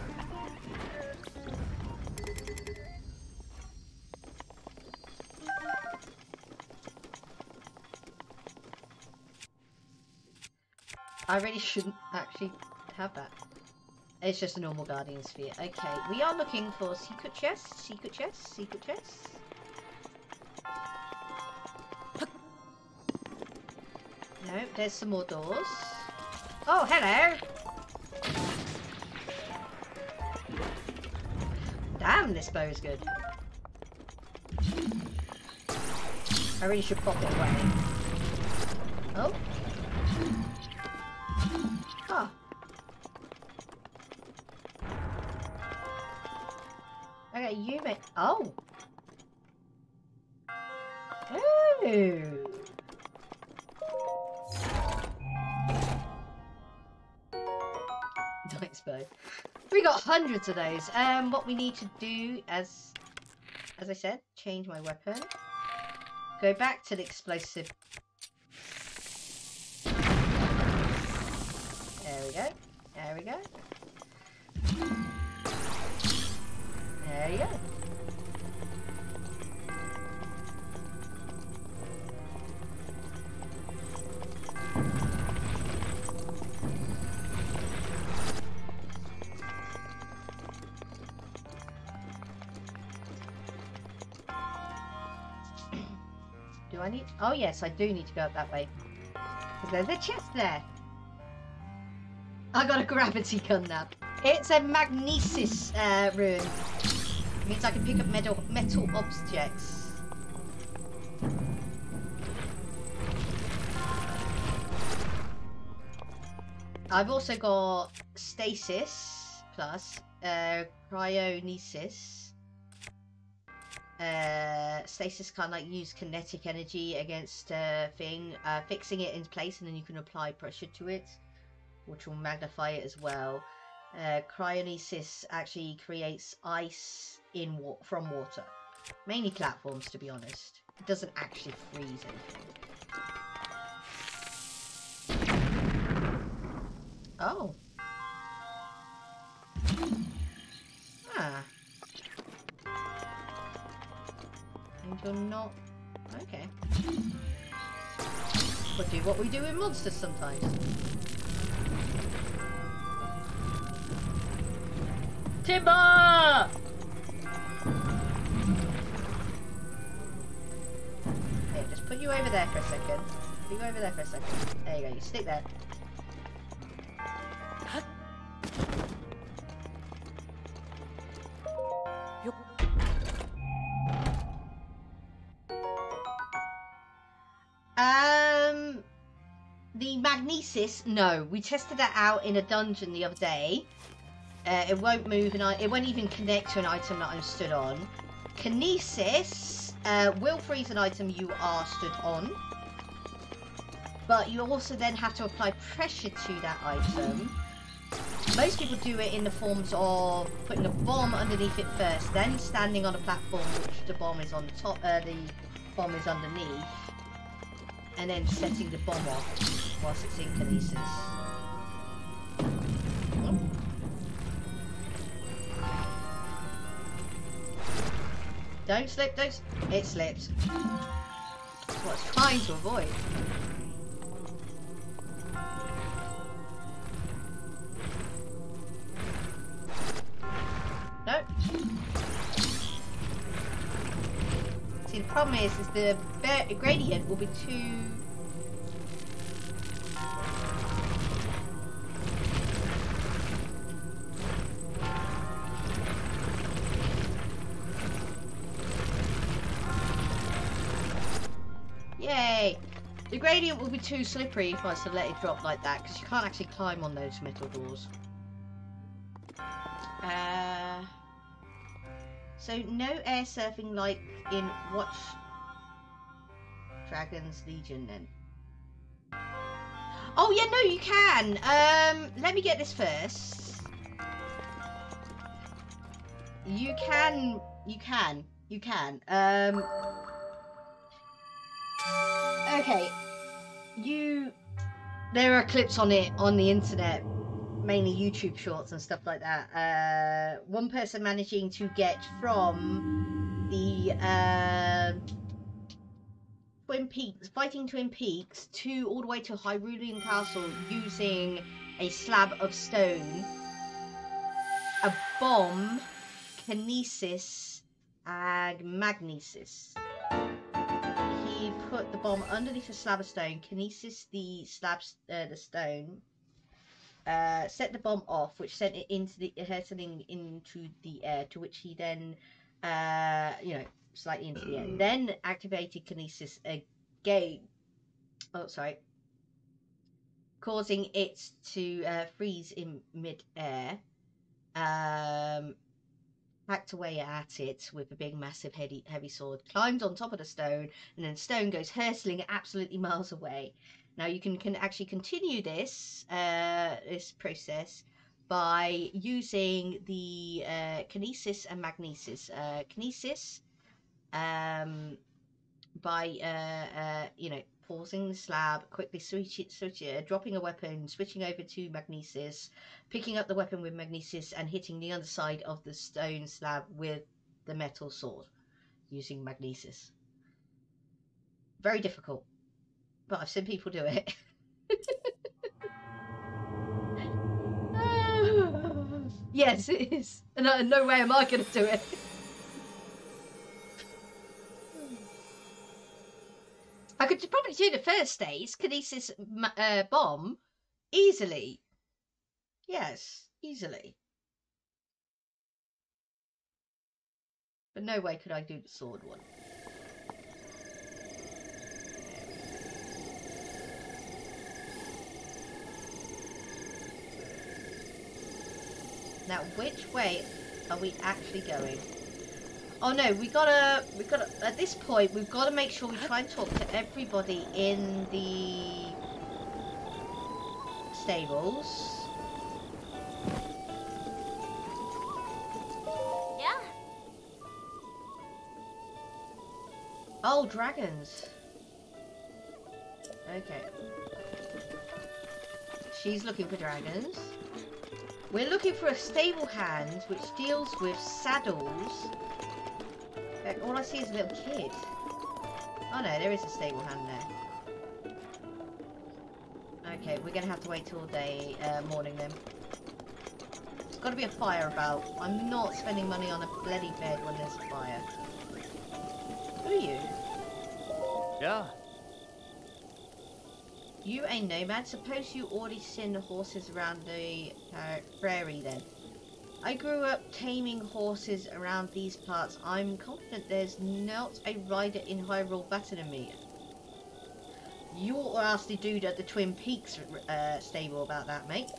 I really shouldn't actually have that. It's just a normal guardian sphere. Okay, we are looking for secret chests, secret chests, secret chests. No, there's some more doors. Oh, hello! Damn, this bow is good. I really should pop it away. Oh. Oh. Okay, you may- Oh! Ooh! Hundreds of those. Um, what we need to do, as as I said, change my weapon. Go back to the explosive. There we go. There we go. There you go. Oh yes, I do need to go up that way. 'Cause there's a chest there. I got a gravity gun now. It's a magnesis uh, rune. It means I can pick up metal metal objects. I've also got stasis plus uh, cryonesis. Uh, stasis can like use kinetic energy against a thing, uh, fixing it in place, and then you can apply pressure to it, which will magnify it as well. Uh, cryonesis actually creates ice in wa- from water, mainly platforms, to be honest. It doesn't actually freeze anything. Oh. Ah. And you're not... Okay. We'll do what we do in monsters sometimes. Timber! Okay, just put you over there for a second. Put you over there for a second. There you go, you stick there. Magnesis. No, we tested that out in a dungeon the other day. Uh, it won't move, and it won't even connect to an item that I'm stood on. Kinesis uh, will freeze an item you are stood on, but you also then have to apply pressure to that item. Most people do it in the forms of putting a bomb underneath it first, then standing on a platform which the bomb is on the top, uh, the bomb is underneath, and then setting the bomb off whilst it's in kinesis. Don't slip, don't. It slips. That's what it's trying to avoid. Problem is, is the gradient will be too. Yay! The gradient will be too slippery if I was to let it drop like that, because you can't actually climb on those metal doors. Uh, so no air surfing like in Watch Dragons Legion then. Oh yeah, no, you can. Um, let me get this first. You can, you can, you can. Um, okay, you. There are clips on it on the internet mainly YouTube shorts and stuff like that. Uh, one person managing to get from the uh, Twin Peaks, fighting Twin Peaks, to all the way to Hyrulean Castle using a slab of stone, a bomb, kinesis, and magnesis. actually put the bomb underneath a slab of stone, kinesis the slab, uh, the stone, uh, set the bomb off, which sent it into the hurtling into the air, to which he then, uh, you know, slightly into the air. Then activated kinesis again. Oh, sorry. Causing it to uh, freeze in mid-air. Um, hacked away at it with a big, massive, heavy, heavy sword, climbed on top of the stone, and then stone goes hurtling absolutely miles away. Now you can, can actually continue this uh, this process by using the uh, kinesis and magnesis. Uh, kinesis um, by uh, uh, you know pausing the slab, quickly switch it, switch it, dropping a weapon, switching over to magnesis, picking up the weapon with magnesis, and hitting the underside of the stone slab with the metal sword using magnesis. Very difficult, but I've seen people do it. yes, it is. And uh, no way am I going to do it. I could probably do the first stage, Kinesis uh, bomb, easily. Yes, easily. But no way could I do the sword one. Now, which way are we actually going? Oh no, we gotta, we gotta, at this point, we've gotta make sure we try and talk to everybody in the stables. Yeah. Oh, dragons. Okay. She's looking for dragons. We're looking for a stable hand which deals with saddles. All I see is a little kid. Oh no, there is a stable hand there. Okay, we're gonna have to wait till day uh, morning then. There's got to be a fire about. I'm not spending money on a bloody bed when there's a fire. Who are you? Yeah. You a nomad? Suppose you already send the horses around the uh, prairie then. I grew up taming horses around these parts. I'm confident there's not a rider in Hyrule better than me. You ought to ask the dude at the Twin Peaks uh, stable about that, mate.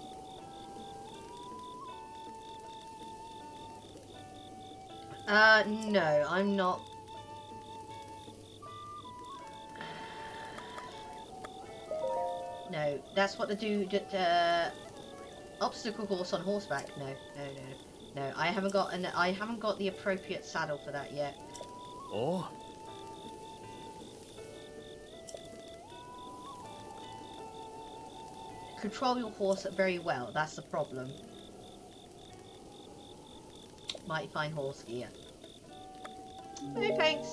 Uh, no, I'm not. No, that's what the dude at uh, obstacle course on horseback. No, no, no, no. I haven't got an. I haven't got the appropriate saddle for that yet. Oh. Control your horse very well. That's the problem. Might find horse gear. No thanks.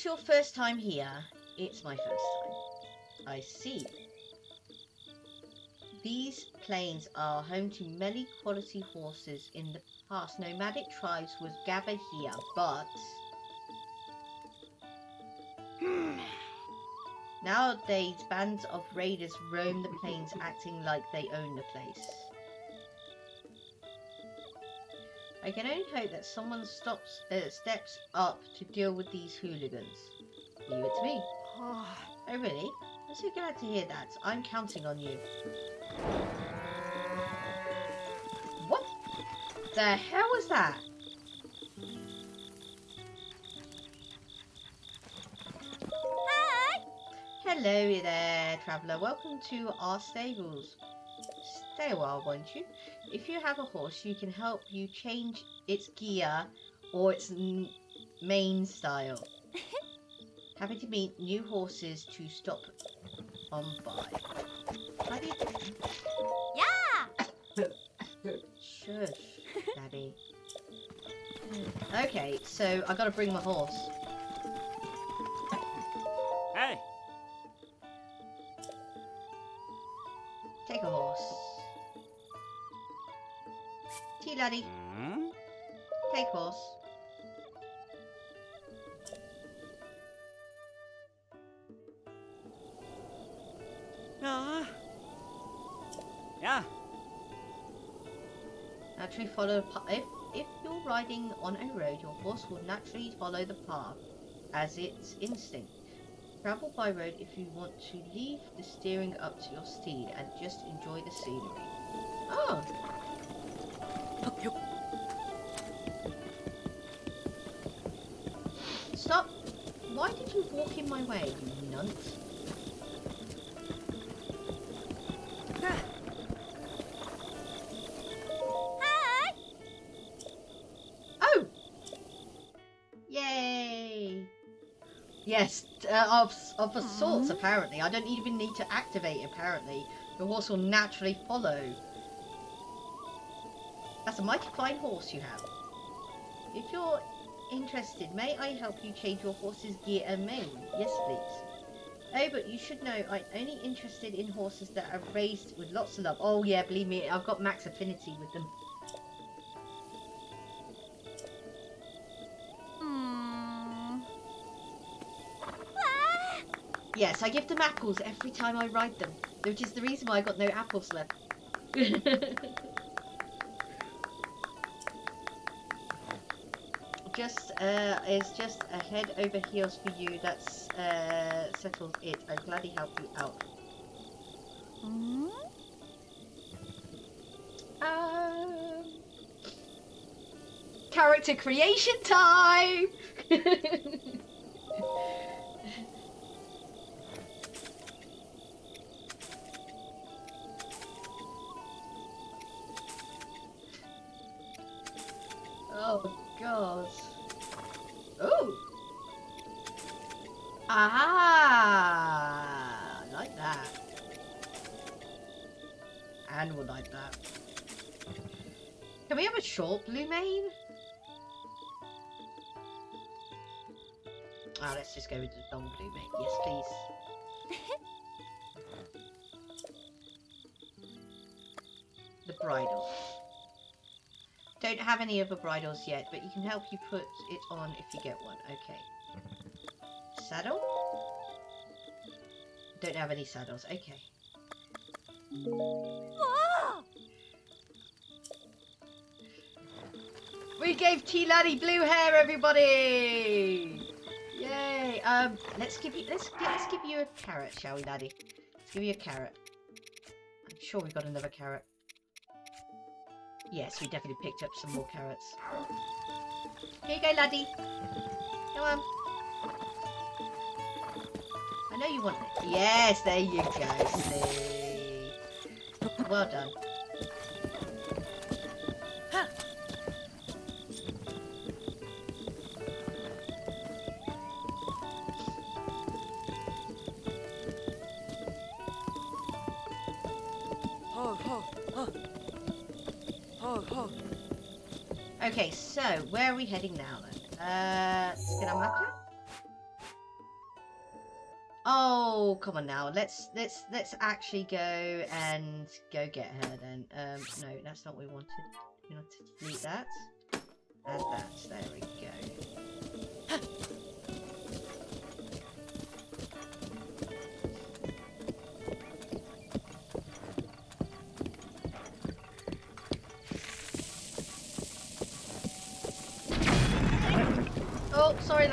This your first time here? It's my first time. I see. These plains are home to many quality horses. In the past, nomadic tribes would gather here, but nowadays bands of raiders roam the plains acting like they own the place. I can only hope that someone stops, uh, steps up to deal with these hooligans. Leave it to me. oh, really? I'm so glad to hear that. I'm counting on you. What the hell was that? Hi! Hello there, traveller. Welcome to our stables. Stay a while, won't you? If you have a horse, you can help you change its gear or its main style. Happy to meet new horses to stop on by. Yeah! Shush, Daddy. Okay, so I gotta bring my horse. Tea, laddie. Hmm? Take horse. Ah. Yeah. Naturally follow the path. If, if you're riding on a road, your horse will naturally follow the path as its instinct. Travel by road if you want to leave the steering up to your steed and just enjoy the scenery. Oh! Stop! Why did you walk in my way, you nunt? Oh! Yay! Yes, uh, of, of a sorts, apparently. I don't even need to activate, apparently. The horse will naturally follow. That's a mighty fine horse you have. If you're interested, may I help you change your horse's gear and mane? Yes, please. Oh, but you should know I'm only interested in horses that are raised with lots of love. Oh yeah, believe me, I've got max affinity with them. Hmm. Yes, I give them apples every time I ride them, which is the reason why I got no apples left. just uh, is just a head over heels for you. That's uh, settles it. I'd gladly help you out. Um, character creation time. Ah, let's just go into the long blue mane. Yes, please. the bridle. Don't have any other bridles yet, but you can help you put it on if you get one. Okay. Saddle? Don't have any saddles. Okay. We gave T Laddie blue hair, everybody! Um, let's give you let's let's give you a carrot, shall we, Laddie? Let's give you a carrot. I'm sure we got another carrot. Yes, we definitely picked up some more carrots. Here you go, laddie. Come on. I know you want it. Yes, there you go. See. Well done. Where are we heading now then? Uh, Skinamaka? Oh, come on now. Let's let's let's actually go and go get her then. Um, no, that's not what we wanted. We want to delete that. Add that. There we go.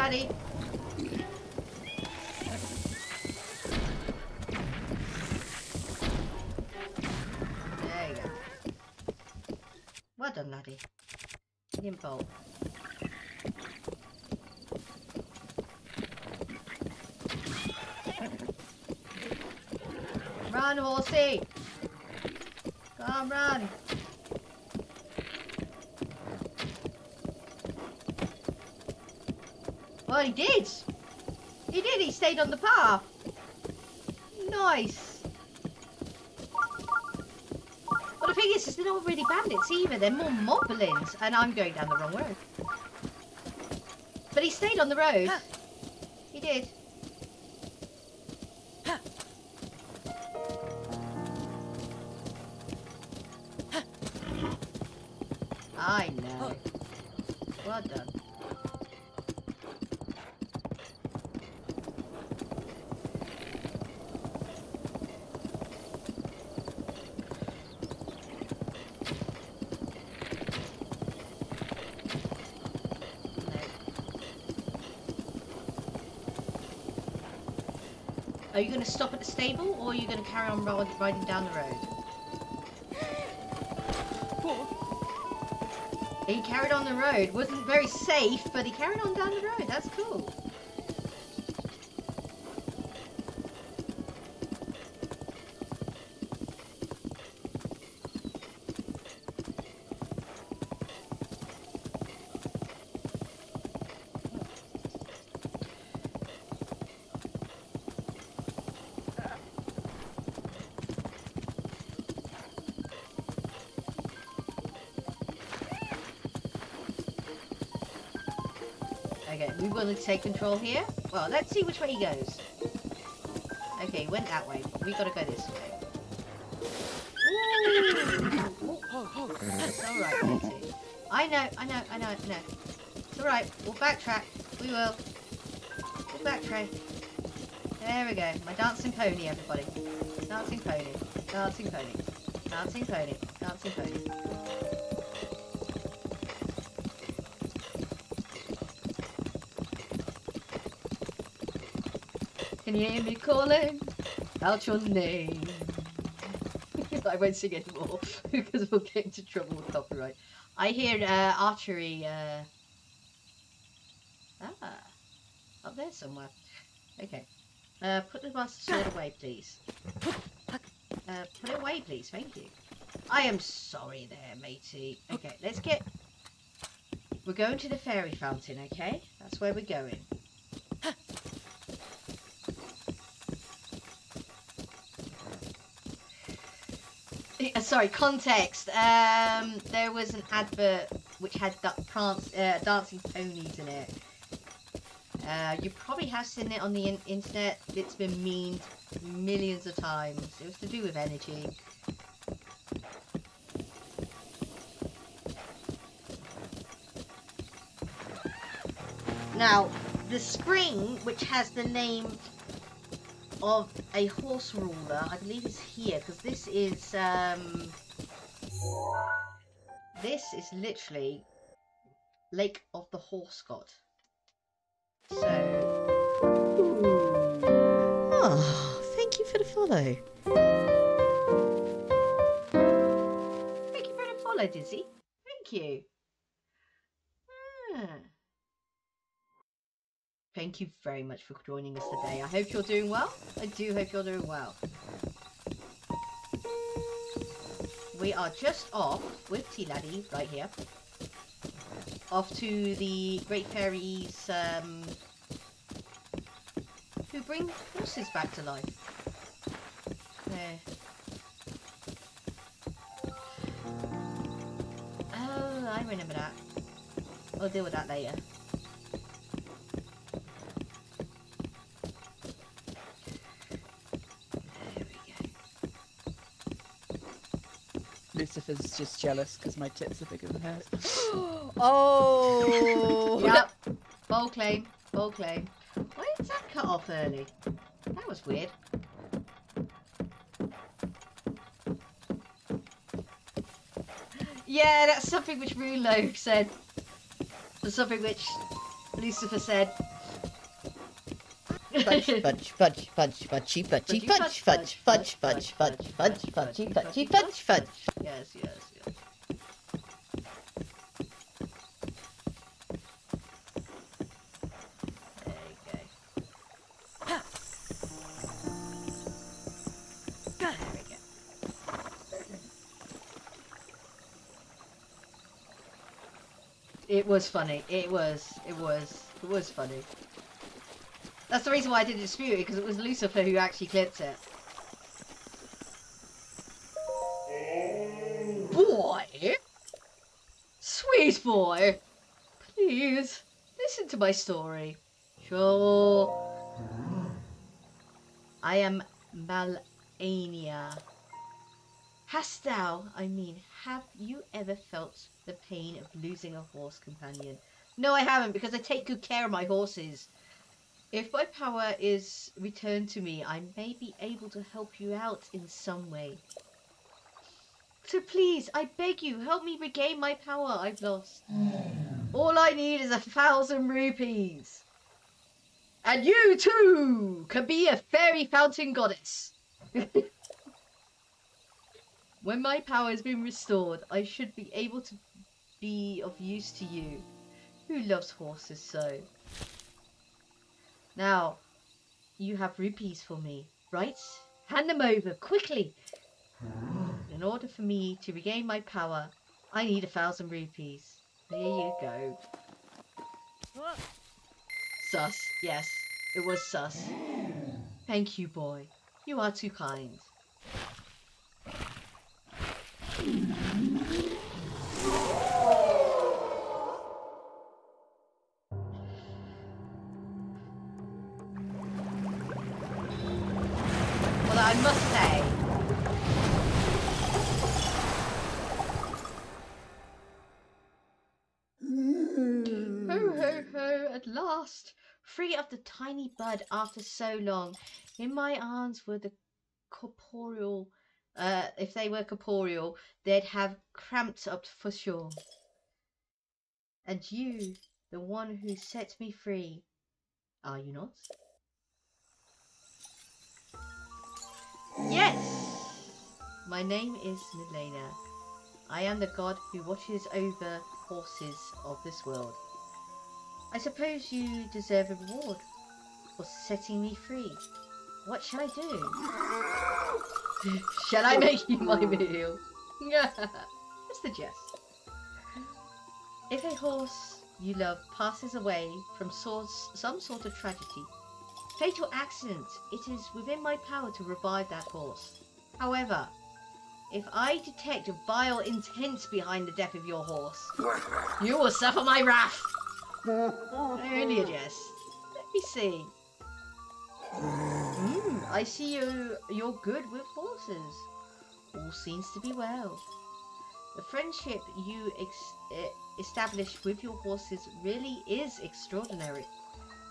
Sorry, laddie. There you go. Well done, laddie. Brilliant bolt. Run, horsey! Come run! Well, he did. He did. He stayed on the path. Nice. What the thing is, is they're not really bandits either. They're more moblins, and I'm going down the wrong road. But he stayed on the road. He did. I know. Well done. Are you going to stop at the stable, or are you going to carry on rid- riding down the road? He carried on the road. Wasn't very safe, but he carried on down the road. That's cool. Okay, we want to take control here. Well, let's see which way he goes. Okay, he went that way. We gotta go this way. Ooh. It's alright. I know, I know, I know, I know. It's alright, we'll backtrack. We will. We'll backtrack. There we go. My dancing pony, everybody. Dancing pony. Dancing pony. Dancing pony. Dancing pony. Hear me calling out your name? I won't sing anymore because we'll get into trouble with copyright. I hear uh, archery. Uh... Ah, up there somewhere. Okay. Uh, put the master sword away, please. Uh, put it away, please. Thank you. I am sorry there, matey. Okay, let's get... We're going to the fairy fountain, okay? That's where we're going. Uh, sorry, context. Um, there was an advert which had prance, uh, dancing ponies in it. Uh, you probably have seen it on the in- internet. It's been memed millions of times. It was to do with energy. Now, the spring, which has the name of a horse ruler, I believe is here, because this is, um... This is literally Lake of the Horse God. So... Oh, thank you for the follow. Thank you for the follow, Dizzy. Thank you. Thank you very much for joining us today. I hope you're doing well. I do hope you're doing well. We are just off with T Laddie right here. Off to the Great Fairies um, who bring horses back to life. There. Oh, I remember that. I'll deal with that later. Just jealous because my tits are bigger than hers. Oh! yep. Bold claim. Bold claim. Why did that cut off early? That was weird. Yeah, that's something which Rulo said. Or something which Lucifer said. Fudge, fudge, fudge, fudge, fudgy, fudgy, fudge, fudge, fudge, fudge, fudge, fudge, fudgy, fudgy, fudge, fudge. Yes, yes, it was funny. It was, it was, it was funny. That's the reason why I didn't dispute it, because it was Lucifer who actually clipped it. Boy! Sweet boy! Please, listen to my story. Sure. I am Malanya. Hast thou, I mean, have you ever felt the pain of losing a horse companion? No, I haven't, because I take good care of my horses. If my power is returned to me, I may be able to help you out in some way. So please, I beg you, help me regain my power I've lost. All I need is a thousand rupees. And you too can be a fairy fountain goddess. when my power has been restored, I should be able to be of use to you. Who loves horses so? Now, you have rupees for me, right? Hand them over, quickly! In order for me to regain my power, I need a thousand rupees. There you go. Sus, yes, it was sus. Thank you, boy. You are too kind. Well, I must say, Ho ho ho, at last! Free of the tiny bud after so long. In my arms were the corporeal. Uh, if they were corporeal, they'd have cramped up for sure. And you, the one who set me free, are you not? Yes! My name is Malanya. I am the god who watches over horses of this world. I suppose you deserve a reward for setting me free. What shall I do? Shall I oh. make you my meal? That's the jest. If a horse you love passes away from source, some sort of tragedy, fatal accident, it is within my power to revive that horse. However, if I detect a vile intent behind the death of your horse, you will suffer my wrath. Only a jest. Let me see. I see you. You're good with horses. All seems to be well. The friendship you ex- eh, establish with your horses really is extraordinary.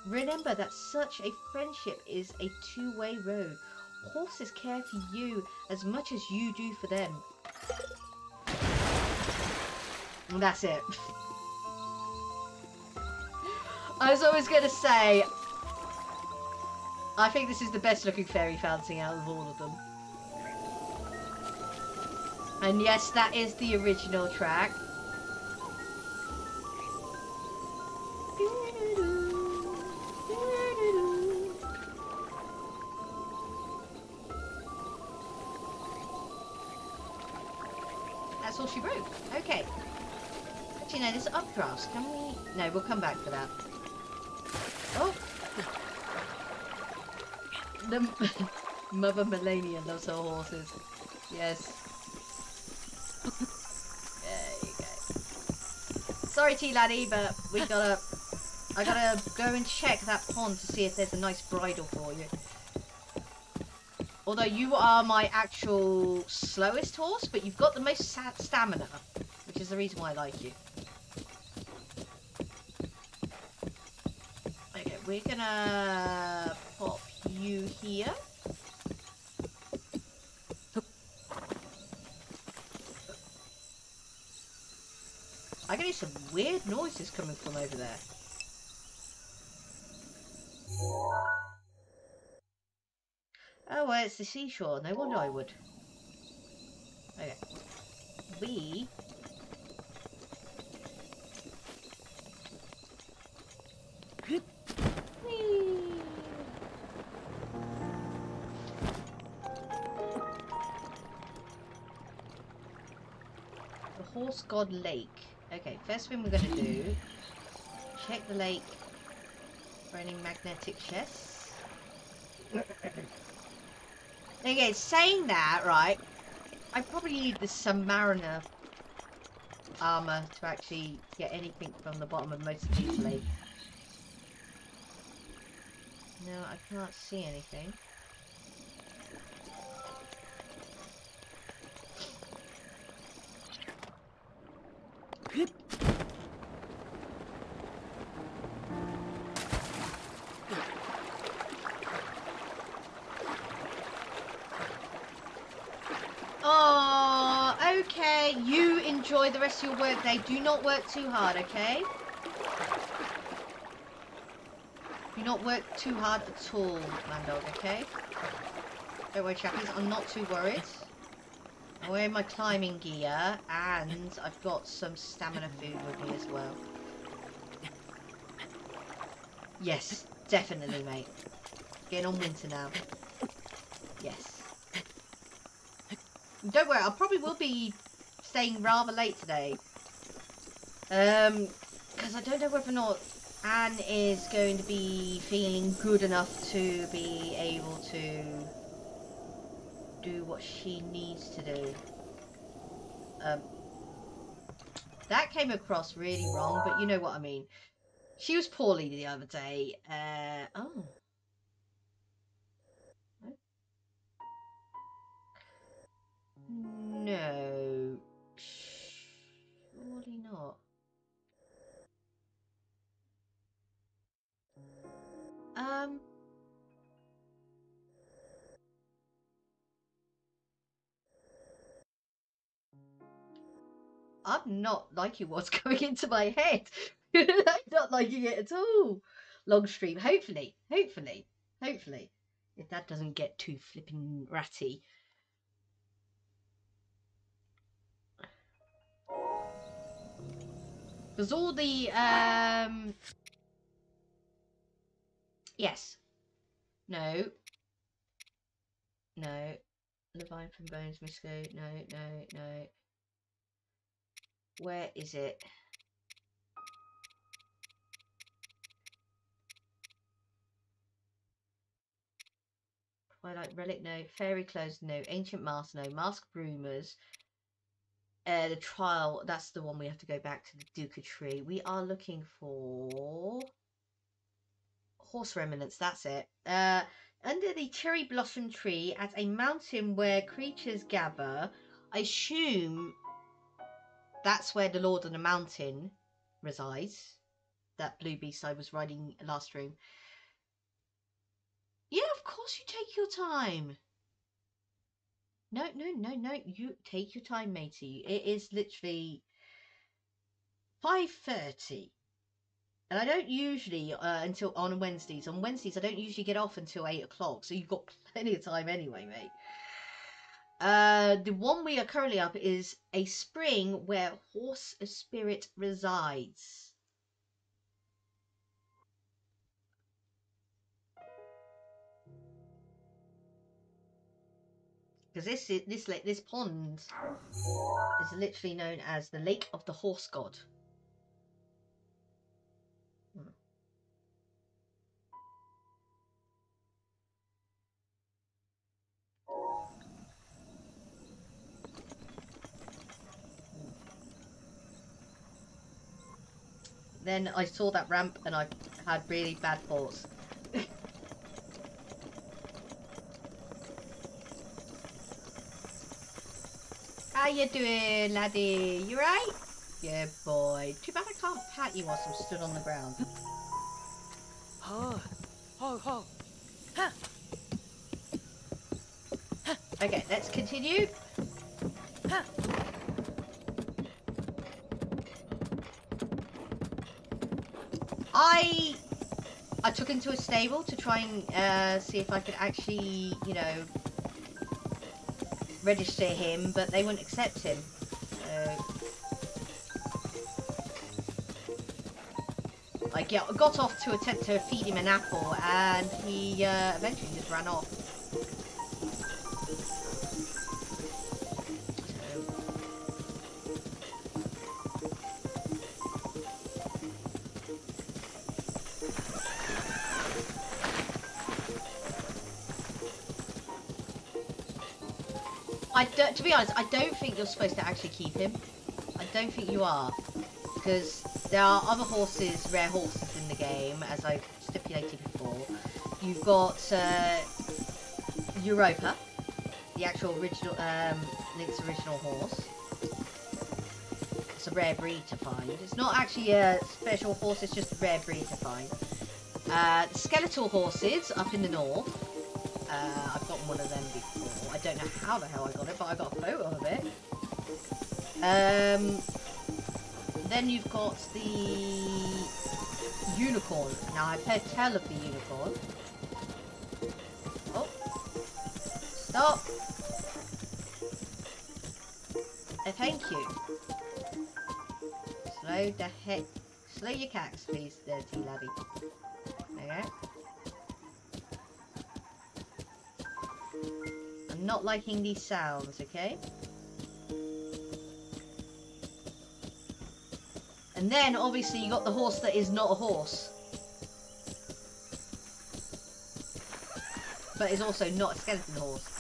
Remember that such a friendship is a two-way road. Horses care for you as much as you do for them. And that's it. I was always going to say, I think this is the best looking fairy fountain out of all of them. And yes, that is the original track. The Mother Malanya loves her horses. Yes. There you go. Sorry, T laddie, but we gotta. I gotta go and check that pond to see if there's a nice bridle for you. Although you are my actual slowest horse, but you've got the most stamina, which is the reason why I like you. Okay, we're gonna you here. I can hear some weird noises coming from over there. Oh, well, it's the seashore. No wonder I would. Okay. We... God Lake. Okay, first thing we're going to do, check the lake for any magnetic chests. Okay, saying that, right, I probably need the Submariner armor to actually get anything from the bottom of most of these lakes. No, I can't see anything. Your work day. Do not work too hard, okay? Do not work too hard at all, Mandog, okay? Don't worry, chappies. I'm not too worried. I'm wearing my climbing gear, and I've got some stamina food with me as well. Yes, definitely, mate. Getting on winter now. Yes. Don't worry, I probably will be staying rather late today. Um, because I don't know whether or not Anne is going to be feeling good enough to be able to do what she needs to do. Um, that came across really wrong, but you know what I mean. She was poorly the other day. Uh, oh. No. Um. I'm not liking what's going into my head. I'm not liking it at all. Long stream. Hopefully. Hopefully. Hopefully. If that doesn't get too flipping ratty. Because all the, um... Yes. No. No. Levine from Bones, Misco. No, no, no. Where is it? Twilight Relic, no. Fairy Clothes, no. Ancient Mask, no. Mask Groomers. Uh, the trial, that's the one we have to go back to the Deku tree. We are looking for horse remnants, that's it. Uh, under the cherry blossom tree at a mountain where creatures gather. I assume that's where the Lord of the Mountain resides. That blue beast I was riding last room. Yeah, of course you take your time. No, no, no, no. You take your time, matey. It is literally five thirty, and I don't usually uh, until on Wednesdays. On Wednesdays, I don't usually get off until eight o'clock, so you've got plenty of time anyway, mate. Uh, the one we are currently up is a spring where horse spirit resides. Because this is, this this pond is literally known as the Lake of the Horse God. Then I saw that ramp and I had really bad thoughts. How you doing, laddie? You right? Good boy. Too bad I can't pat you whilst I'm stood on the ground. Oh, oh, oh. Okay, let's continue. I I took him to a stable to try and uh, see if I could actually, you know, register him, but they wouldn't accept him. So I got off to attempt to feed him an apple, and he uh, eventually just ran off. To be honest, I don't think you're supposed to actually keep him. I don't think you are. Because there are other horses, rare horses in the game, as I've stipulated before. You've got uh, Epona, the actual original, um, Link's original horse. It's a rare breed to find. It's not actually a special horse, it's just a rare breed to find. Uh, skeletal horses up in the north. Uh, I've got one of them before. I don't know how the hell I got it, but I got a photo of it. Um, then you've got the unicorn. Now I've heard tell of the unicorn. Oh, stop! Uh, thank you. Slow the heck. Slow your cacks, please, dirty laddie. There Not liking these sounds, okay? And then, obviously, you got the horse that is not a horse. But is also not a skeleton horse.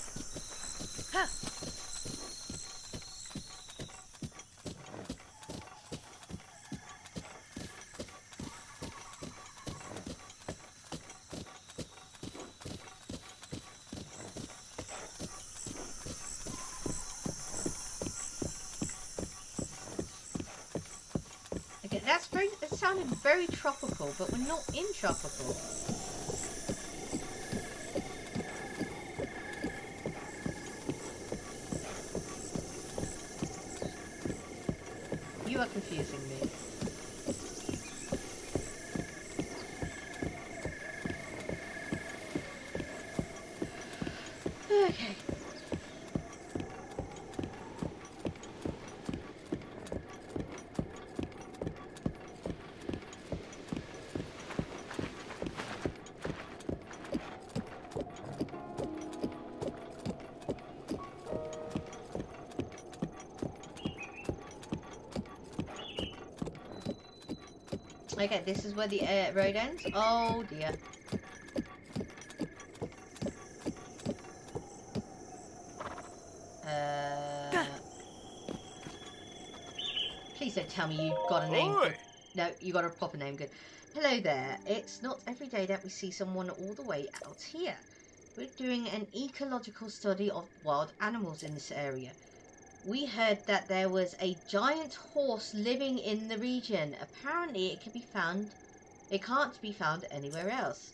Okay, that's very, that sounded very tropical, but we're Okay, this is where the uh, road ends. Oh dear. Uh, please don't tell me you've got a name. Good. No, you got a proper name. Good. Hello there. It's not every day that we see someone all the way out here. We're doing an ecological study of wild animals in this area. We heard that there was a giant horse living in the region. Apparently it can be found it can't be found anywhere else.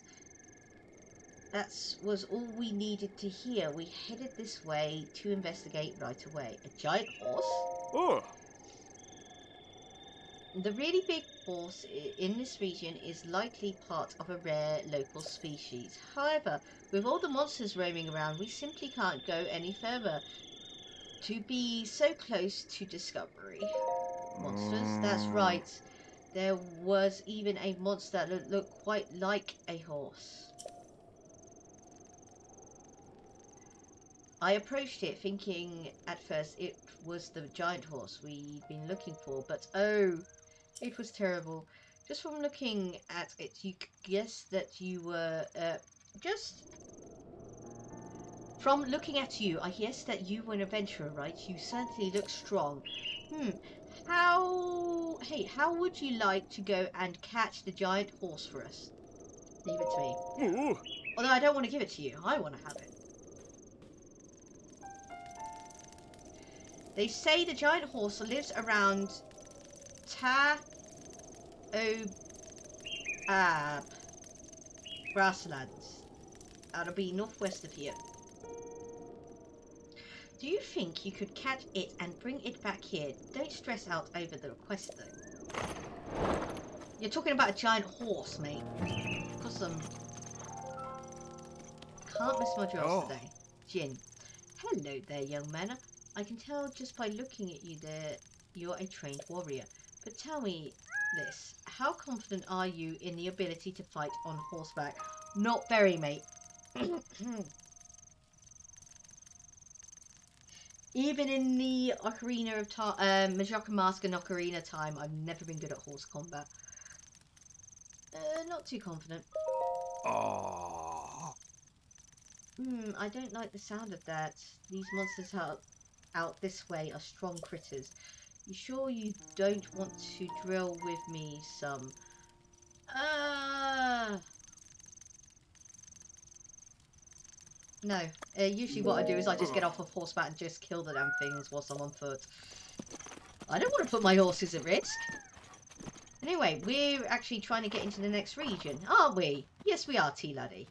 That was all we needed to hear. We headed this way to investigate right away. A giant horse? Oh, The really big horse in this region is likely part of a rare local species. However, with all the monsters roaming around, we simply can't go any further. To be so close to discovery. Monsters? That's right. There was even a monster that looked quite like a horse. I approached it thinking at first it was the giant horse we'd been looking for, but oh, it was terrible. Just from looking at it, you could guess that you were, uh, just... From looking at you, I guess that you were an adventurer, right? You certainly look strong. Hmm, how... Hey, how would you like to go and catch the giant horse for us? Leave it to me. Although I don't want to give it to you, I want to have it. They say the giant horse lives around Ta Ob grasslands. That'll be northwest of here. Do you think you could catch it and bring it back here? Don't stress out over the request though. You're talking about a giant horse, mate. Got some. Can't miss my drills Oh. today. Jin. Hello there, young man. I can tell just by looking at you there you're a trained warrior. But tell me this. How confident are you in the ability to fight on horseback? Not very, mate. Even in the Ocarina of Time, um, Mask and Ocarina time, I've never been good at horse combat. Uh, not too confident. Oh. Hmm, I don't like the sound of that. These monsters out, out this way are strong critters. You sure you don't want to drill with me some? Uh... No. Uh, usually what I do is I just get off of horseback and just kill the damn things whilst I'm on foot. I don't want to put my horses at risk. Anyway, we're actually trying to get into the next region, aren't we? Yes, we are, T-Laddie.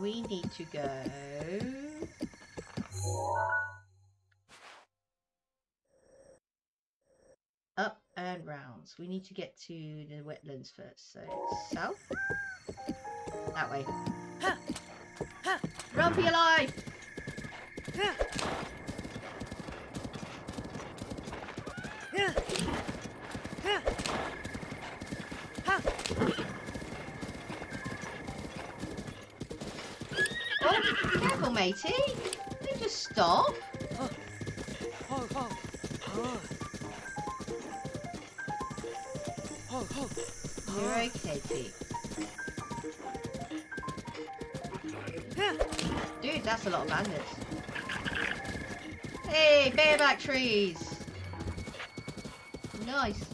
We need to go... Up and rounds. We need to get to the wetlands first. So, south? That way. Run for your life! Oh, careful, matey. Don't just stop. You're. Dude, that's a lot of bandits. Hey, bareback trees! Nice.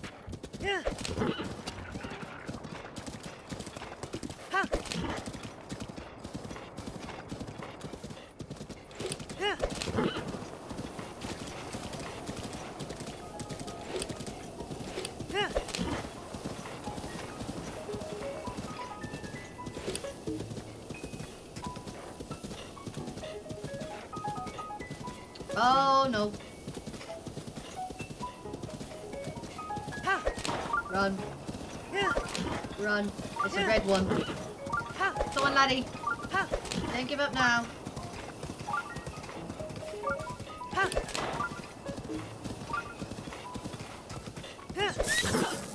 One. Come on, laddie. Don't give up now.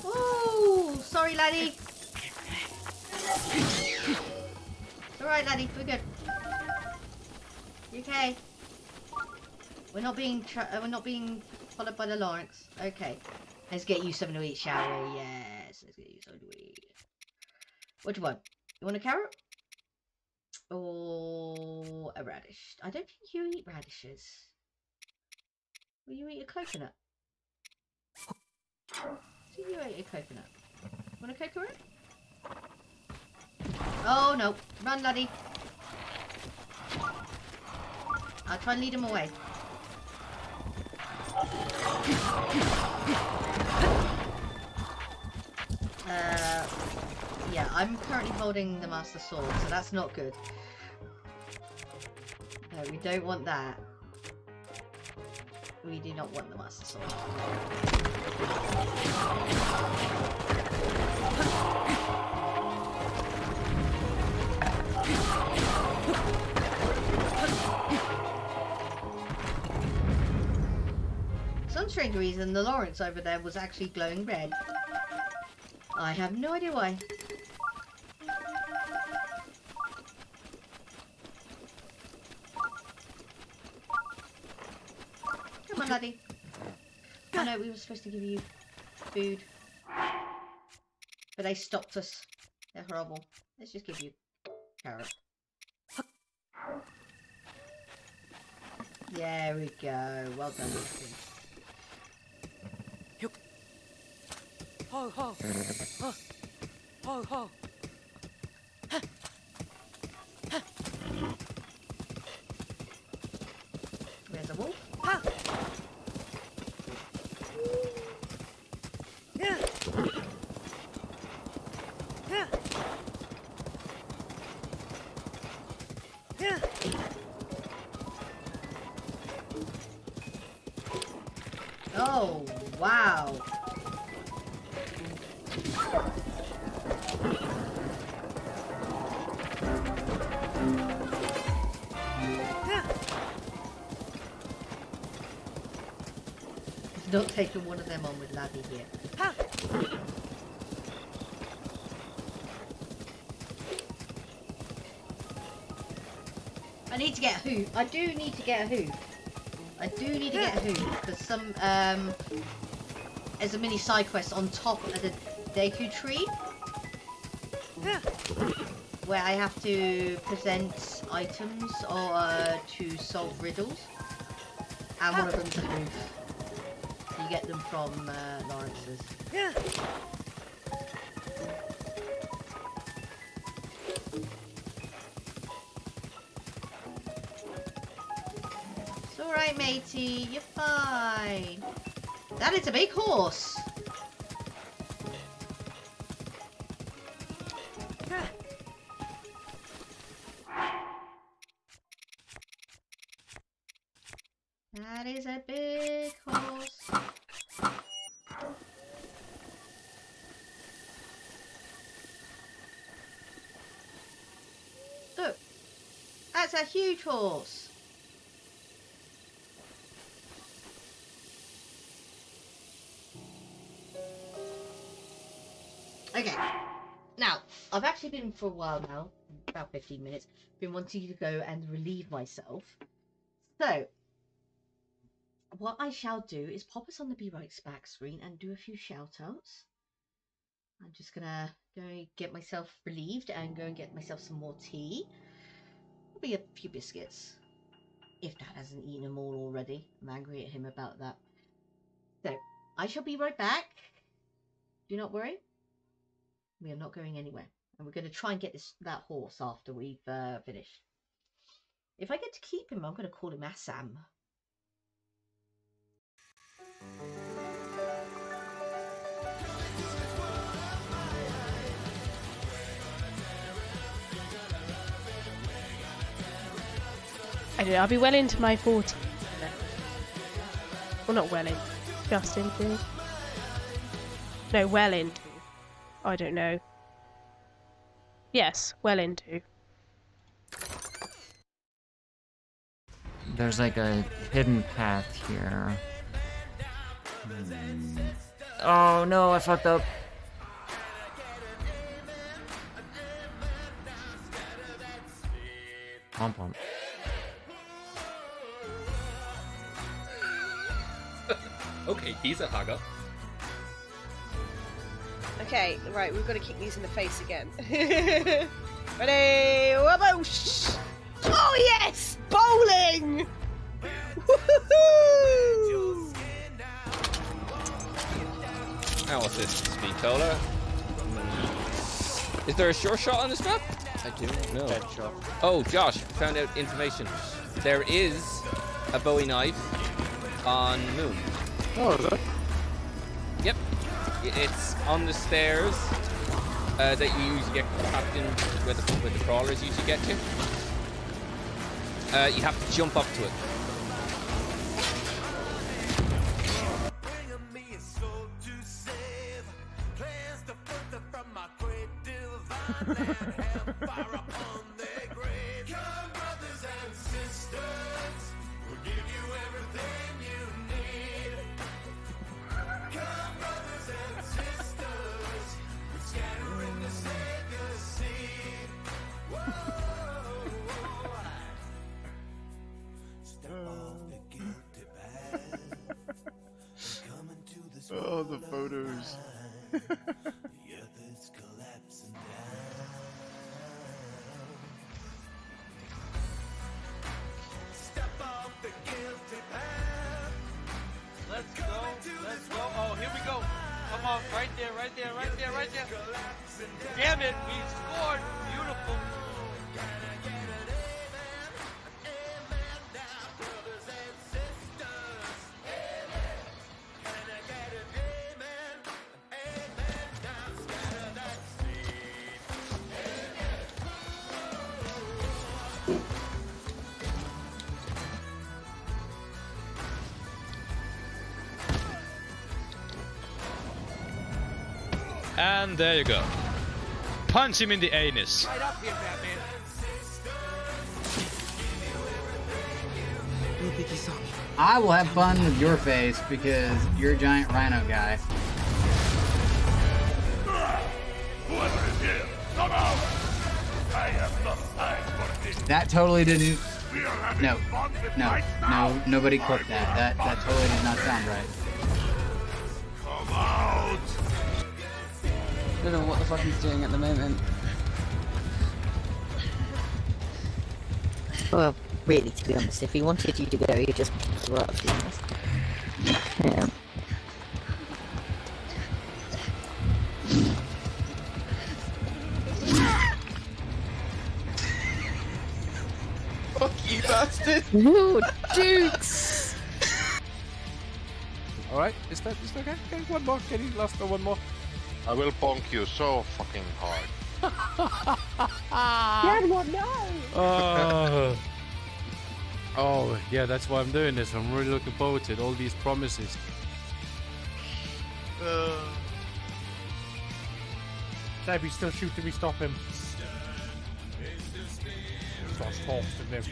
Ooh, sorry, laddie. Alright, laddie, we're good. You okay? We're not being uh, we're not being followed by the Lawrence. Okay. Let's get you something to eat, shall we? Yes, let's get you something to eat. What do you want? You want a carrot? Or a radish? I don't think you eat radishes. Will you eat a coconut? Do you eat a coconut? Want a coconut? Oh no. Run, laddie. I'll try and lead him away. Uh, yeah, I'm currently holding the Master Sword, so that's not good. No, we don't want that. We do not want the Master Sword. some strange reason, the Lawrence over there was actually glowing red. I have no idea why. On, laddie. I know we were supposed to give you food. But they stopped us. They're horrible. Let's just give you carrot. There we go. Well done. Ho ho. Ho ho. ho. Where's the wolf? Taking one of them on with Laddie here. I need to get a hoof. I do need to get a hoof. I do need to get a hoof because some um there's a mini side quest on top of the Deku tree. where I have to present items or uh, to solve riddles. And one of them's a booth. You get them from uh, Lawrence's. Yeah. It's alright, matey. You're fine. That is a big horse. Huge horse. Okay. Now, I've actually been for a while now, about 15 minutes, been wanting to go and relieve myself. So, what I shall do is pop us on the Be Rights back screen and do a few shout outs. I'm just gonna go get myself relieved and go and get myself some more tea. Few biscuits. If Dad hasn't eaten them all already. I'm angry at him about that. So, I shall be right back. Do not worry. We are not going anywhere. And we're going to try and get this that horse after we've uh, finished. If I get to keep him, I'm going to call him Assam. I don't know, I'll be well into my 40s. Well, not well into, just into. No, well into. I don't know. Yes, well into. There's like a hidden path here. Hmm. Oh no, I fucked up. Pom pom. Okay, he's a hugger. Okay, right, we've got to kick these in the face again. Ready? Waboosh! Oh yes! Bowling! Woohoo! Now what's this? Speed cola? Is there a sure shot on this map? I do not know. Oh, Josh, found out information. There is a Bowie knife on Moon. Oh, is that? Yep. It's on the stairs uh, that you usually get trapped in where the, where the crawlers usually get to. Uh, you have to jump up to it. And there you go. Punch him in the anus. Right up here, Batman. I will have fun with your face because you're a giant rhino guy. Whoever is here, come out! I have the time for this. That totally didn't. We are having No, no, no, nobody clipped that. That that totally did not sound right. Don't know what the fuck he's doing at the moment. Well, really, to be honest, if he wanted you to go, he'd just pick you up, to be honest. Yeah. Fuck you, bastard! Ooh, Dukes! Alright, is that, is that okay? Okay, one more. Can you last one more? I will bonk you so fucking hard. Dad, what? No! Oh. oh, yeah, that's why I'm doing this. I'm really looking forward to it. All these promises. Uh, Deb, he's still shooting me. Stop him. Starts tossing him.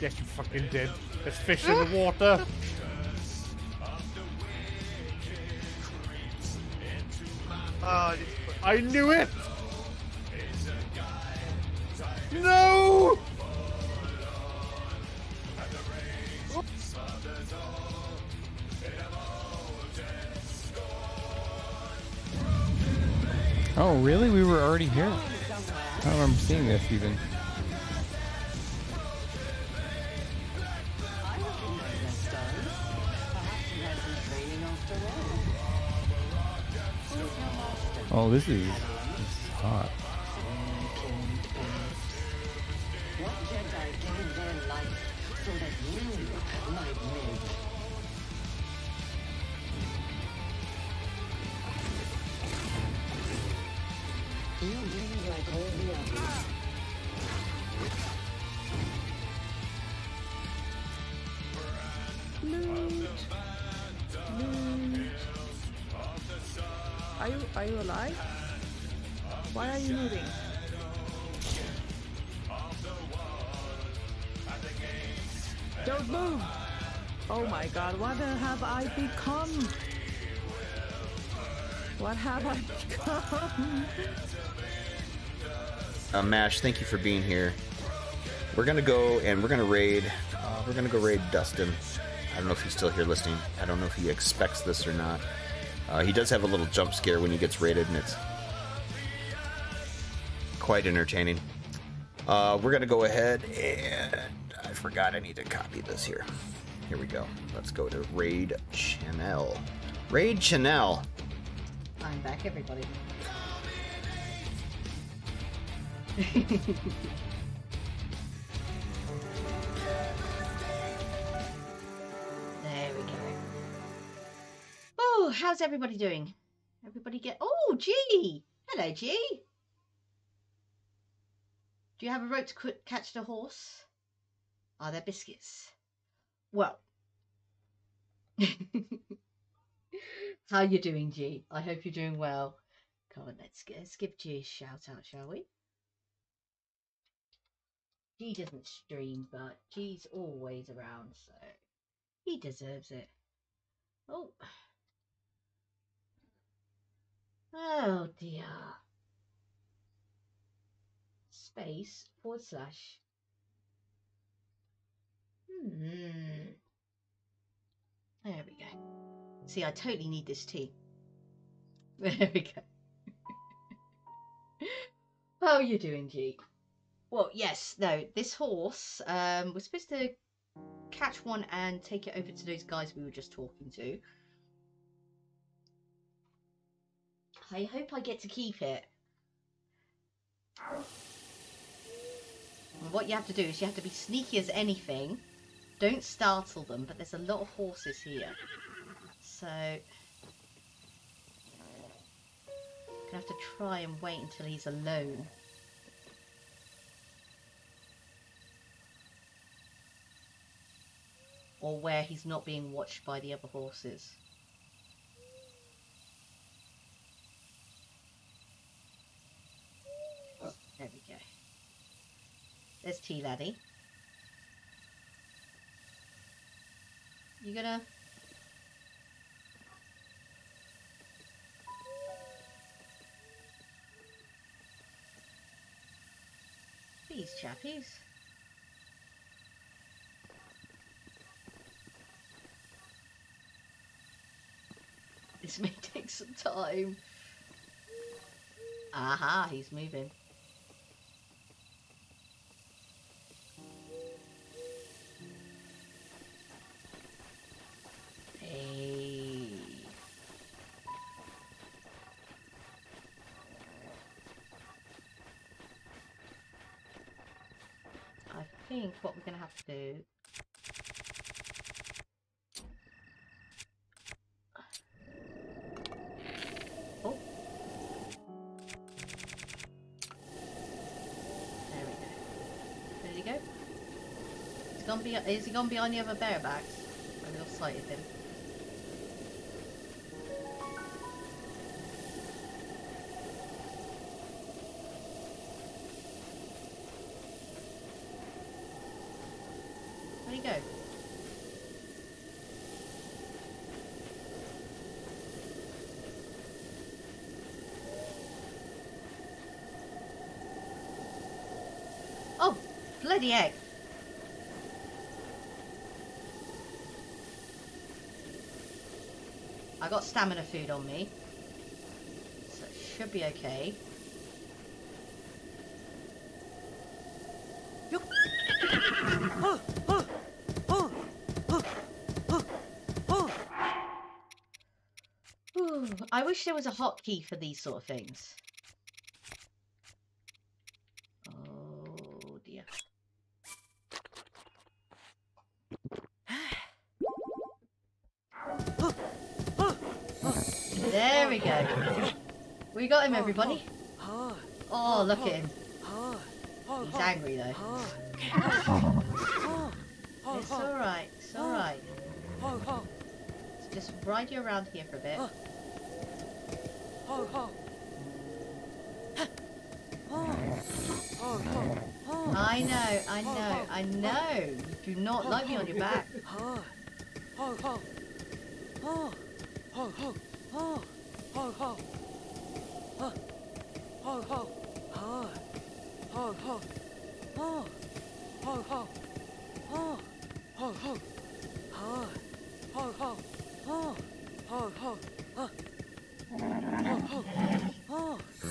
Yes, you fucking did. There's fish in the water. I knew it! This is, this is hot. Are you alive? Why are you moving? Don't move! Oh my god, what have I become? What have I become? Uh, Mash, thank you for being here. We're gonna go and we're gonna raid. Uh, we're gonna go raid Dustin. I don't know if he's still here listening. I don't know if he expects this or not. Uh, he does have a little jump scare when he gets raided, and it's quite entertaining. Uh, we're gonna go ahead and I forgot I need to copy this here. Here we go. Let's go to raid Chanel. Raid Chanel. I'm back, everybody. there we go. Oh, how's everybody doing? Everybody get. Oh, G! Hello, G! Do you have a rope to catch the horse? Are there biscuits? Well. How you doing, G? I hope you're doing well. Come on, let's, let's give G a shout out, shall we? G doesn't stream, but G's always around, so he deserves it. Oh. Oh dear. Space forward slash. Hmm. There we go. See, I totally need this tea. There we go. How are you doing, G? Well, yes, no, this horse, um, we're supposed to catch one and take it over to those guys we were just talking to. I hope I get to keep it. What you have to do is you have to be sneaky as anything. Don't startle them, but there's a lot of horses here. So... Gonna have to try and wait until he's alone. Or where he's not being watched by the other horses. There we go. There's Tea Laddie. You gonna... These chappies. This may take some time. Aha, he's moving. I think what we're going to have to do Oh. There we go. There you go. He's gone be is he behind the other barebacks? I lost sight of him. Where'd he go? Oh, bloody egg. I got stamina food on me. So it should be okay. I wish there was a hotkey for these sort of things. Oh dear. There we go. We got him, oh, everybody. Oh, oh, look at oh, him. He's angry though. It's alright, it's alright. Just ride you around here for a bit. I know, I know, I know. You do not like me on your back.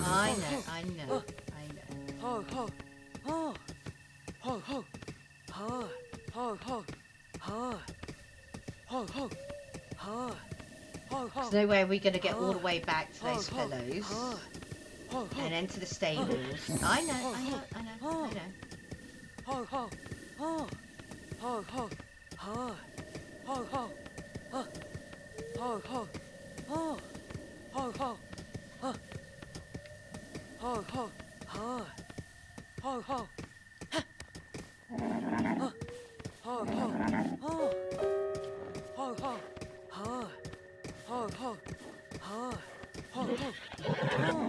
I know, I know, I know. There's no way we're going to get all the way back to those fellows and enter the stables. I know, I know, I know, I know.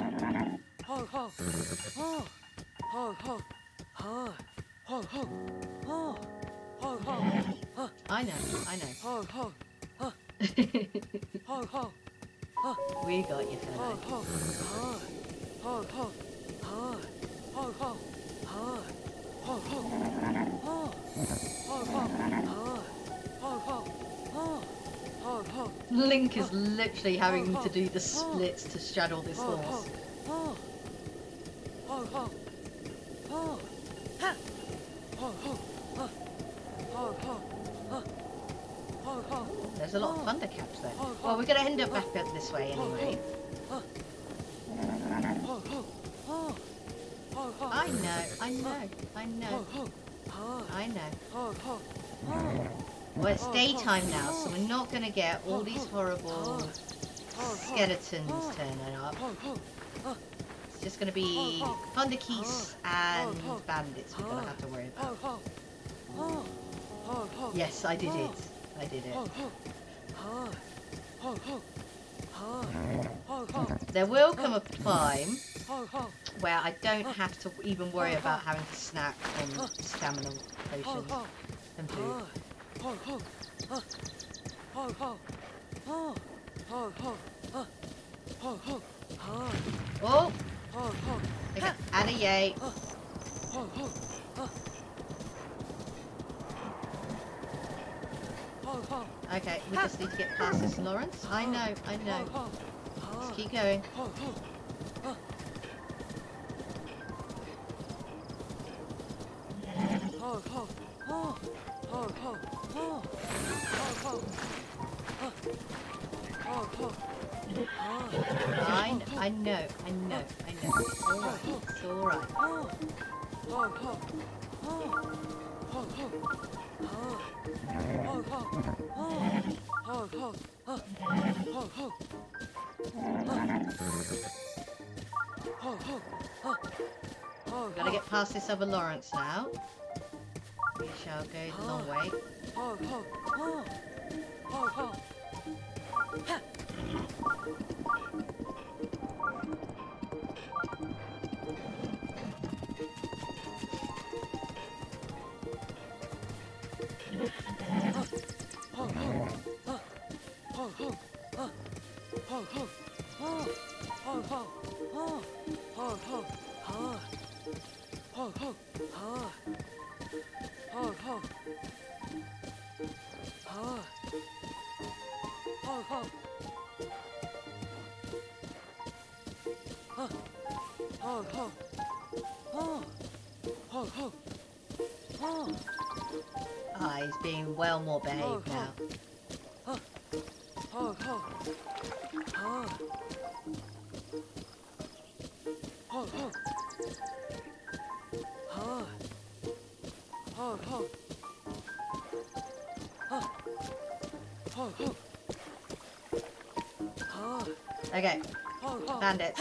I know, I know. we got you, fellow. Link is literally having to do the splits to straddle this horse. There's a lot of thunder caps there. Well, we're going to end up back up this way anyway. I know, I know, I know. I know. Well, it's daytime now, so we're not going to get all these horrible skeletons turning up. It's just going to be thunder geese and bandits we're going to have to worry about. Yes, I did it. I did it. There will come a time where I don't have to even worry about having to snack on stamina potions and food. Oh! I got and a yay. Okay, we just need to get past this Lawrence. I know, I know. Just keep going. I, kn- I know, I know, I know. It's alright, it's alright. Gotta get past this other Lawrence now. We shall go the long way. Oh. Ah, he's being well more behaved now. Okay, bandits.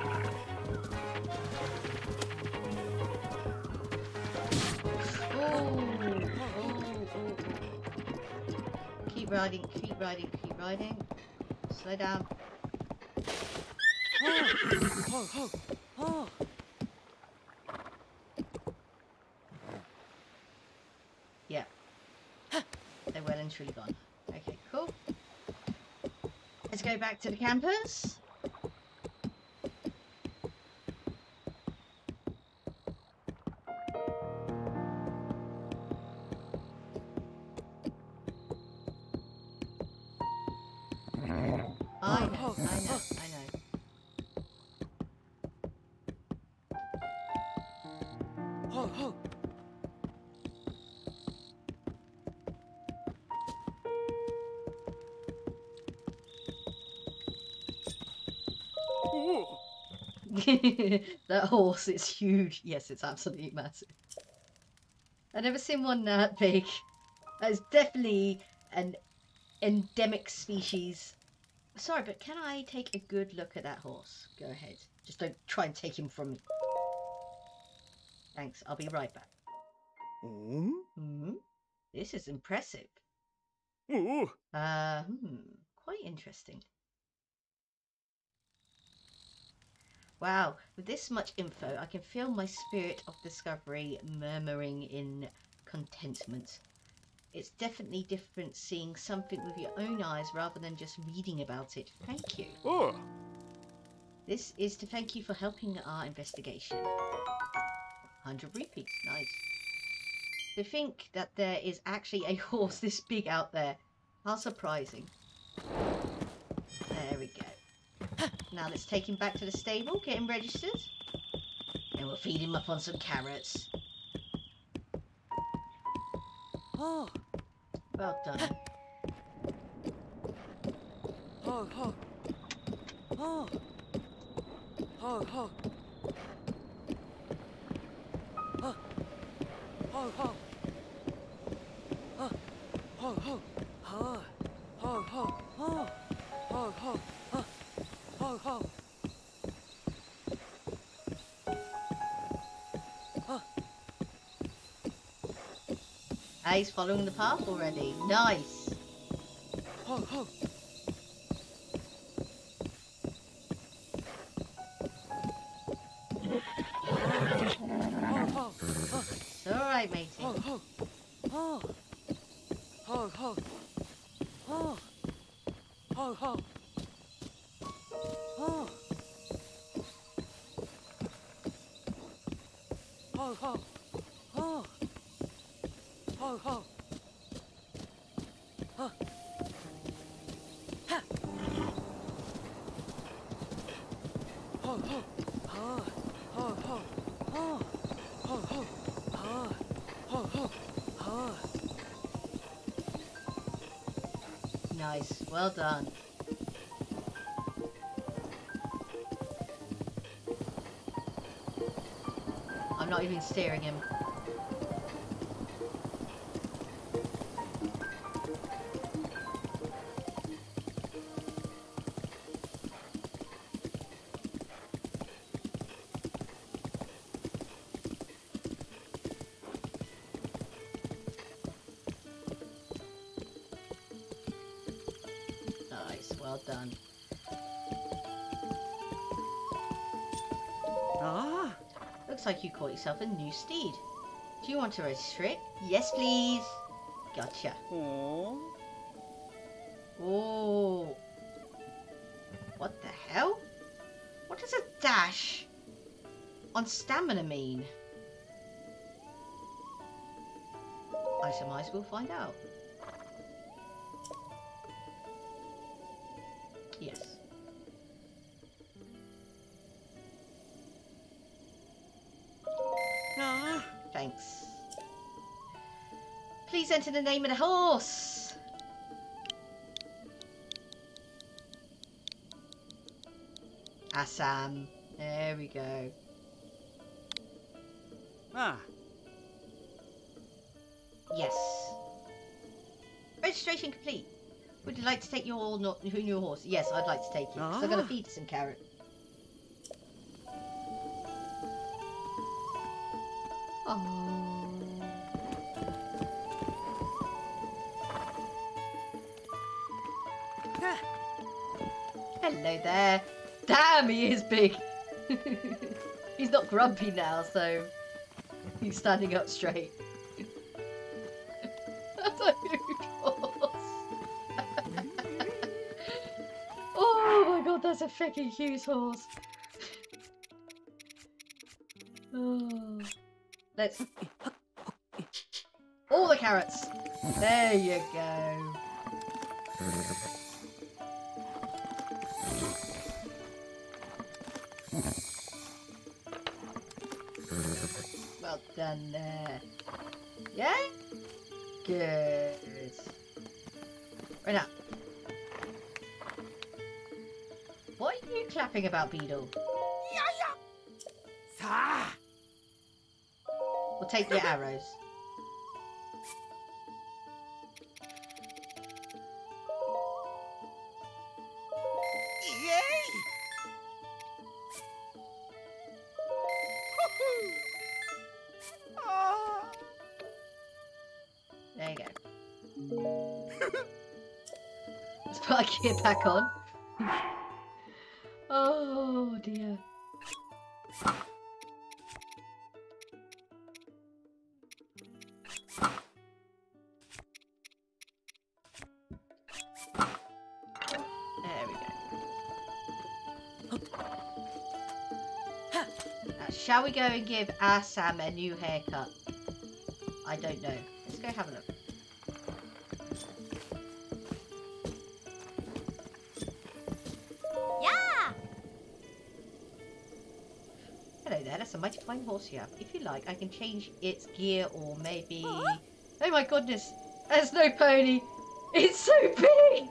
Keep riding, keep riding, keep riding. Slow down. Yeah. They're well and truly gone. Okay, cool. Let's go back to the campus. Know, oh. I know, I know. Ho, oh, oh. ho. that horse is huge. Yes, it's absolutely massive. I've never seen one that big. That is definitely an endemic species. Sorry, but can I take a good look at that horse? Go ahead. Just don't try and take him from me. Thanks. I'll be right back. Hmm? This is impressive. Uh, hmm. Quite interesting. Wow, with this much info, I can feel my spirit of discovery murmuring in contentment. It's definitely different seeing something with your own eyes rather than just reading about it. Thank you. Oh. This is to thank you for helping our investigation. 100 rupees, nice. To think that there is actually a horse this big out there. How surprising. There we go. Now let's take him back to the stable, get him registered. And we'll feed him up on some carrots. Oh, Well done. oh, oh, oh, oh, oh, oh, oh, oh, oh, oh, oh, oh, oh, oh, oh, oh, oh, oh, Ah, he's following the path already. Nice. Oh, oh. Well done. I'm not even steering him. You caught yourself a new steed. Do you want to register it? Yes, please. Gotcha. Aww. Oh. What the hell? What does a dash on stamina mean? I surmise we'll find out. Please enter the name of the horse. Assam. There we go. Ah. Yes. Registration complete. Would you like to take your new horse? Yes, I'd like to take you. 'cause I'm going Ah. to feed some carrot. Big. he's not grumpy now, so he's standing up straight. That's a huge horse. oh my god, that's a freaking huge horse. Let's. All the carrots. There you go. Done there. Yeah? Good. Right now. What are you clapping about, Beedle? We'll take your arrows. Gear back on. oh dear. There we go. Shall we go and give Assam a new haircut? I don't know. Let's go have a look. Mighty fine horse you have. If you like, I can change its gear or maybe... Oh my goodness, there's no pony! It's so big!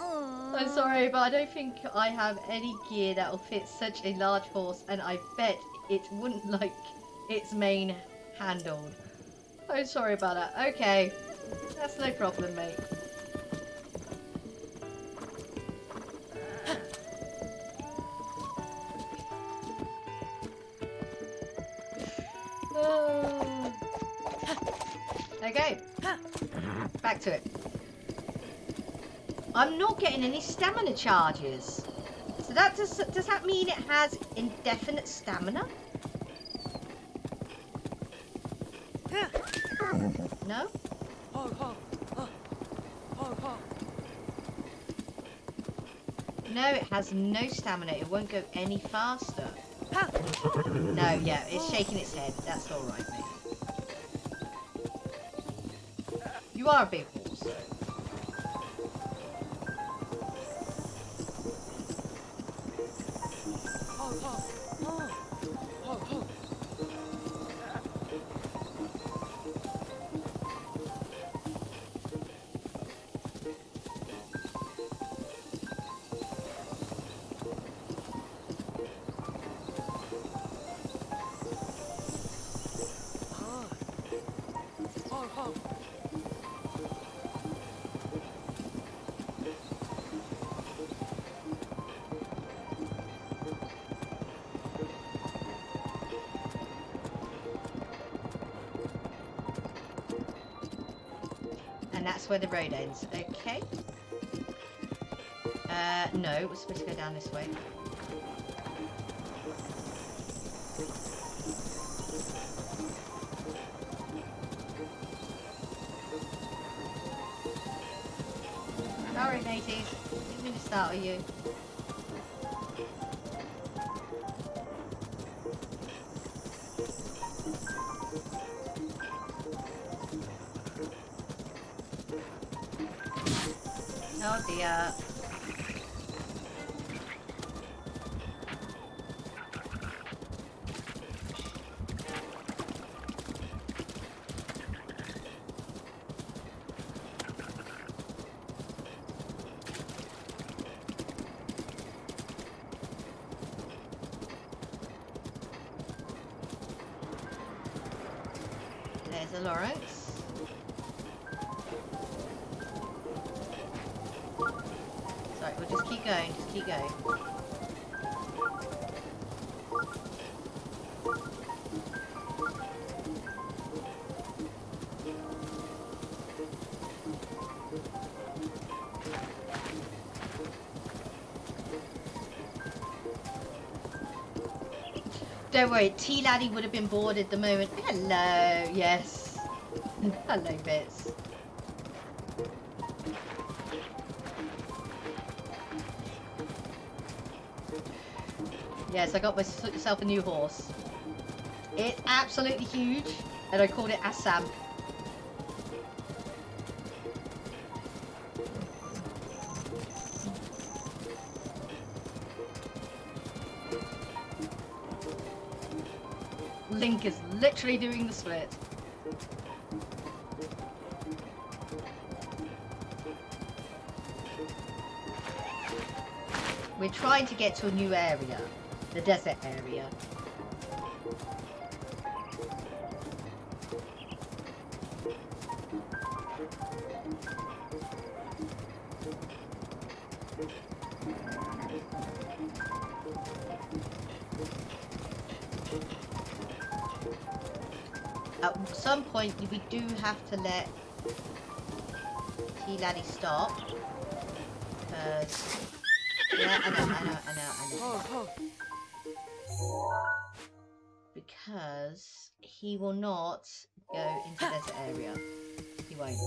I'm sorry, but I don't think I have any gear that will fit such a large horse, and I bet it wouldn't like its mane handled. I'm sorry about that. Okay, that's no problem, mate. Any stamina charges. So that does, does that mean it has indefinite stamina? No? No, it has no stamina. It won't go any faster. No, yeah, it's shaking its head. That's alright, mate. You are a big where the road ends. Okay. Uh, no, we're supposed to go down this way. Don't worry, T Laddie would have been bored at the moment. Hello, yes. Hello, Bits. Yes, I got myself a new horse. It's absolutely huge, and I called it Assam. Literally doing the split. We're trying to get to a new area, the desert area. Have to let T Laddie stop. Because. Yeah, I know, I know, I know, I know. Because he will not go into desert area. He won't.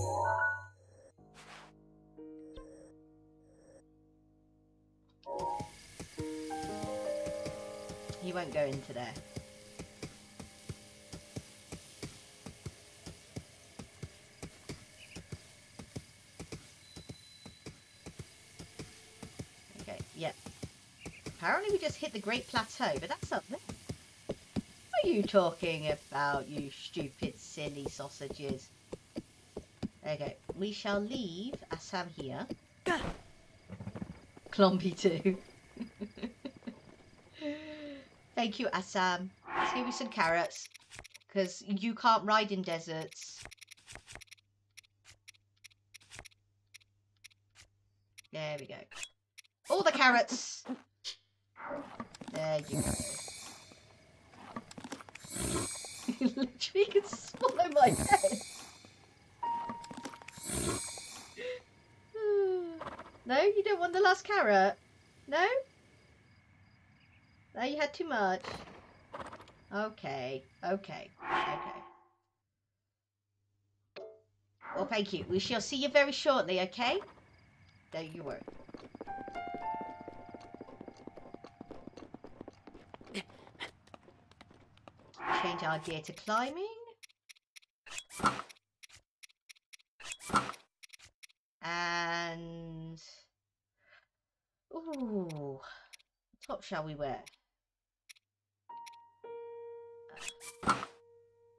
He won't go into there. Okay, yeah. The Great Plateau, but that's up there. What are you talking about, you stupid, silly sausages? Okay, we shall leave Assam here. Clompy too. Thank you, Assam. Let's give me some carrots. Because you can't ride in deserts. There we go. All the carrots! You go. Literally could swallow my head. no, you don't want the last carrot? No? No, you had too much. Okay, okay, okay. Well, thank you. We shall see you very shortly, okay? There you were. Gear to climbing. And ooh, top shall we wear?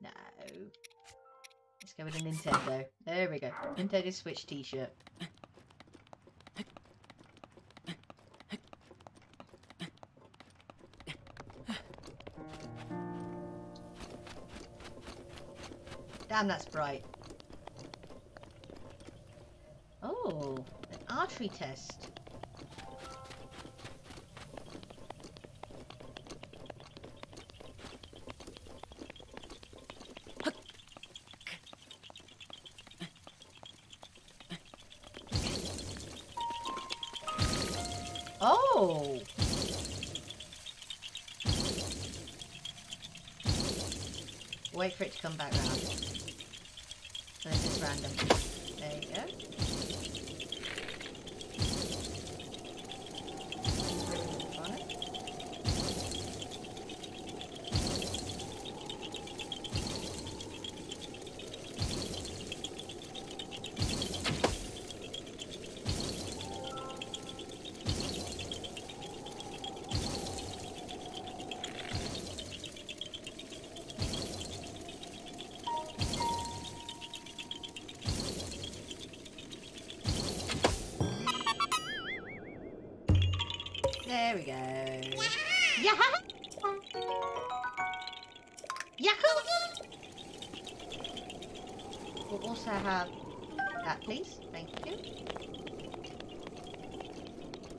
No. Let's go with a Nintendo. There we go. Nintendo Switch t-shirt. Damn, that's bright. Oh, an archery test. Oh! Wait for it to come back round.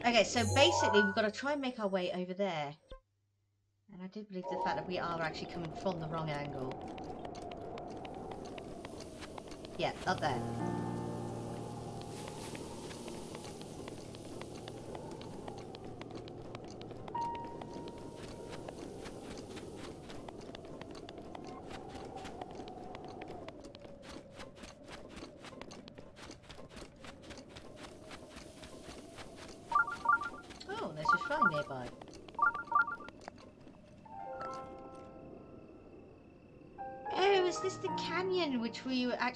Okay, so basically we've got to try and make our way over there. And I do believe the fact that we are actually coming from the wrong angle. Yeah, up there.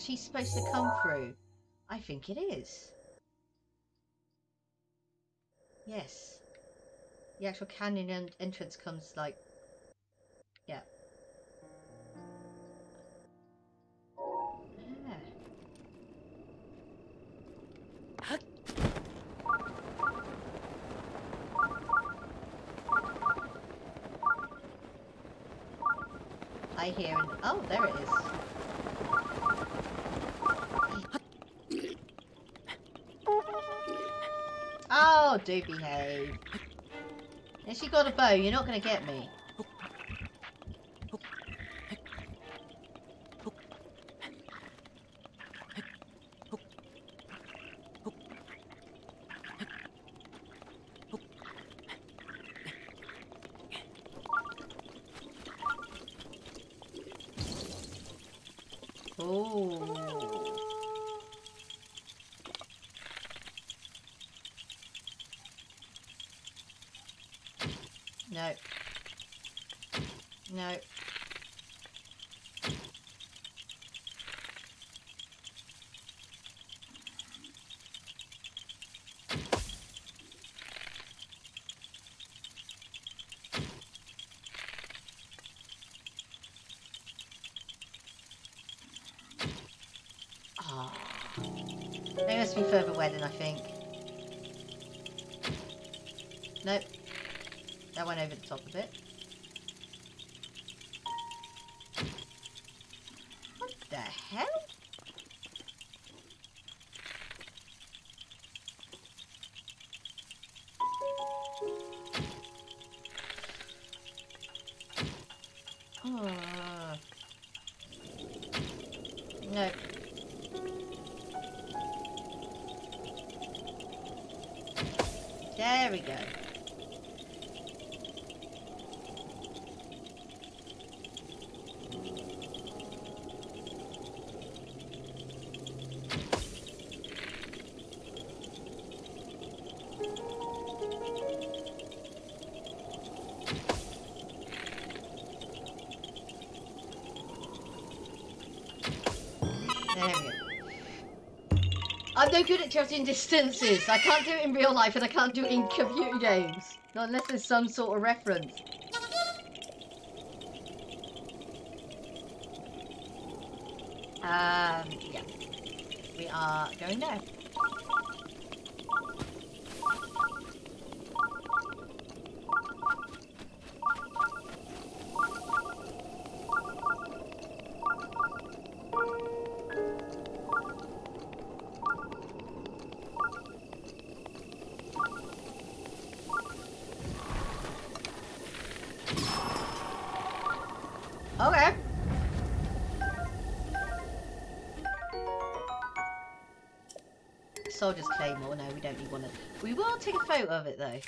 Actually supposed to come through? I think it is. Yes. The actual canyon en- entrance comes like... Yeah. Ah. I hear an... Oh, there it is. Do behave. And she got a bow, you're not going to get me. Oh. No. No. Ah. They must further away than I think. Nope. That went over the top a bit. There we go. I'm no good at judging distances. I can't do it in real life and I can't do it in computer games. Not unless there's some sort of reference. Um, yeah. We are going there. Photo of it though.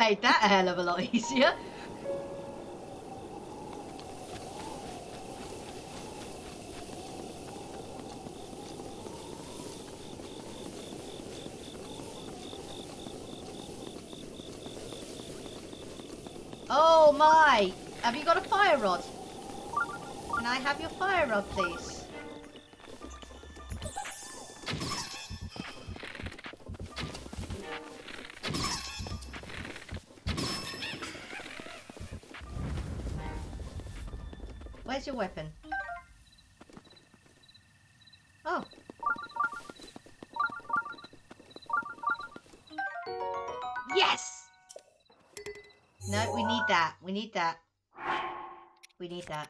Made that a hell of a lot easier. Oh my! Have you got a fire rod? Can I have your fire rod, please? Weapon? Oh. Yes! No, we need that. We need that. We need that.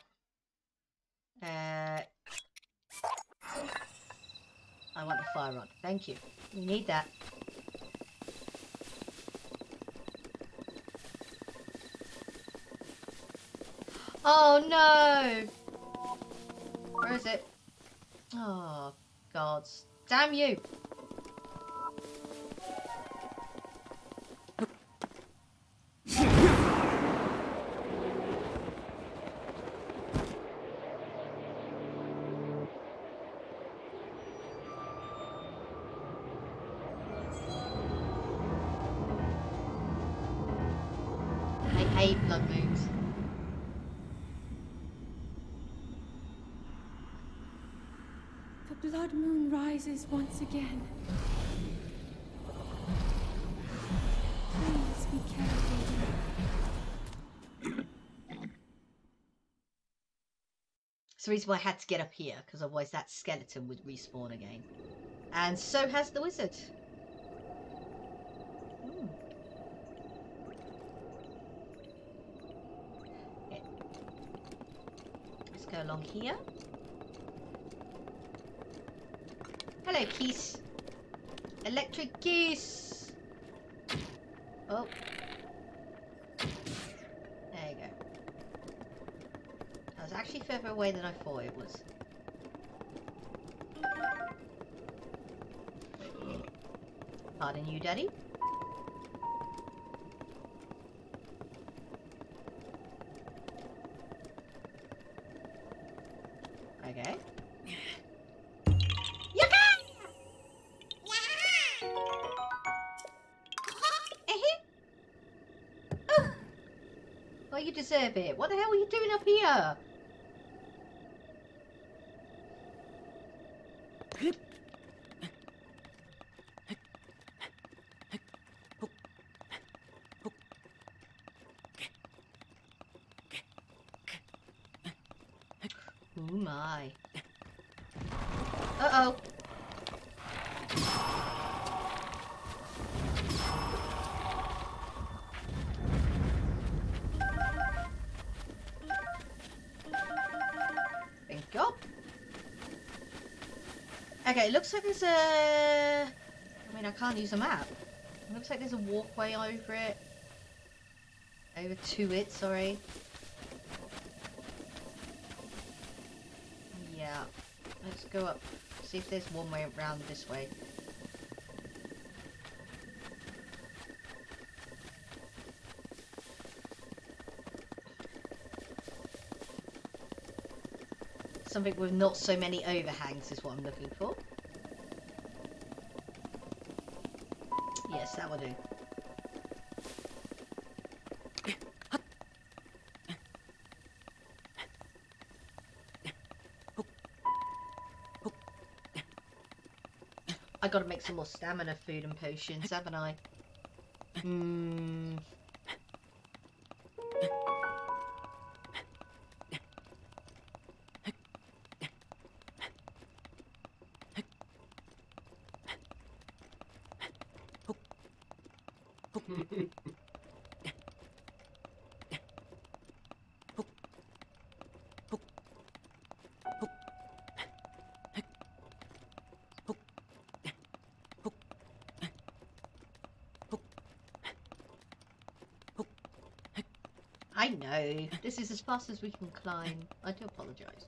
Uh, I want the fire rod. Thank you. We need that. Oh no! Where is it? Oh, gods. Damn you! Rises once again. Please be careful. The reason why I had to get up here, because otherwise that skeleton would respawn again. And so has the wizard. Hmm. Okay. Let's go along here. Hello, keys. Electric keys. Oh. There you go. That was actually further away than I thought it was. Pardon you, Daddy. Up? Okay, it looks like there's a... I mean, I can't use a map. It looks like there's a walkway over it. Over to it, sorry. Yeah. Let's go up. See if there's one way around this way. Something with not so many overhangs is what I'm looking for. I gotta make some more stamina food and potions, haven't I? Hmm. This is as fast as we can climb. I do apologise.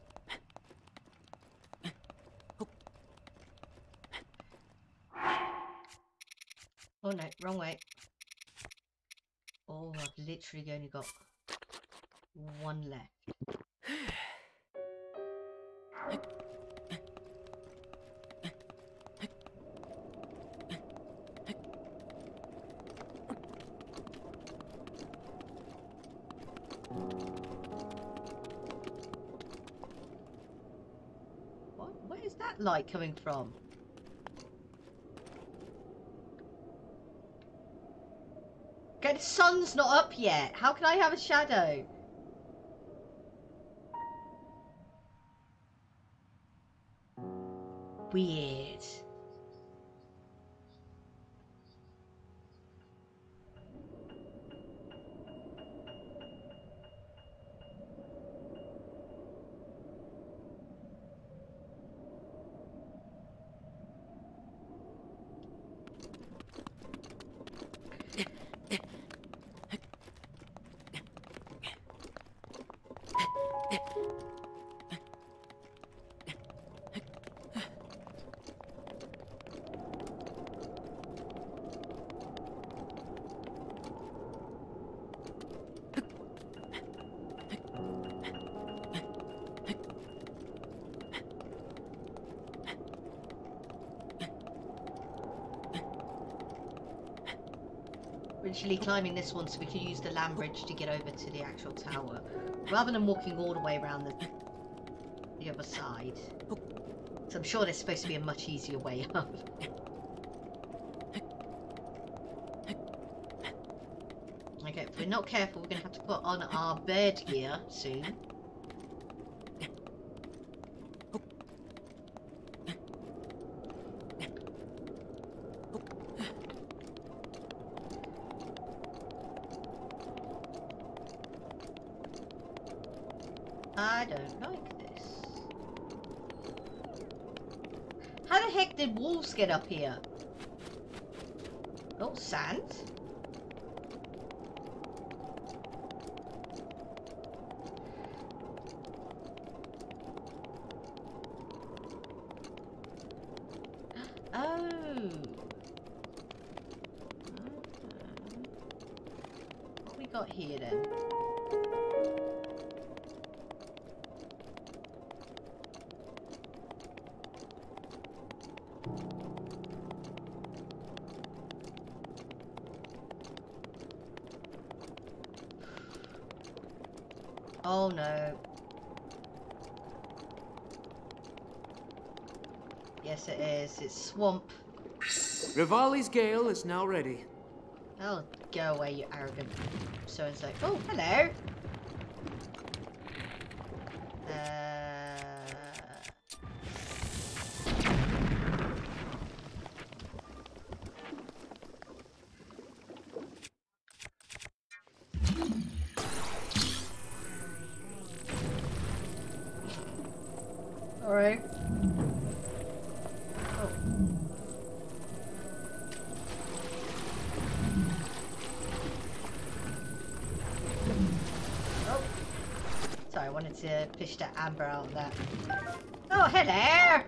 Oh no, wrong way. Oh, I've literally only got one left. Light coming from? Okay, the sun's not up yet. How can I have a shadow? Weird. Originally climbing this one so we could use the land bridge to get over to the actual tower, rather than walking all the way around the the other side. So I'm sure there's supposed to be a much easier way up. Okay, if we're not careful, we're gonna have to put on our bird gear soon. I don't like this. How the heck get up here? Swamp. Revali's gale is now ready. Oh, go away, you arrogant so and so. Oh, hello. Fish that amber out of that. Oh, hello!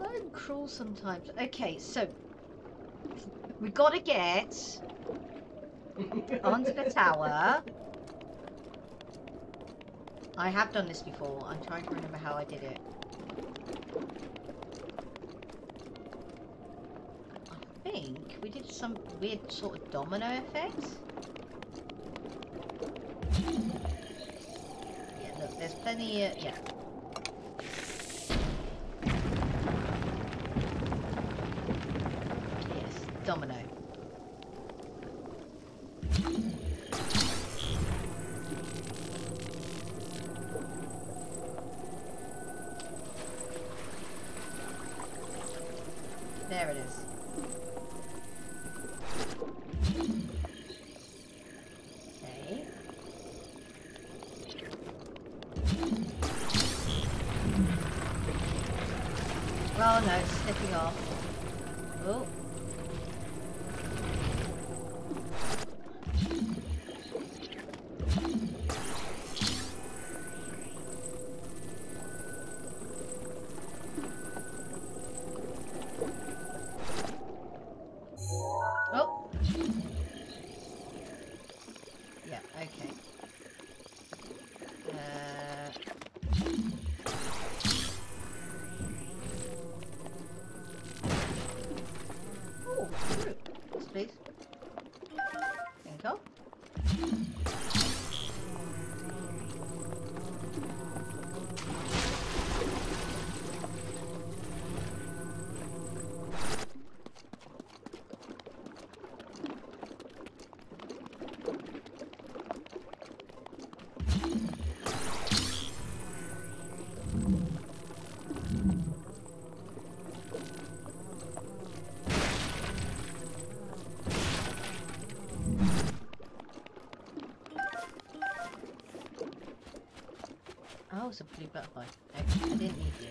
I'm cruel sometimes. Okay, so we gotta get onto the tower. I have done this before. I'm trying to remember how I did it. I think we did some weird sort of domino effect. Yeah, look, there's plenty of... yeah. It's a blue butterfly. Okay, I didn't need you.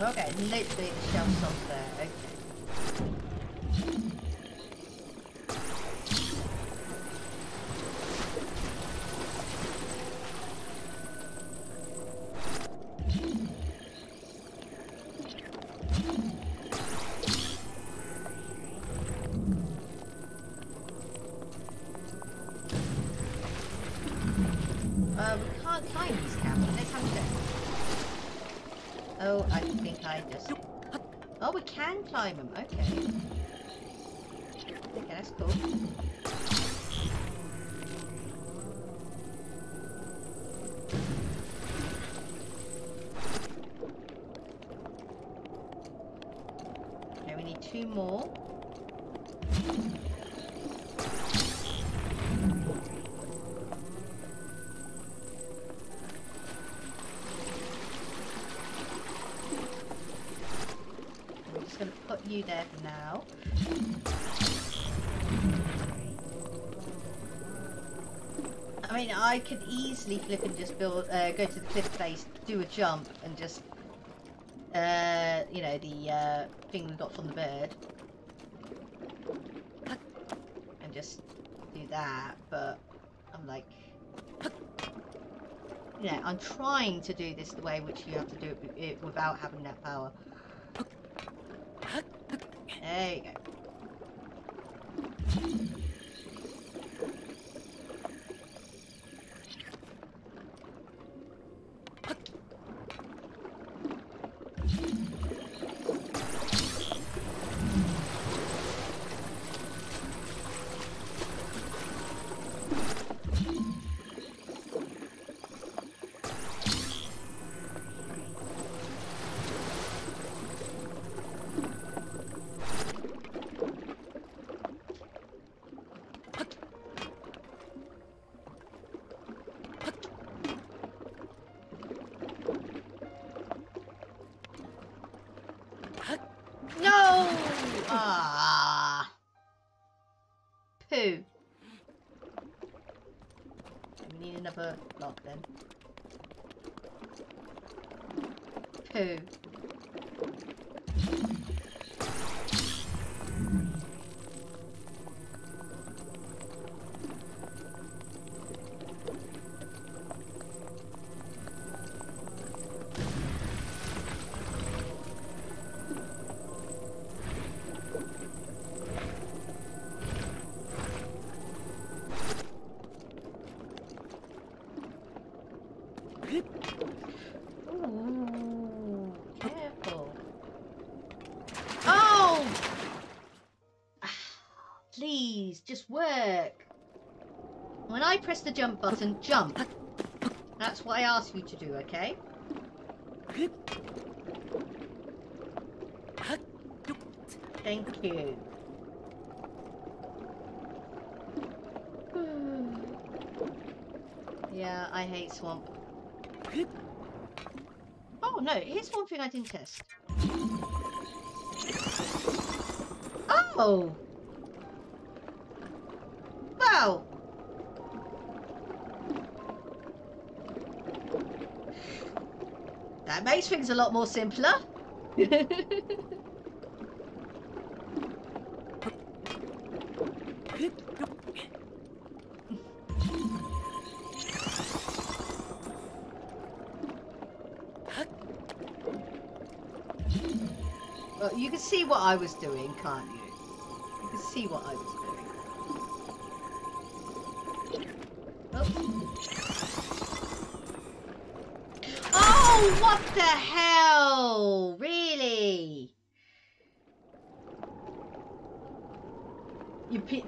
Okay, literally the shell stops there for now. I mean, I could easily flip and just build, uh, go to the cliff face, do a jump, and just, uh, you know, the uh, thing we got from the bird, and just do that. But I'm like, you know, I'm trying to do this the way which you have to do it without having that power. There you go. Please, just work. When I press the jump button, jump. That's what I ask you to do, okay? Thank you. Yeah, I hate swamp. Oh no, here's one thing I didn't test. Oh! Wow! Things a lot more simpler. well, you can see what I was doing, can't you? You can see what I was doing.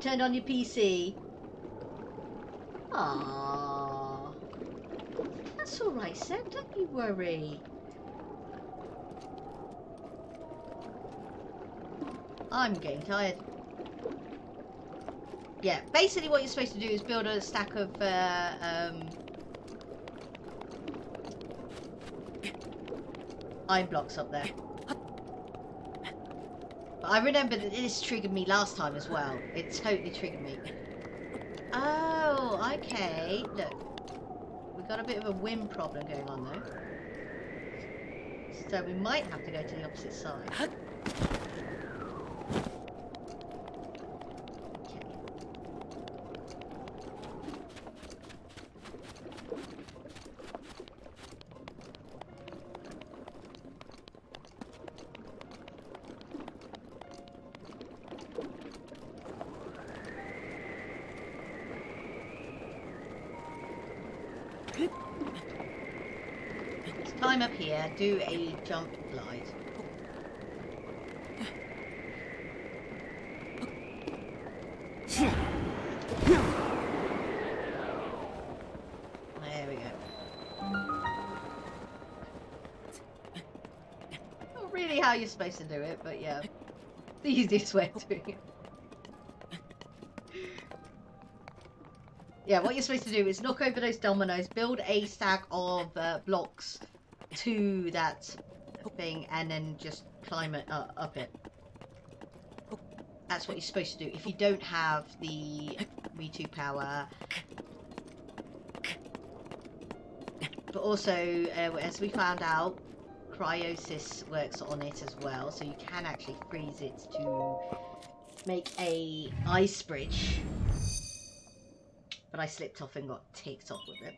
Turned on your PC? Ah, That's alright, Seb. Don't you worry. I'm getting tired. Yeah, basically what you're supposed to do is build a stack of uh, um, iron blocks up there. I remember that this triggered me last time as well. It totally triggered me. Oh, okay. Look. We've got a bit of a wind problem going on though. So we might have to go to the opposite side. Let's climb up here, do a jump glide. There we go. Not really how you're supposed to do it, but yeah. The easiest way of doing it. Yeah, what you're supposed to do is knock over those dominoes, build a stack of uh, blocks to that thing, and then just climb it uh, up it. That's what you're supposed to do. If you don't have the V2 power, but also, uh, as we found out, cryonis works on it as well, so you can actually freeze it to make a ice bridge. But I slipped off and got ticked off with it.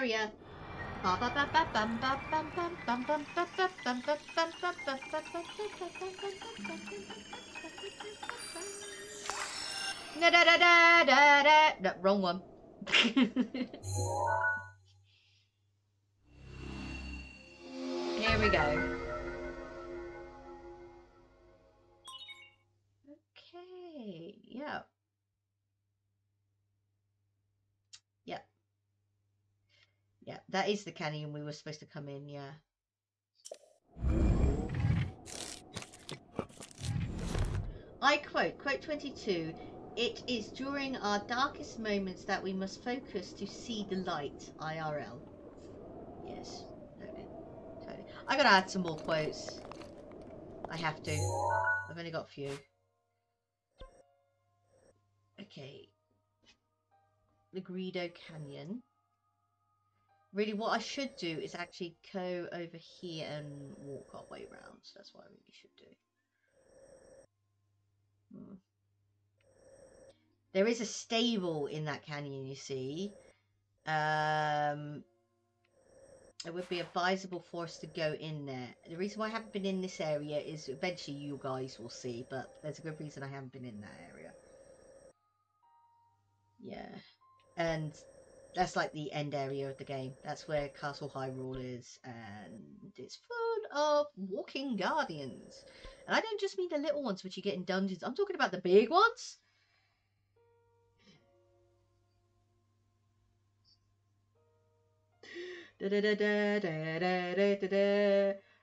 Area. Da da da da da da. No, wrong one. Here we go. That is the canyon we were supposed to come in, yeah. I quote, quote 22, it is during our darkest moments that we must focus to see the light, IRL. Yes, totally. totally. I gotta add some more quotes. I have to. I've only got a few. Okay. The Gerudo Canyon. Really, what I should do is actually go over here and walk our way around. So that's what I really should do. Hmm. There is a stable in that canyon, you see. Um, it would be advisable for us to go in there. The reason why I haven't been in this area is eventually you guys will see, but there's a good reason I haven't been in that area. Yeah. And that's like the end area of the game. That's where Castle Hyrule is, and it's full of walking guardians. And I don't just mean the little ones which you get in dungeons. I'm talking about the big ones.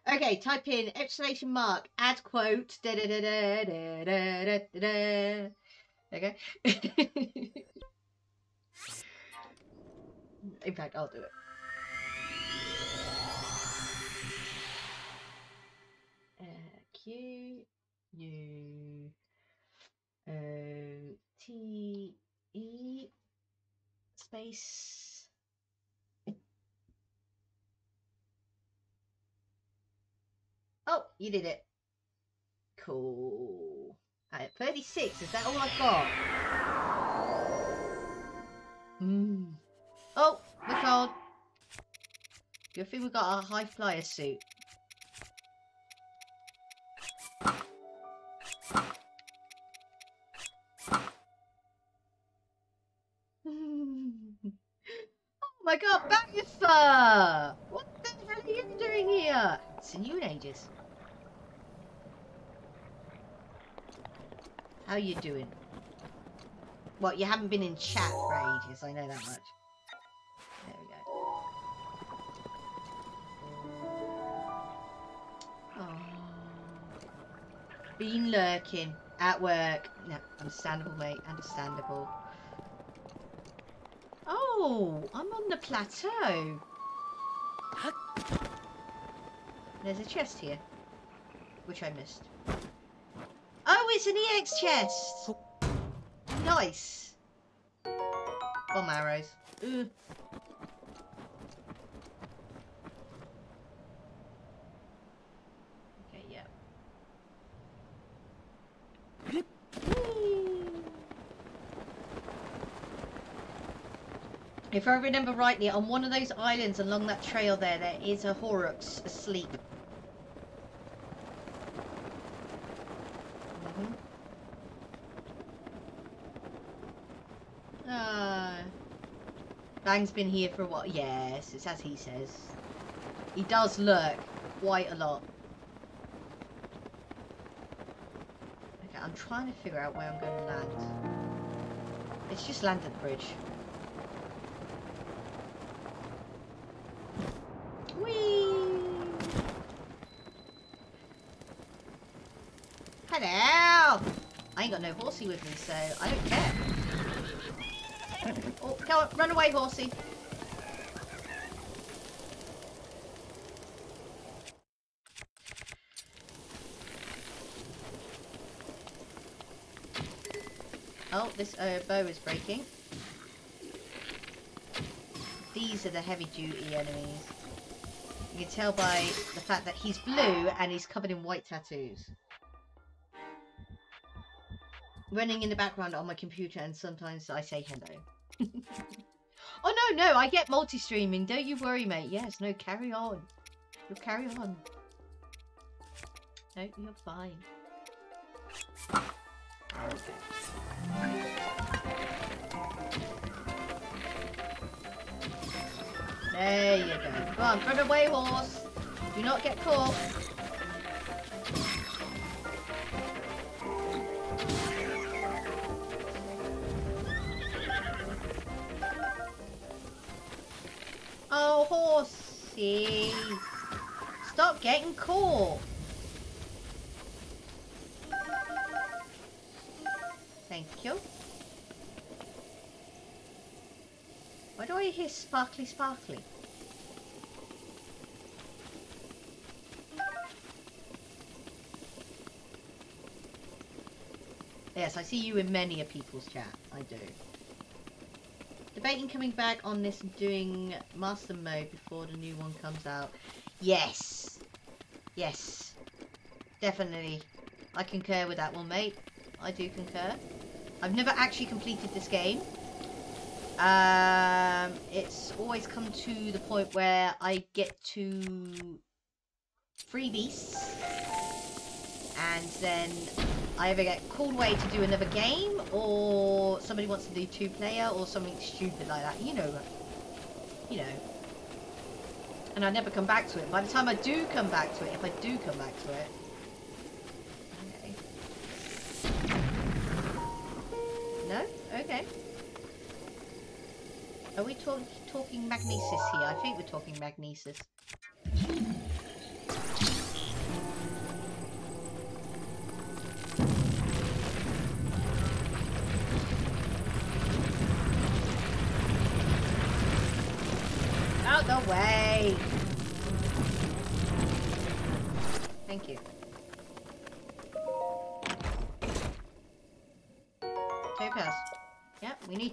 Okay, type in exclamation mark, add quote. Okay. In fact, I'll do it. Uh, Q U O T E space. Oh, you did it. Cool. At 36, is that all I've got? Hmm. Oh, we're cold. Good we got our high flyer suit. oh my god, Bagatha! What the hell are you doing here? Seen you in ages. How you doing? Well, you haven't been in chat for ages, I know that much. Been lurking at work. No, understandable, mate. Understandable. Oh, I'm on the plateau. There's a chest here, which I missed. Oh, it's an EX chest. Nice. Bomb arrows. Ugh. Okay, yeah. If I remember rightly, on one of those islands along that trail there, there is a Horrocks asleep. Ah. Bang's been here for a while. Yes, it's as he says. He does lurk quite a lot. Okay, I'm trying to figure out where I'm going to land. It's just land at the bridge. Whee! Hello! I ain't got no horsey with me, so I don't care. Oh, come on, run away, horsey. Oh, this uh, bow is breaking. These are the heavy-duty enemies. You can tell by the fact that he's blue and he's covered in white tattoos. Running in the background on my computer and sometimes I say hello. oh no, no, I get multi-streaming. Don't you worry, mate. Yes, no, carry on. You'll carry on. No, you're fine. There you go. Come on, run away, horse. Do not get caught. Stop getting caught. Thank you. Why do I hear sparkly sparkly? Yes, I see you in many a people's chat. I do. Debating coming back on this and doing master mode before the new one comes out. Yes. Yes. Definitely. I concur with that one, mate. I do concur. I've never actually completed this game. Um, it's always come to the point where I get to free beasts and then I either get called away to do another game or somebody wants to do two player or something stupid like that. You know, you know. And I never come back to it. By the time I do come back to it, if I do come back to it, okay. No? Okay. Are we talk talking magnesis here? I think we're talking magnesis.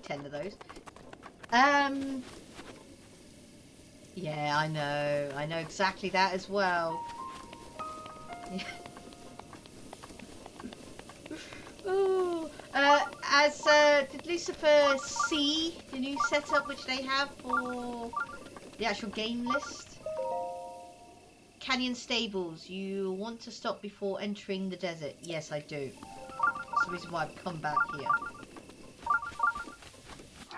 10 of those. Um... Yeah, I know. I know exactly that as well. Ooh. Uh, as uh, did Lucifer see the new setup which they have for the actual game list? Canyon Stables, you want to stop before entering the desert? Yes, I do. That's the reason why I've come back here.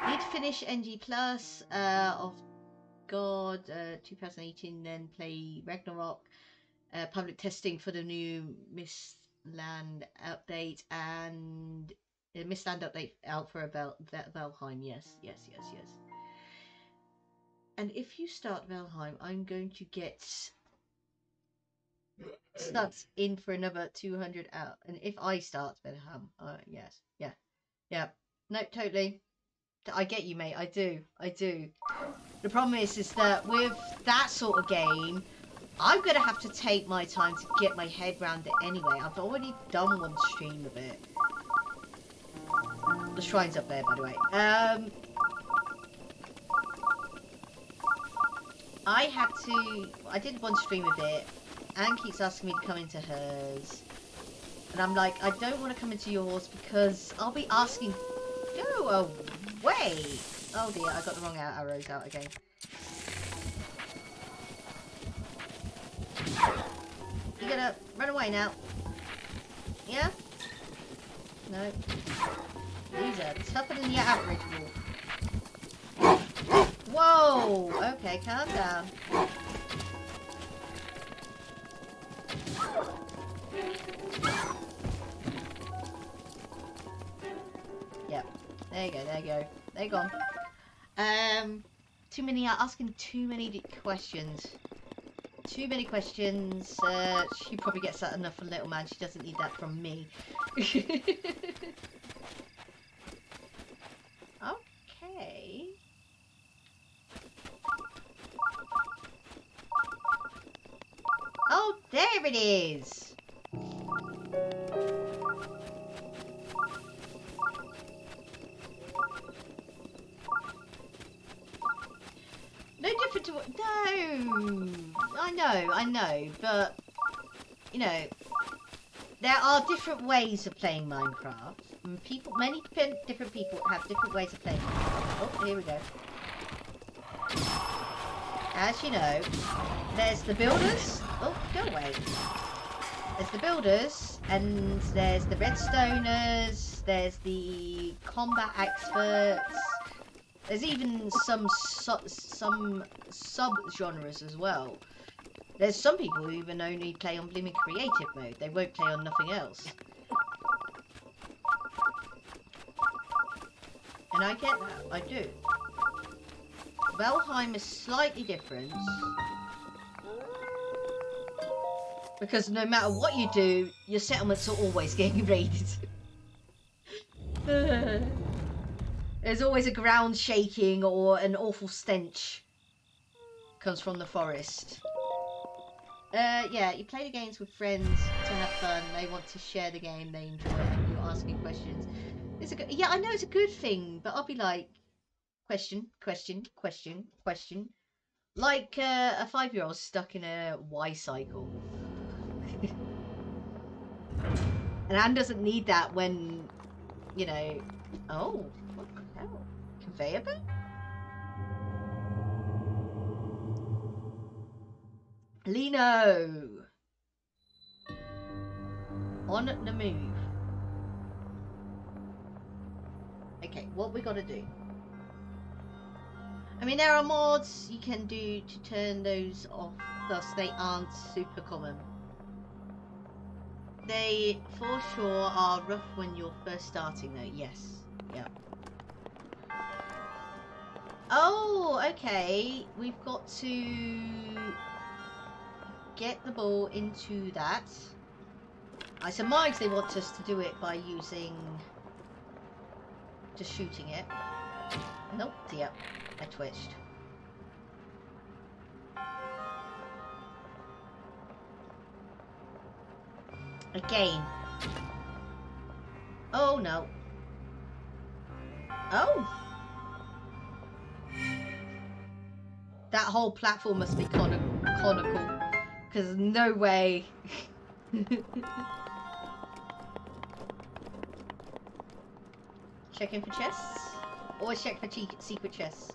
To finish NG Plus uh, of God uh, 2018, then play Ragnarok. Uh, public testing for the new Mistland update and uh, Mistland update out for a Vel- Vel- Valheim. Yes, yes, yes, yes. And if you start Valheim, I'm going to get stuck in for another 200 out. And if I start Valheim, uh, yes, yeah, yeah. No, totally. I get you, mate. I do. I do. The problem is, is that with that sort of game, I'm going to have to take my time to get my head around it anyway. I've already done one stream of it. The shrine's up there, by the way. Um, I had to... I did one stream of it. Anne keeps asking me to come into hers. And I'm like, I don't want to come into yours because I'll be asking... Go away! Oh dear, I got the wrong arrows out again. You gonna run away now? Yeah? No. These are tougher than the average wolf. Whoa! Okay, calm down. There you go. They're gone. Um, too many, are asking too many questions. Too many questions. Uh, she probably gets that enough from Little Man. She doesn't need that from me. different ways of playing Minecraft. And people, many different people have different ways of playing. Minecraft. Oh, here we go. As you know, there's the builders. Oh, go away. There's the builders, and there's the redstoners. There's the combat experts. There's even some su some sub genres as well. There's some people who even only play on blooming creative mode. They won't play on nothing else. And I get that. I do. Valheim is slightly different. Because no matter what you do, your settlements are always getting raided. There's always a ground shaking or an awful stench comes from the forest. Uh, yeah, you play the games with friends to have fun. They want to share the game. They enjoy it. You're asking questions. It's a good, yeah, I know it's a good thing, but I'll be like, question, question, question, question, like uh, a five-year-old stuck in a Y cycle. and Anne doesn't need that when, you know, oh, what the hell? Conveyor belt? Lino! On the move. Okay, what we gotta do? I mean, there are mods you can do to turn those off, thus they aren't super common. They, for sure, are rough when you're first starting though, yes. Yeah. Oh, okay. We've got to get the ball into that. I surmise they want us to do it by using... just shooting it. Nope, yep, I twitched. Again. Oh no. Oh! That whole platform must be coni conical. Because no way. Checking for chests? Always check for secret chests.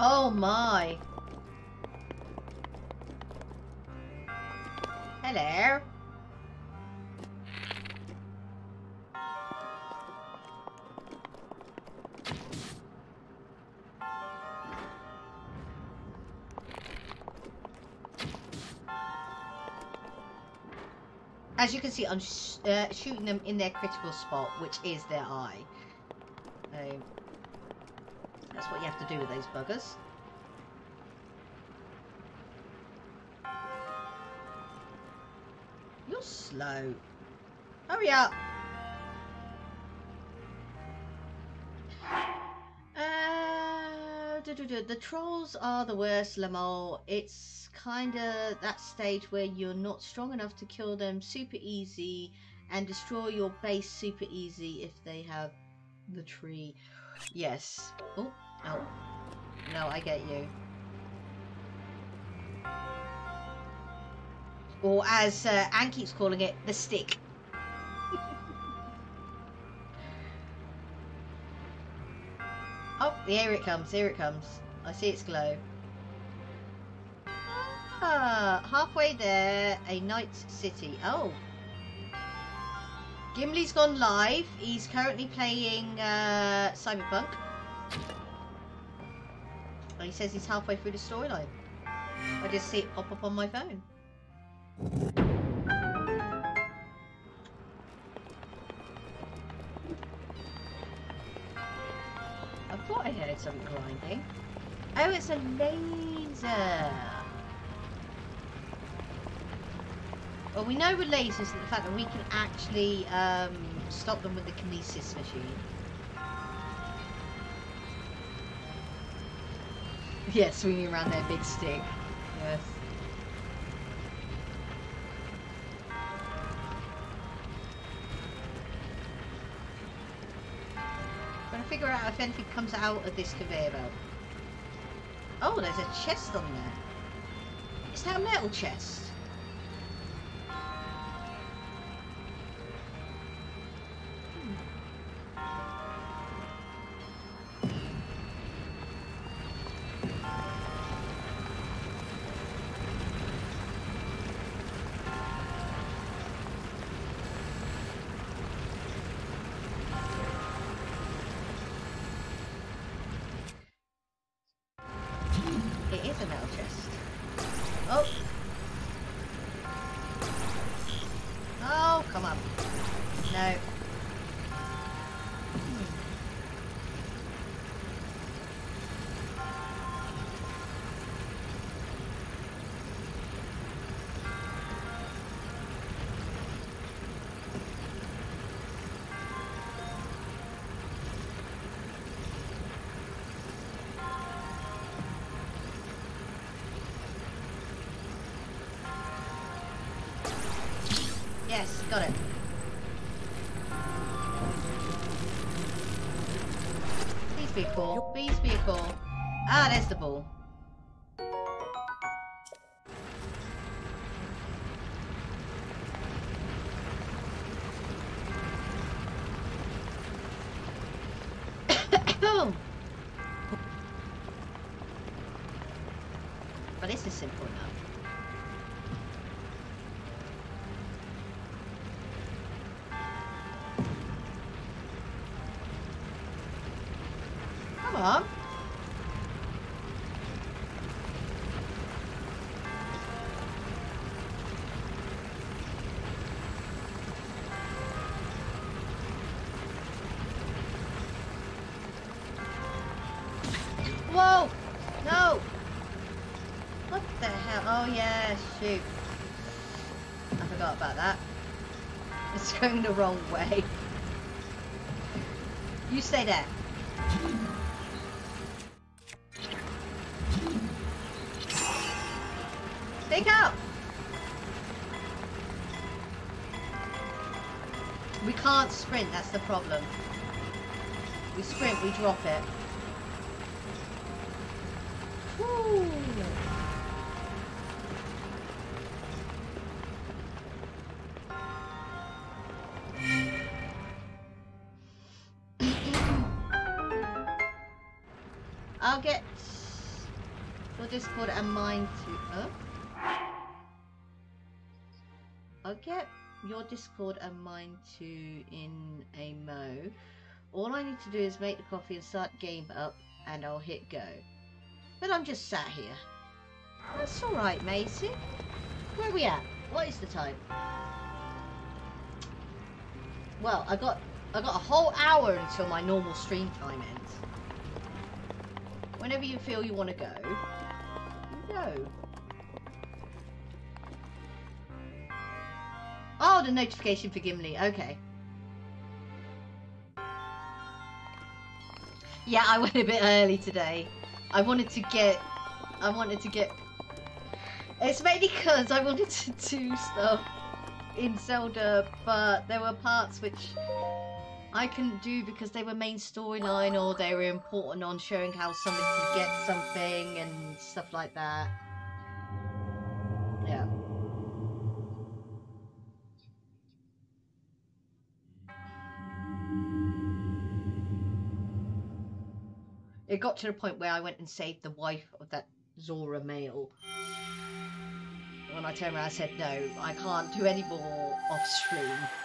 Oh my. Hello. As you can see, I'm sh uh, shooting them in their critical spot, which is their eye. So, that's what you have to do with those buggers. You're slow. Hurry up! Duh, duh, duh. The trolls are the worst, Lamol. It's kind of that stage where you're not strong enough to kill them super easy and destroy your base super easy if they have the tree. Yes. Oh, no. No, I get you. Or as uh, Anne keeps calling it, the stick. Here it comes, here it comes. I see its glow. Ah, halfway there, a night city. Oh. Gimli's gone live. He's currently playing uh, Cyberpunk. He says he's halfway through the storyline. I just see it pop up on my phone. Something grinding. Oh, it's a laser. Well, we know with lasers that the fact that we can actually um, stop them with the kinesis machine. Yeah, swinging around their big stick. Yes. Figure out if anything comes out of this conveyor belt. Oh, there's a chest on there. Is that a metal chest? Going the wrong way. You stay there. Speak up! We can't sprint, that's the problem. We sprint, we drop it. Discord and mine to in a mo. All I need to do is make the coffee and start game up, and I'll hit go. But I'm just sat here. That's alright, Macy. Where are we at? What is the time? Well, I got I got a whole hour until my normal stream time ends. Whenever you feel you want to go, you go. Oh, the notification for Gimli. Okay. Yeah, I went a bit early today. I wanted to get... I wanted to get... It's mainly because I wanted to do stuff in Zelda, but there were parts which I couldn't do because they were main storyline or they were important on showing how somebody could get something and stuff like that. Got to the point where I went and saved the wife of that Zora male. When I turned around, I said, no, I can't do any more off stream.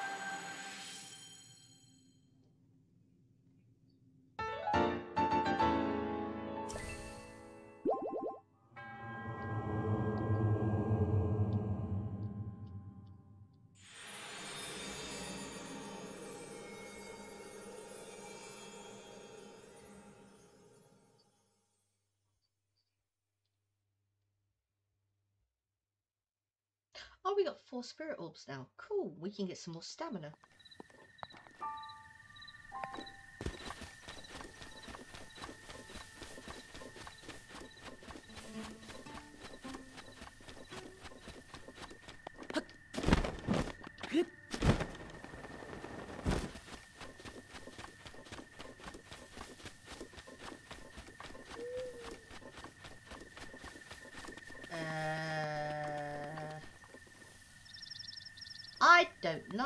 We got four spirit orbs now. Cool. We can get some more stamina.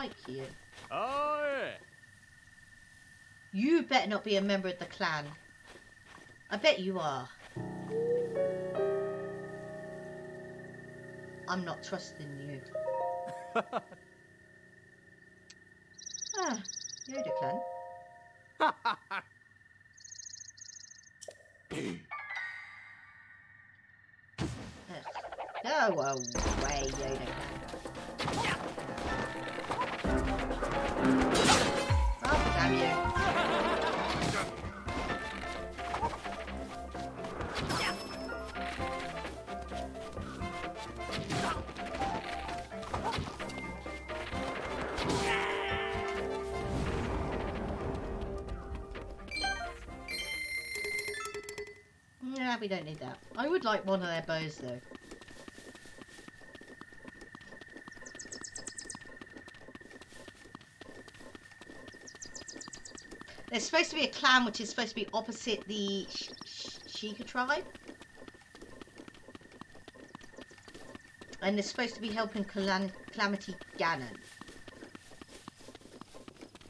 Like you. Oh, yeah. You better not be a member of the clan. I bet you are. I'm not trusting you. ah, Yiga clan. Ugh. Go would like one of their bows though. There's supposed to be a clan which is supposed to be opposite the Sheikah tribe. And they're supposed to be helping Calam Calamity Ganon.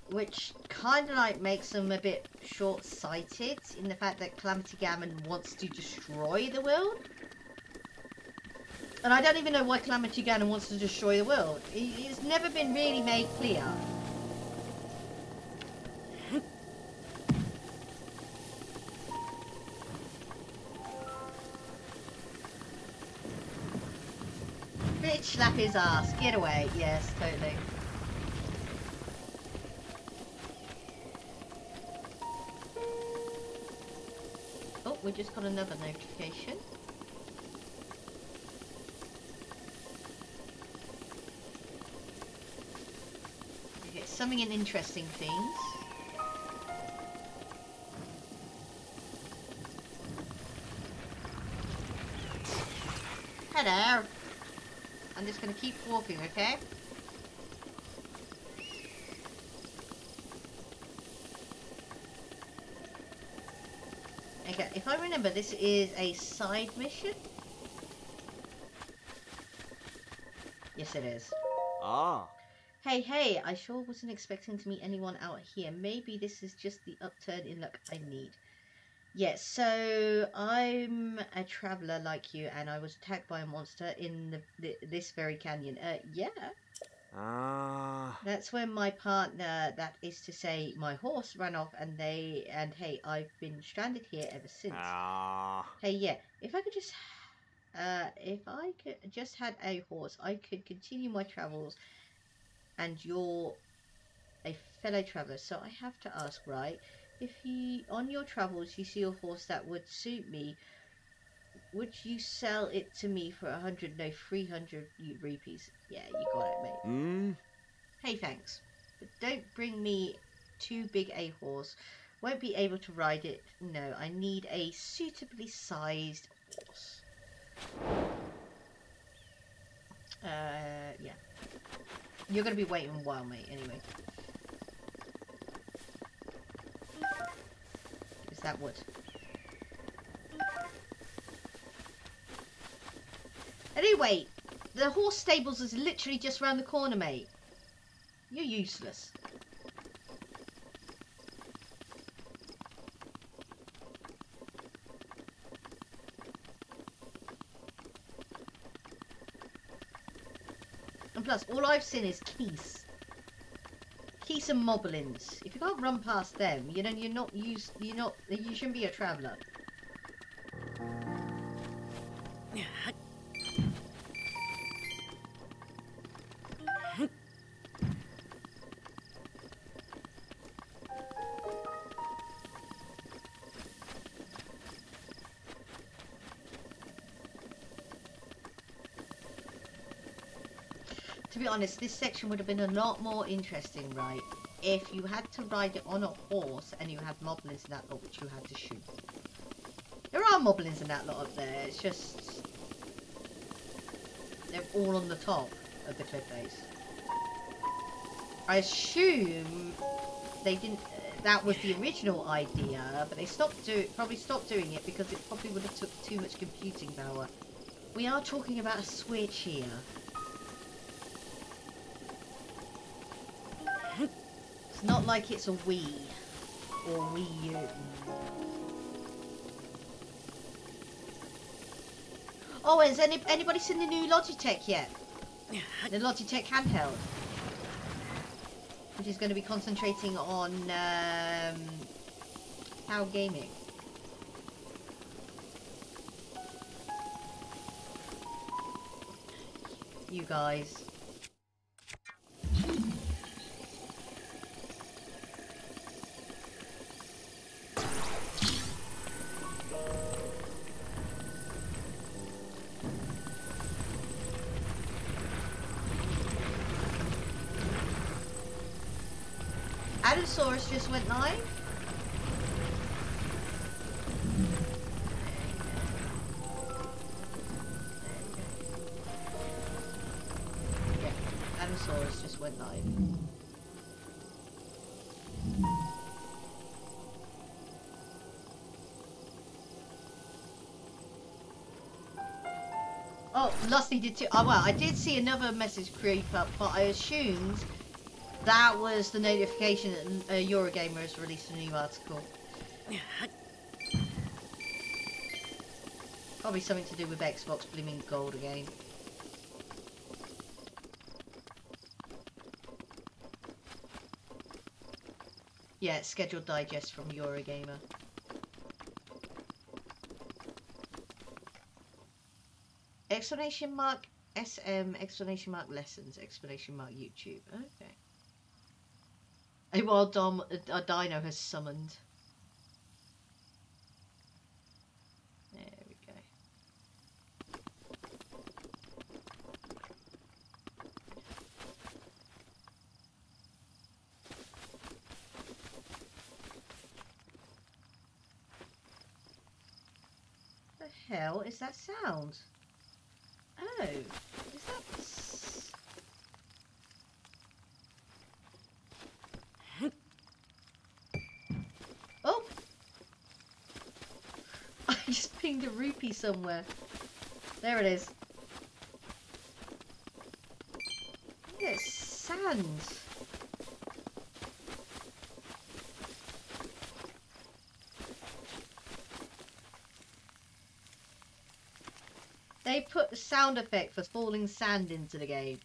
Which kind of like makes them a bit short-sighted in the fact that Calamity Ganon wants to destroy the world. And I don't even know why Calamity Ganon wants to destroy the world. It's never been really made clear. Bitch, slap his ass. Get away. Yes, totally. We just got another notification. Okay, something in interesting things. Hello. I'm just gonna keep walking, okay? Okay, if I remember, this is a side mission? Yes, it is. Ah. Hey, hey, I sure wasn't expecting to meet anyone out here. Maybe this is just the upturn in luck I need. Yes, so I'm a traveler like you, and I was attacked by a monster in the, the, this very canyon. Uh, yeah. Ah. That's when my partner, that is to say, my horse, ran off, and they, and hey, I've been stranded here ever since. Ah. Hey, yeah, if I could just, uh, if I could just had a horse, I could continue my travels, and you're a fellow traveler, so I have to ask, right? If you, on your travels, you see a horse that would suit me, would you sell it to me for a hundred, no, three hundred rupees? Yeah, you got it, mate. Hmm. Hey, thanks. But don't bring me too big a horse. Won't be able to ride it. No, I need a suitably sized horse. Uh, yeah. You're going to be waiting a while, mate, anyway. Is that wood? Anyway, the horse stables is literally just round the corner, mate. You're useless. And plus, all I've seen is keys. Keys and moblins. If you can't run past them, you know you're not used. You're not. You shouldn't be a traveller. Honest, this section would have been a lot more interesting, right? If you had to ride it on a horse and you had moblins in that lot which you had to shoot. There are moblins in that lot up there, it's just... They're all on the top of the cliff face. I assume they didn't... Uh, that was the original idea, but they stopped do probably stopped doing it because it probably would have took too much computing power. We are talking about a Switch here. Not like it's a Wii or Wii U. Oh, has any, anybody seen the new Logitech yet? The Logitech handheld. Which is going to be concentrating on um, cloud gaming. You guys. Lusty did too. Oh, well, I did see another message creep up, but I assumed that was the notification that uh, Eurogamer has released a new article. Probably something to do with Xbox blooming gold again. Yeah, scheduled digest from Eurogamer. Explanation mark SM, explanation mark lessons, explanation mark YouTube. Okay. A wild dom, a, a dino has summoned. There we go. The hell is that sound? Oh, is that? s- Oh! I just pinged a rupee somewhere. There it is. Yeah, it's sand. They put a sound effect for falling sand into the game.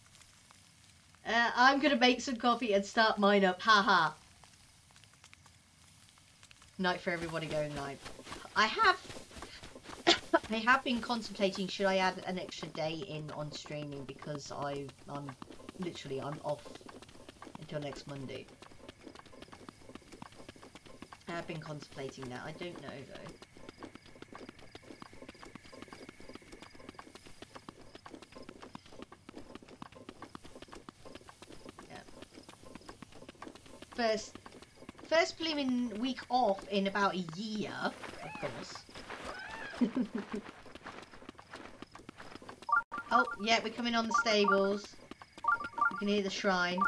Uh, I'm gonna make some coffee and start mine up. Haha. Night for everybody going night. I have. I have been contemplating should I add an extra day in on streaming because I I'm literally I'm off until next Monday. I have been contemplating that. I don't know though. first first blooming week off in about a year, of course. oh, yeah, we're coming on the stables. You can hear the shrine.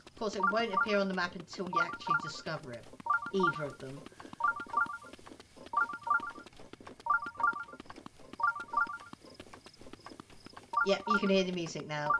Of course, it won't appear on the map until you actually discover it. Either of them. Yep, you can hear the music now.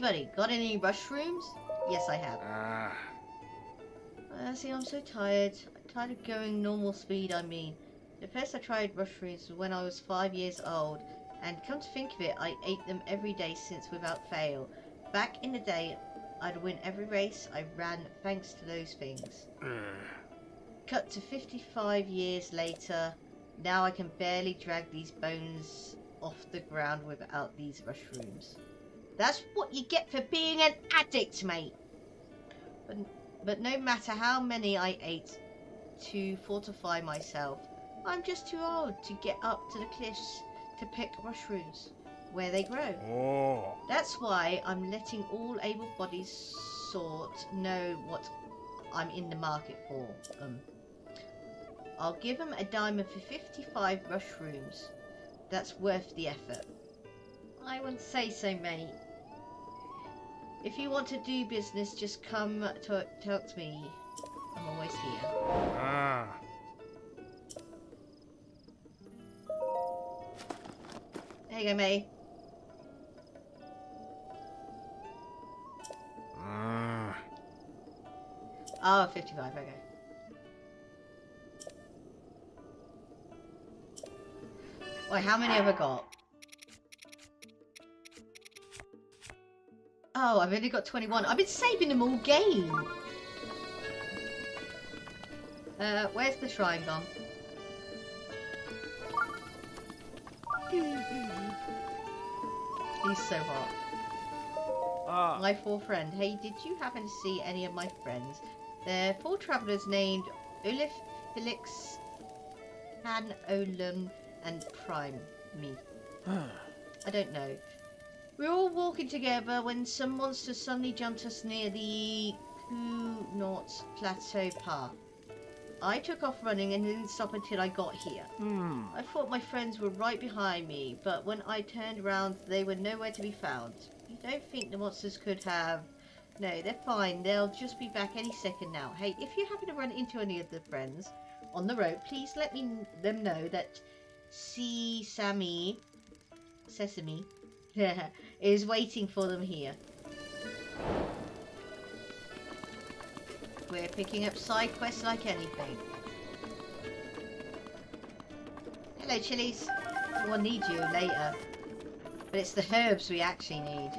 Buddy, got any mushrooms? Yes, I have. Ah. Uh, see, I'm so tired. I'm tired of going normal speed, I mean. The first I tried mushrooms was when I was five years old, and come to think of it, I ate them every day since without fail. Back in the day, I'd win every race I ran thanks to those things. Cut to 55 years later, now I can barely drag these bones off the ground without these mushrooms. That's what you get for being an addict, mate. But, but no matter how many I ate to fortify myself, I'm just too old to get up to the cliffs to pick mushrooms where they grow. Oh. That's why I'm letting all able-bodied sort know what I'm in the market for. Um, I'll give them a diamond for 55 mushrooms. That's worth the effort. I wouldn't say so, mate. If you want to do business, just come to talk to me. I'm always here. Ah. There you go, May. Ah. Oh, 55, okay. Wait, how many have I got? Oh, I've only got 21. I've been saving them all game. Uh, where's the shrine gone? He's so hot. Ah. My four friend. Hey, did you happen to see any of my friends? They're four travellers named Ulif, Felix, Han, Olum, and Prime. Me. I don't know. We were all walking together when some monster suddenly jumped us near the Kunot Plateau path. I took off running and didn't stop until I got here. Hmm. I thought my friends were right behind me, but when I turned around, they were nowhere to be found. You don't think the monsters could have... No, they're fine. They'll just be back any second now. Hey, if you happen to run into any of the friends on the road, please let me them know that C. Sammy... Sesame... is waiting for them here. We're picking up side quests like anything. Hello, Chilies. We'll need you later. But it's the herbs we actually need.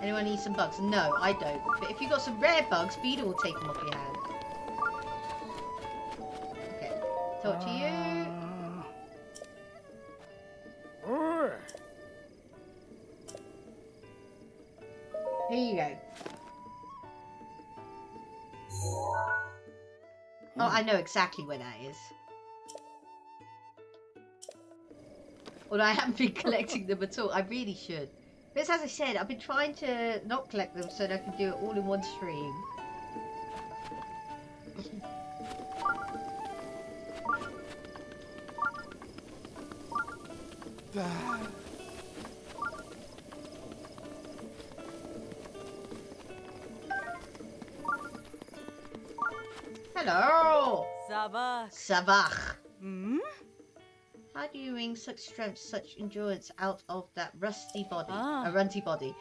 Anyone need some bugs? No, I don't. But if you've got some rare bugs, Beedle will take them off your hand. Okay. Talk to you. Here you go. Hmm. Oh, I know exactly where that is. Although I haven't been collecting them at all. I really should. But as I said, I've been trying to not collect them so that I can do it all in one stream. Ah. Hello! Sav'aaq. Sav'aaq. Hmm? How do you wring such strength, such endurance out of that rusty body, Ah. a runty body?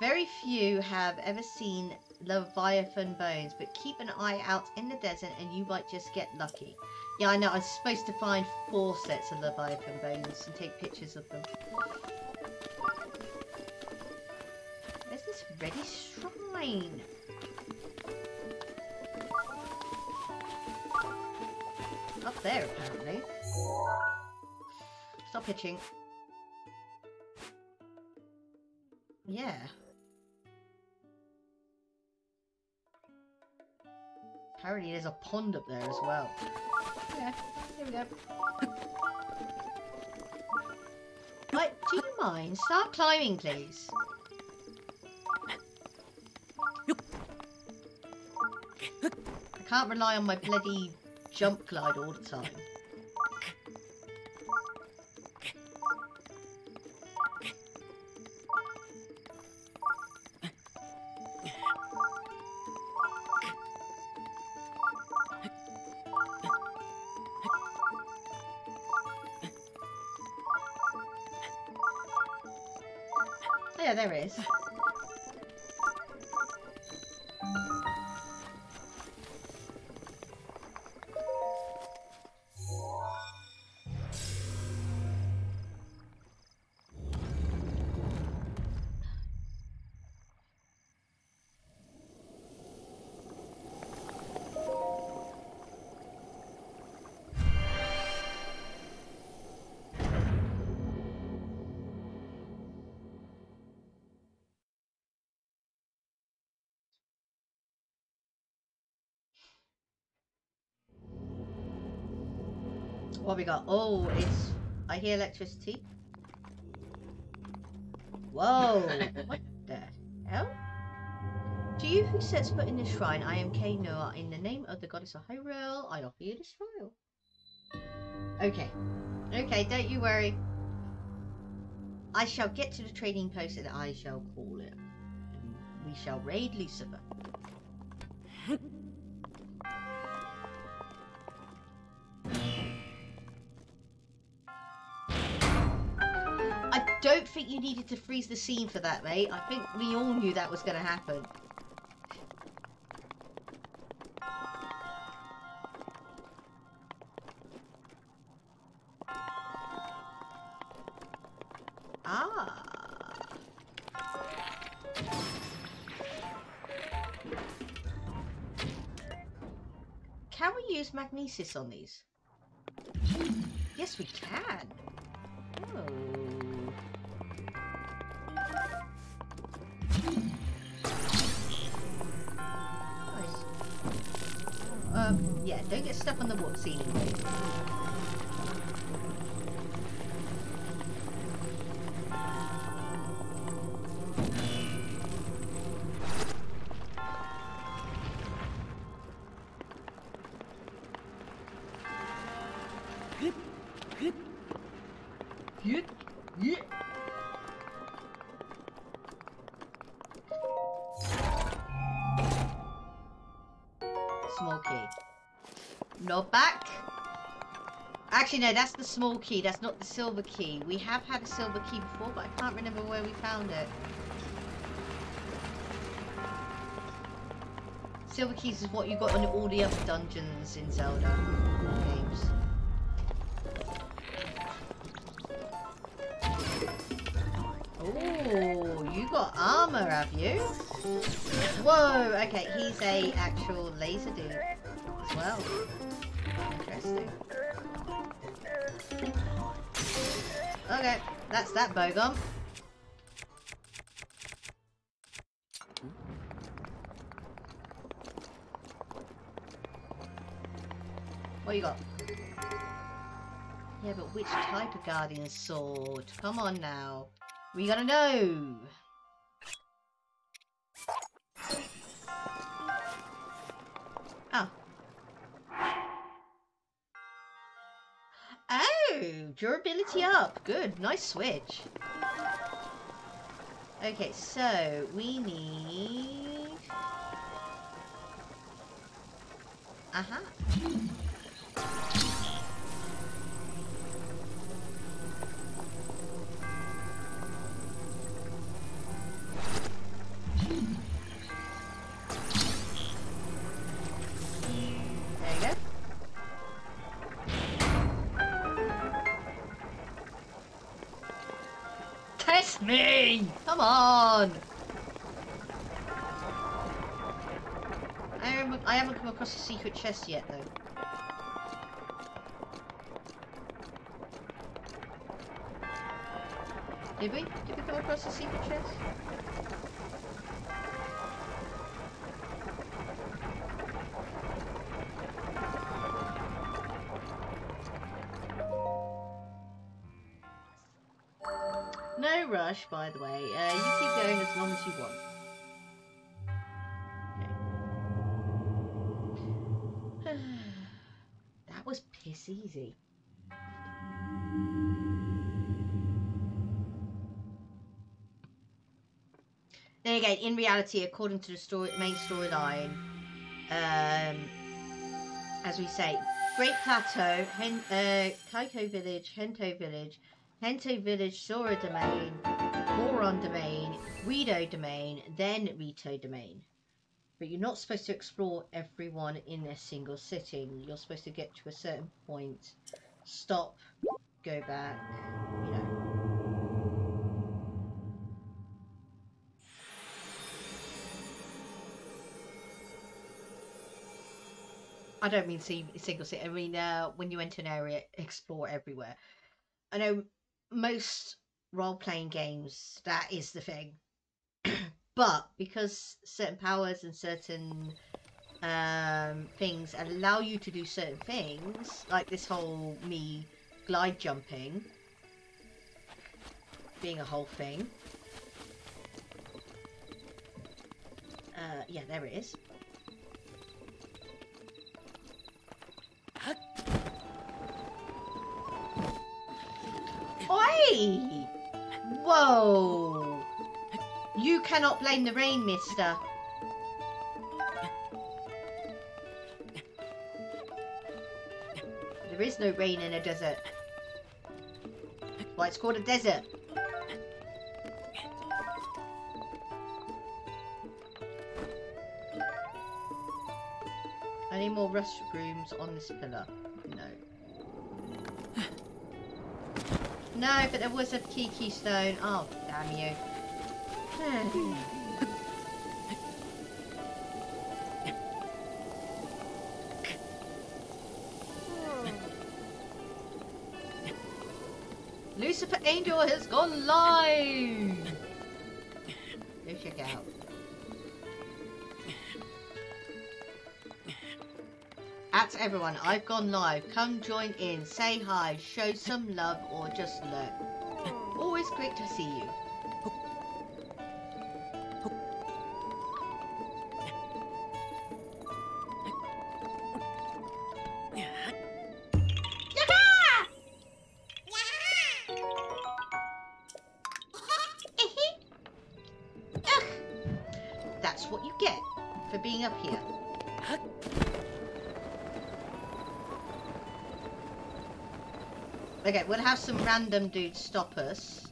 Very few have ever seen Leviathan bones, but keep an eye out in the desert and you might just get lucky. Yeah, I know, I was supposed to find four sets of Leviathan bones and take pictures of them. Where's this ready shrine? Up there, apparently. Stop pitching. Yeah. Apparently there's a pond up there as well. Yeah, here we go. Right, do you mind? Start climbing, please. I can't rely on my bloody jump glide all the time. Oh, yeah, there is. What we got? Oh, it's. I hear electricity. Whoa! what the hell? To you who sets foot in this shrine, I am Kay Noh. In the name of the goddess of Hyrule, I offer you this trial. Okay. Okay, don't you worry. I shall get to the trading post and I shall call it. We shall raid Lucifer. Don't think you needed to freeze the scene for that, mate. I think we all knew that was going to happen. Ah. Can we use magnesis on these? Yes, we can. Oh. Don't get stuck on the wall ceiling. Actually, no, that's the small key. That's not the silver key. We have had a silver key before, but I can't remember where we found it. Silver keys is what you got in all the other dungeons in Zelda games. Oh, you got armor, have you? Whoa, okay, he's a actual laser dude as well. Interesting. Okay, that's that bogum. What you got? Yeah, but which type of guardian sword? Come on now. We gotta know. Durability up. Good, nice switch. Okay, so we need... Uh-huh. Across a secret chest yet, though. Did we? Did we come across a secret chest? No rush, by the way. Uh, you keep going as long as you want. Easy. Then again, in reality, according to the story, main storyline, um, as we say, Great Plateau, Hen, uh, Kaiko Village, Hateno Village, Hateno Village, Zora Domain, Moron Domain, Gerudo Domain, then Rito Domain. But you're not supposed to explore everyone in a single sitting. You're supposed to get to a certain point, stop, go back, you know. I don't mean single sit. I mean uh, when you enter an area, explore everywhere. I know most role-playing games that is the thing, but because certain powers and certain um, things allow you to do certain things, like this whole me glide jumping being a whole thing. Uh, yeah, there it is. Oi! Whoa! You cannot blame the rain, mister. There is no rain in a desert. Why it's called a desert. Any more restrooms on this pillar? No. No, but there was a key stone. Oh, damn you. Hmm. Lucifer Angel has gone live! Go check out. At everyone, I've gone live. Come join in, say hi, show some love, or just lurk. Always great to see you. Okay, we'll have some random dude stop us.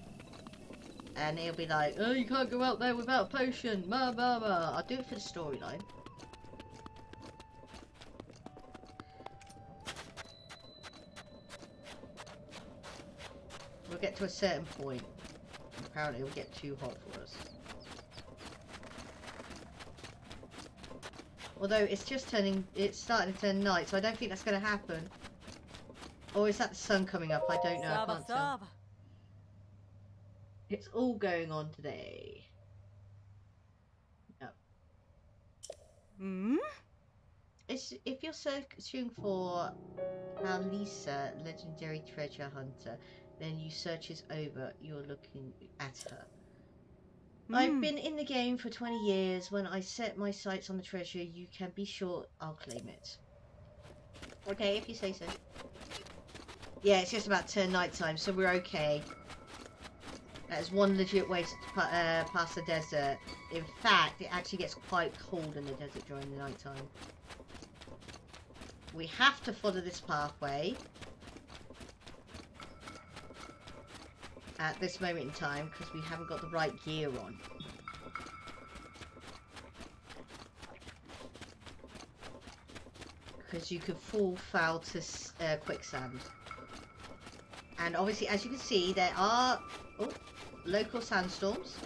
And he'll be like, oh, you can't go out there without a potion, blah, blah, blah. I'll do it for the storyline. We'll get to a certain point. Apparently it'll get too hot for us. Although it's just turning, it's starting to turn night, so I don't think that's going to happen. Or is that the sun coming up? I don't know. I can't tell. It's all going on today. Yep. Hmm? It's, if you're searching for Alisa, legendary treasure hunter, then you search is over. You're looking at her. I've Hmm. been in the game for 20 years. When I set my sights on the treasure, you can be sure I'll claim it. Okay, if you say so. Yeah, it's just about turn night time, so we're okay. That's one legit way to uh, pass the desert. In fact, it actually gets quite cold in the desert during the night time. We have to follow this pathway. At this moment in time, because we haven't got the right gear on. Because you could fall foul to uh, quicksand. And obviously, as you can see, there are oh, local sandstorms.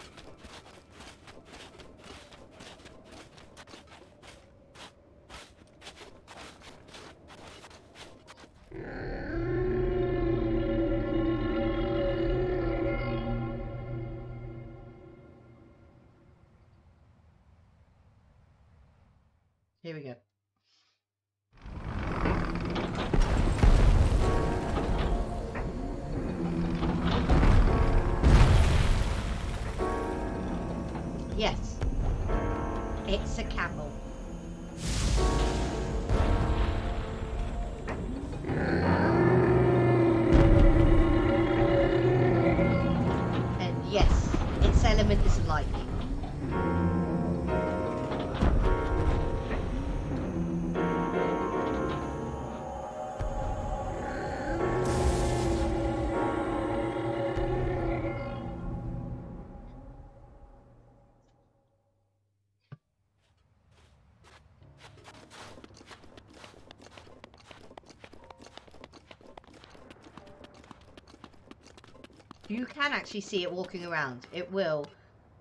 Can actually see it walking around. It will.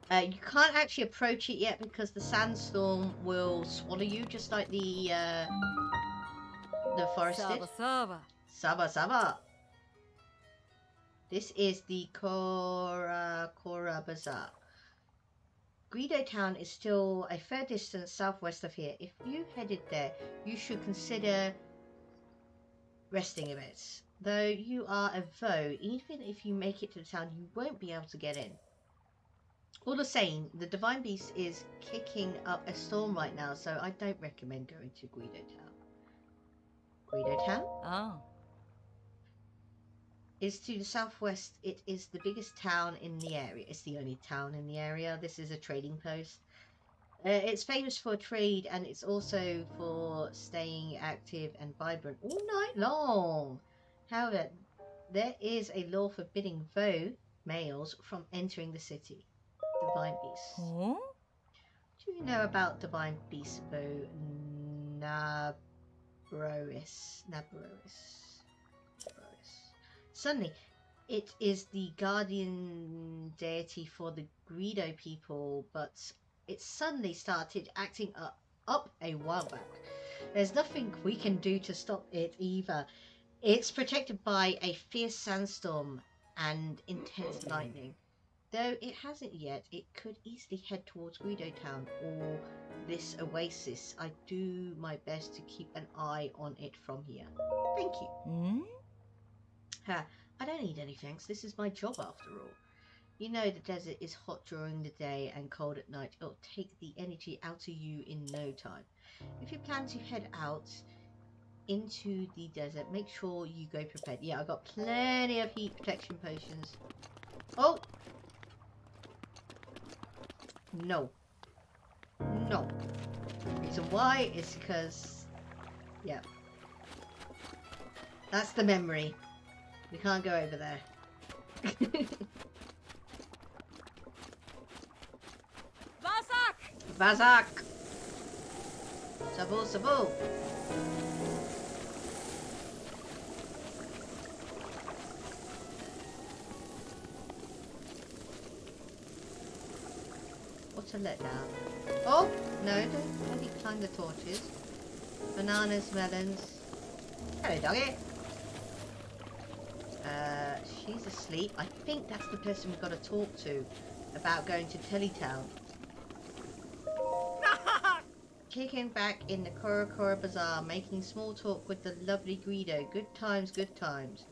Uh, you can't actually approach it yet because the sandstorm will swallow you, just like the uh, the forest did. Saba, Saba. Saba Saba. This is the Kara Kara Bazaar. Gerudo Town is still a fair distance southwest of here. If you headed there, you should consider resting a bit. Though you are a foe, even if you make it to the town, you won't be able to get in. All the same, the Divine Beast is kicking up a storm right now, so I don't recommend going to Gerudo Town. Gerudo Town? Oh. is to the southwest. It is the biggest town in the area. It's the only town in the area. This is a trading post. Uh, it's famous for trade and it's also for staying active and vibrant all night long. However, there is a law forbidding Vo males from entering the city. Divine Beasts. Huh? Do you know about Divine Beast Vah Naboris? Naboris. Naboris. Suddenly, it is the guardian deity for the Gerudo people, but it suddenly started acting up, up a while back. There's nothing we can do to stop it either. It's protected by a fierce sandstorm and intense lightning. Though it hasn't yet, it could easily head towards Gerudo Town or this oasis. I do my best to keep an eye on it from here. Thank you. Hmm? Ha, I don't need any thanks. This is my job after all. You know the desert is hot during the day and cold at night. It'll take the energy out of you in no time. If you plan to head out into the desert, make sure you go prepared. Yeah, I got plenty of heat protection potions. Oh! No. No. Reason why is because... Yeah. That's the memory. We can't go over there. Vazak! Vazak! Sabu, sabu! A letdown. Oh! No, don't, don't decline the torches. Bananas, melons. Hello, doggy. Uh, she's asleep. I think that's the person we've got to talk to about going to Tellytown. Kicking back in the Korokoro Bazaar, making small talk with the lovely Gerudo. Good times, good times.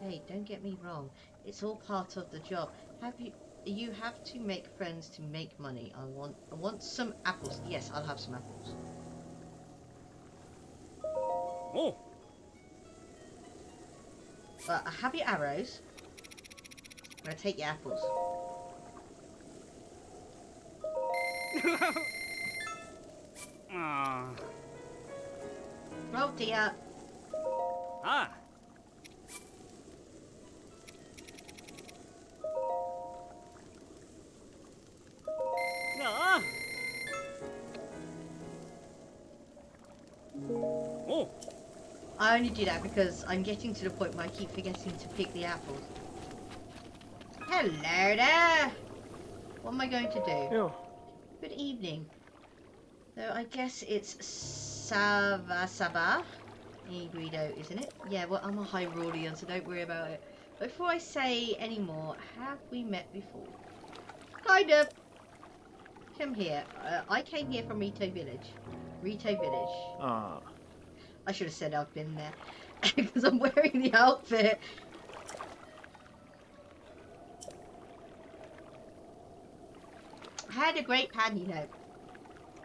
Hey, don't get me wrong. It's all part of the job. Have you? You have to make friends to make money. I want. I want some apples. Yes, I'll have some apples. Oh, Well, I have your arrows. I'm gonna take your apples. ah, Oh dear. Ah. I only do that because I'm getting to the point where I keep forgetting to pick the apples. Hello there! What am I going to do? Good evening. So I guess it's Savasaba in Gerudo, isn't it? Yeah, well, I'm a Hyrulean, so don't worry about it. Before I say any more, have we met before? Kind of. Come here. Uh, I came here from Rito Village. Rito Village. Ah. I should have said I've been there. Because I'm wearing the outfit. I had a great plan, you know.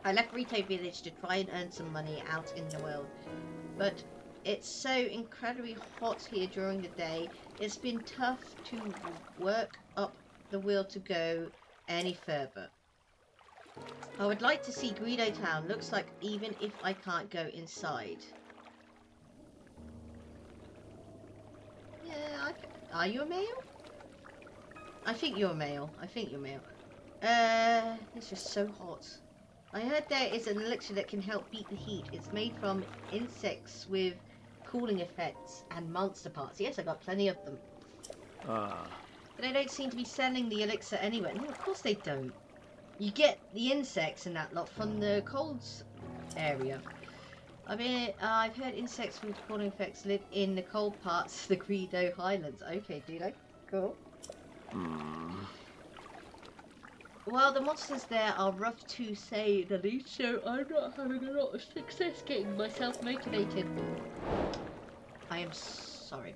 I left Rito Village to try and earn some money out in the world. But it's so incredibly hot here during the day. It's been tough to work up the will to go any further. I would like to see Gerudo Town. Looks like even if I can't go inside. Yeah, I, are you a male? I think you're a male. I think you're male. Uh, it's just so hot. I heard there is an elixir that can help beat the heat. It's made from insects with cooling effects and monster parts. Yes, I got plenty of them. Ah. But they don't seem to be selling the elixir anywhere. No, of course they don't. You get the insects and that lot from the colds area. I mean, uh, I've heard insects with cooling effects live in the cold parts of the Gerudo Highlands. Okay, do they? Cool. Hmm. Well, the monsters there are rough to say the least, so I'm not having a lot of success getting myself motivated. I am sorry.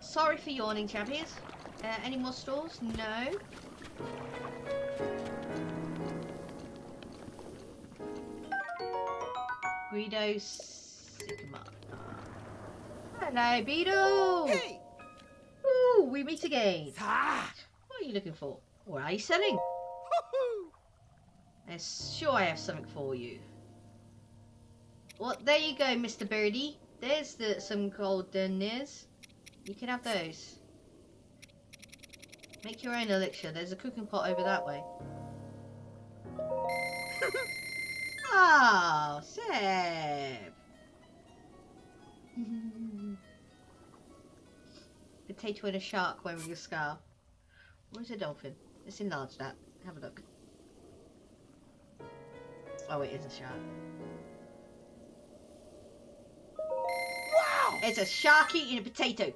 Sorry for yawning, champions. Uh, any more stores? No. Guido Sigma. Hello, Beedle! Hey! Ooh, we meet again. What are you looking for? What are you selling? I'm uh, sure I have something for you. Well, there you go, Mr. Birdie. There's the, some golden ears. You can have those. Make your own elixir. There's a cooking pot over that way. Oh, sip. Potato and a shark wearing a scarf. Where's a dolphin? Let's enlarge that. Have a look. Oh, it is a shark. Wow! It's a shark eating a potato.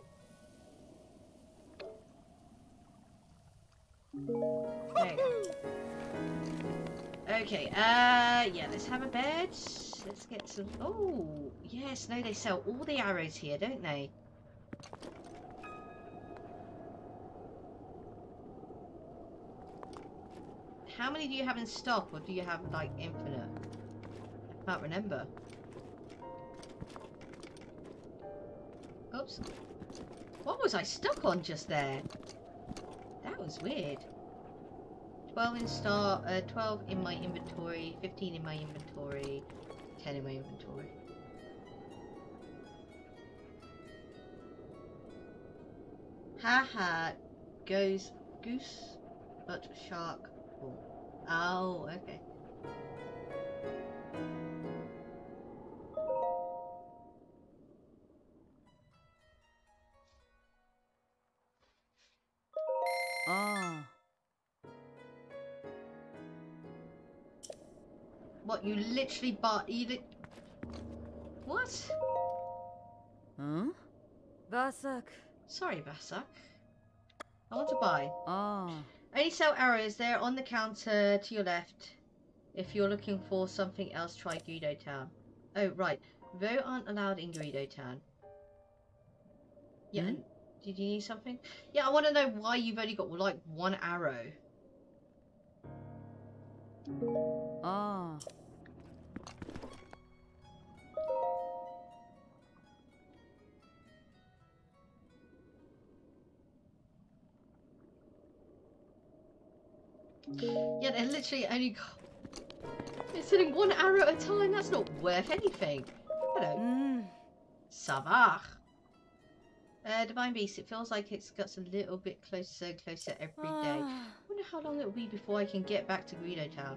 Okay, uh, yeah, let's have a bed. Let's get some. Oh, yes, no, they sell all the arrows here, don't they? How many do you have in stock, or do you have like infinite? I can't remember. Oops. What was I stuck on just there? That was weird. 12 in stock, uh, 12 in my inventory, 15 in my inventory, 10 in my inventory. Haha, goes goose, but shark. Oh, oh okay. What, you literally bought, you li What? Huh? Vasak. Sorry, Vasak. I want to buy. Ah. Only sell arrows. They're on the counter to your left. If you're looking for something else, try Gerudo Town. Oh, right. Vote aren't allowed in Gerudo Town. Yeah. and Did you need something? Yeah, I want to know why you've only got, like, one arrow. Ah. Yeah, they're literally only got... They're selling one arrow at a time. That's not worth anything. Hello. Savach. Uh, Divine Beast, it feels like it's got a little bit closer and closer every day. I wonder how long it'll be before I can get back to Gerudo Town.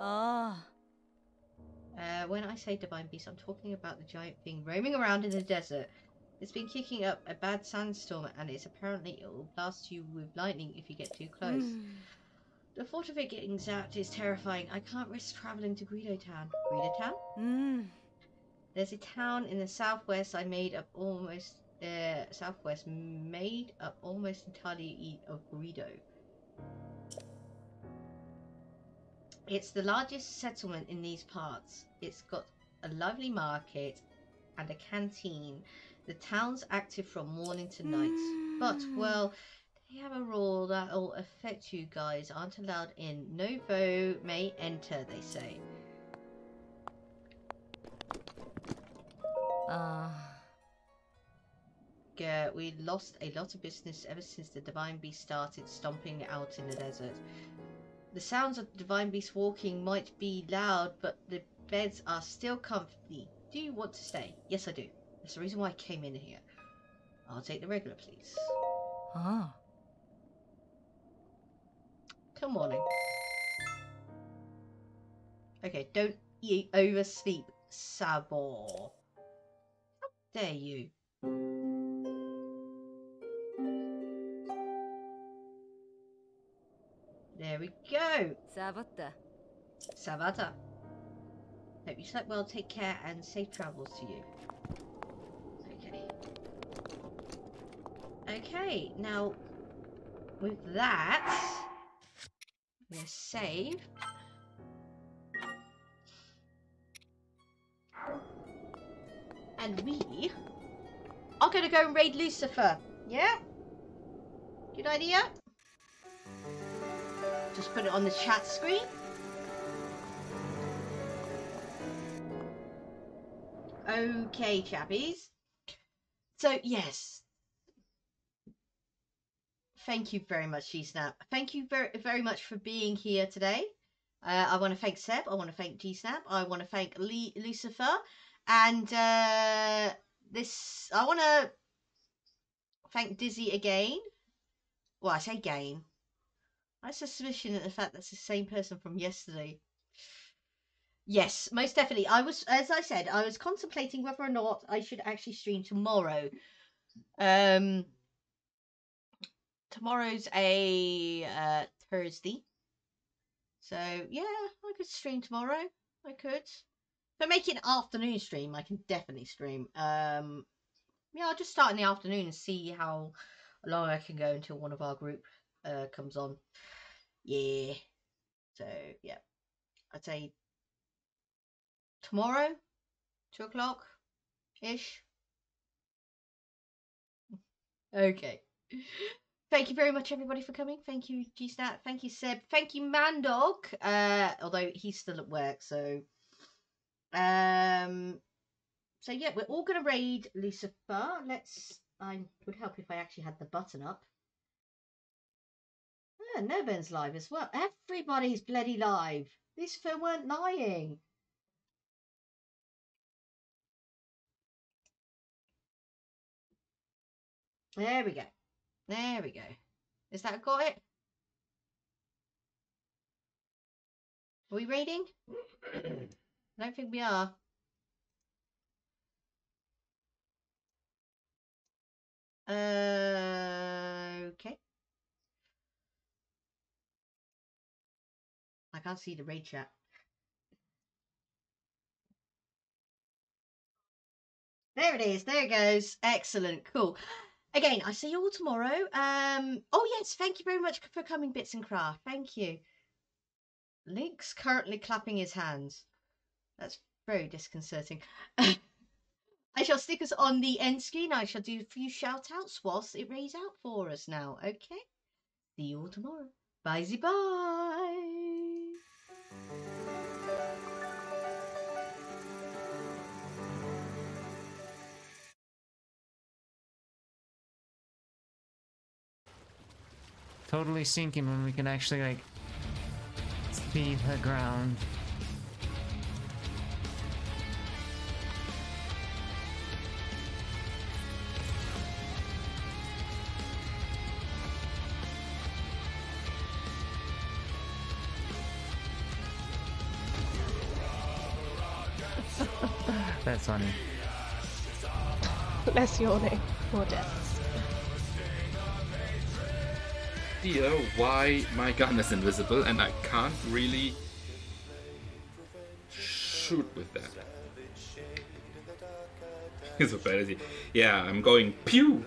Ah. Uh, when I say Divine Beast, I'm talking about the giant thing roaming around in the desert. It's been kicking up a bad sandstorm and it's apparently it will blast you with lightning if you get too close. The thought of it getting zapped is terrifying. I can't risk traveling to Gerudo Town. Gerudo Town? Mm. There's a town in the southwest I made up almost uh, southwest made up almost entirely of Gerudo. It's the largest settlement in these parts. It's got a lively market and a canteen. The town's active from morning to night. But, well, they have a rule that'll affect you guys. Aren't allowed in. No vote may enter, they say. Ah. Yeah, we lost a lot of business ever since the Divine Beast started stomping out in the desert. The sounds of the Divine Beast walking might be loud, but the beds are still comfy. Do you want to stay? Yes, I do. That's the reason why I came in here. I'll take the regular, please. Ah. Till morning. Okay, don't eat oversleep, Sabor. How dare you? There we go. Savata. Savata. Hope you slept well. Take care and safe travels to you. Okay, now with that, I'm gonna save. And we are gonna go and raid Lucifer. Yeah? Good idea? Just put it on the chat screen. Okay, chappies. So, yes. Thank you very much, G-Snap. Thank you very, very much for being here today. Uh, I want to thank Seb. I want to thank G-Snap. I want to thank Lee, Lucifer. And uh, this, I want to thank Dizzy again. Well, I say again. My suspicion of the fact that's the same person from yesterday. Yes, most definitely. I was, as I said, I was contemplating whether or not I should actually stream tomorrow. Um, tomorrow's a uh, Thursday, so yeah, I could stream tomorrow. I could. If I make it an afternoon stream, I can definitely stream. Um, yeah, I'll just start in the afternoon and see how long I can go until one of our group uh, comes on. Yeah. So yeah, I'd say tomorrow, two o'clock ish. Okay. Thank you very much, everybody, for coming. Thank you, GStat. Thank you, Seb. Thank you, Mandog. Uh, although he's still at work, so um, so yeah, we're all gonna raid Lucifer. Let's. I would help if I actually had the button up. Yeah, Neburn's live as well. Everybody's bloody live. Film weren't lying. There we go. There we go. Is that got it? Are we raiding? I don't think we are. Uh, okay. I can't see the raid chat. There it is. There it goes. Excellent. Cool. Again, I see you all tomorrow. Um. Oh yes, thank you very much for coming, Bits and Craft. Thank you. Link's currently clapping his hands. That's very disconcerting. I shall stick us on the end screen. I shall do a few shout outs whilst it rays out for us now. Okay. See you all tomorrow. Bye bye. Totally sinking when we can actually like see the ground. That's funny. Less yawning, more deaths. Idea why my gun is invisible and I can't really shoot with that. It's a fantasy. Yeah, I'm going pew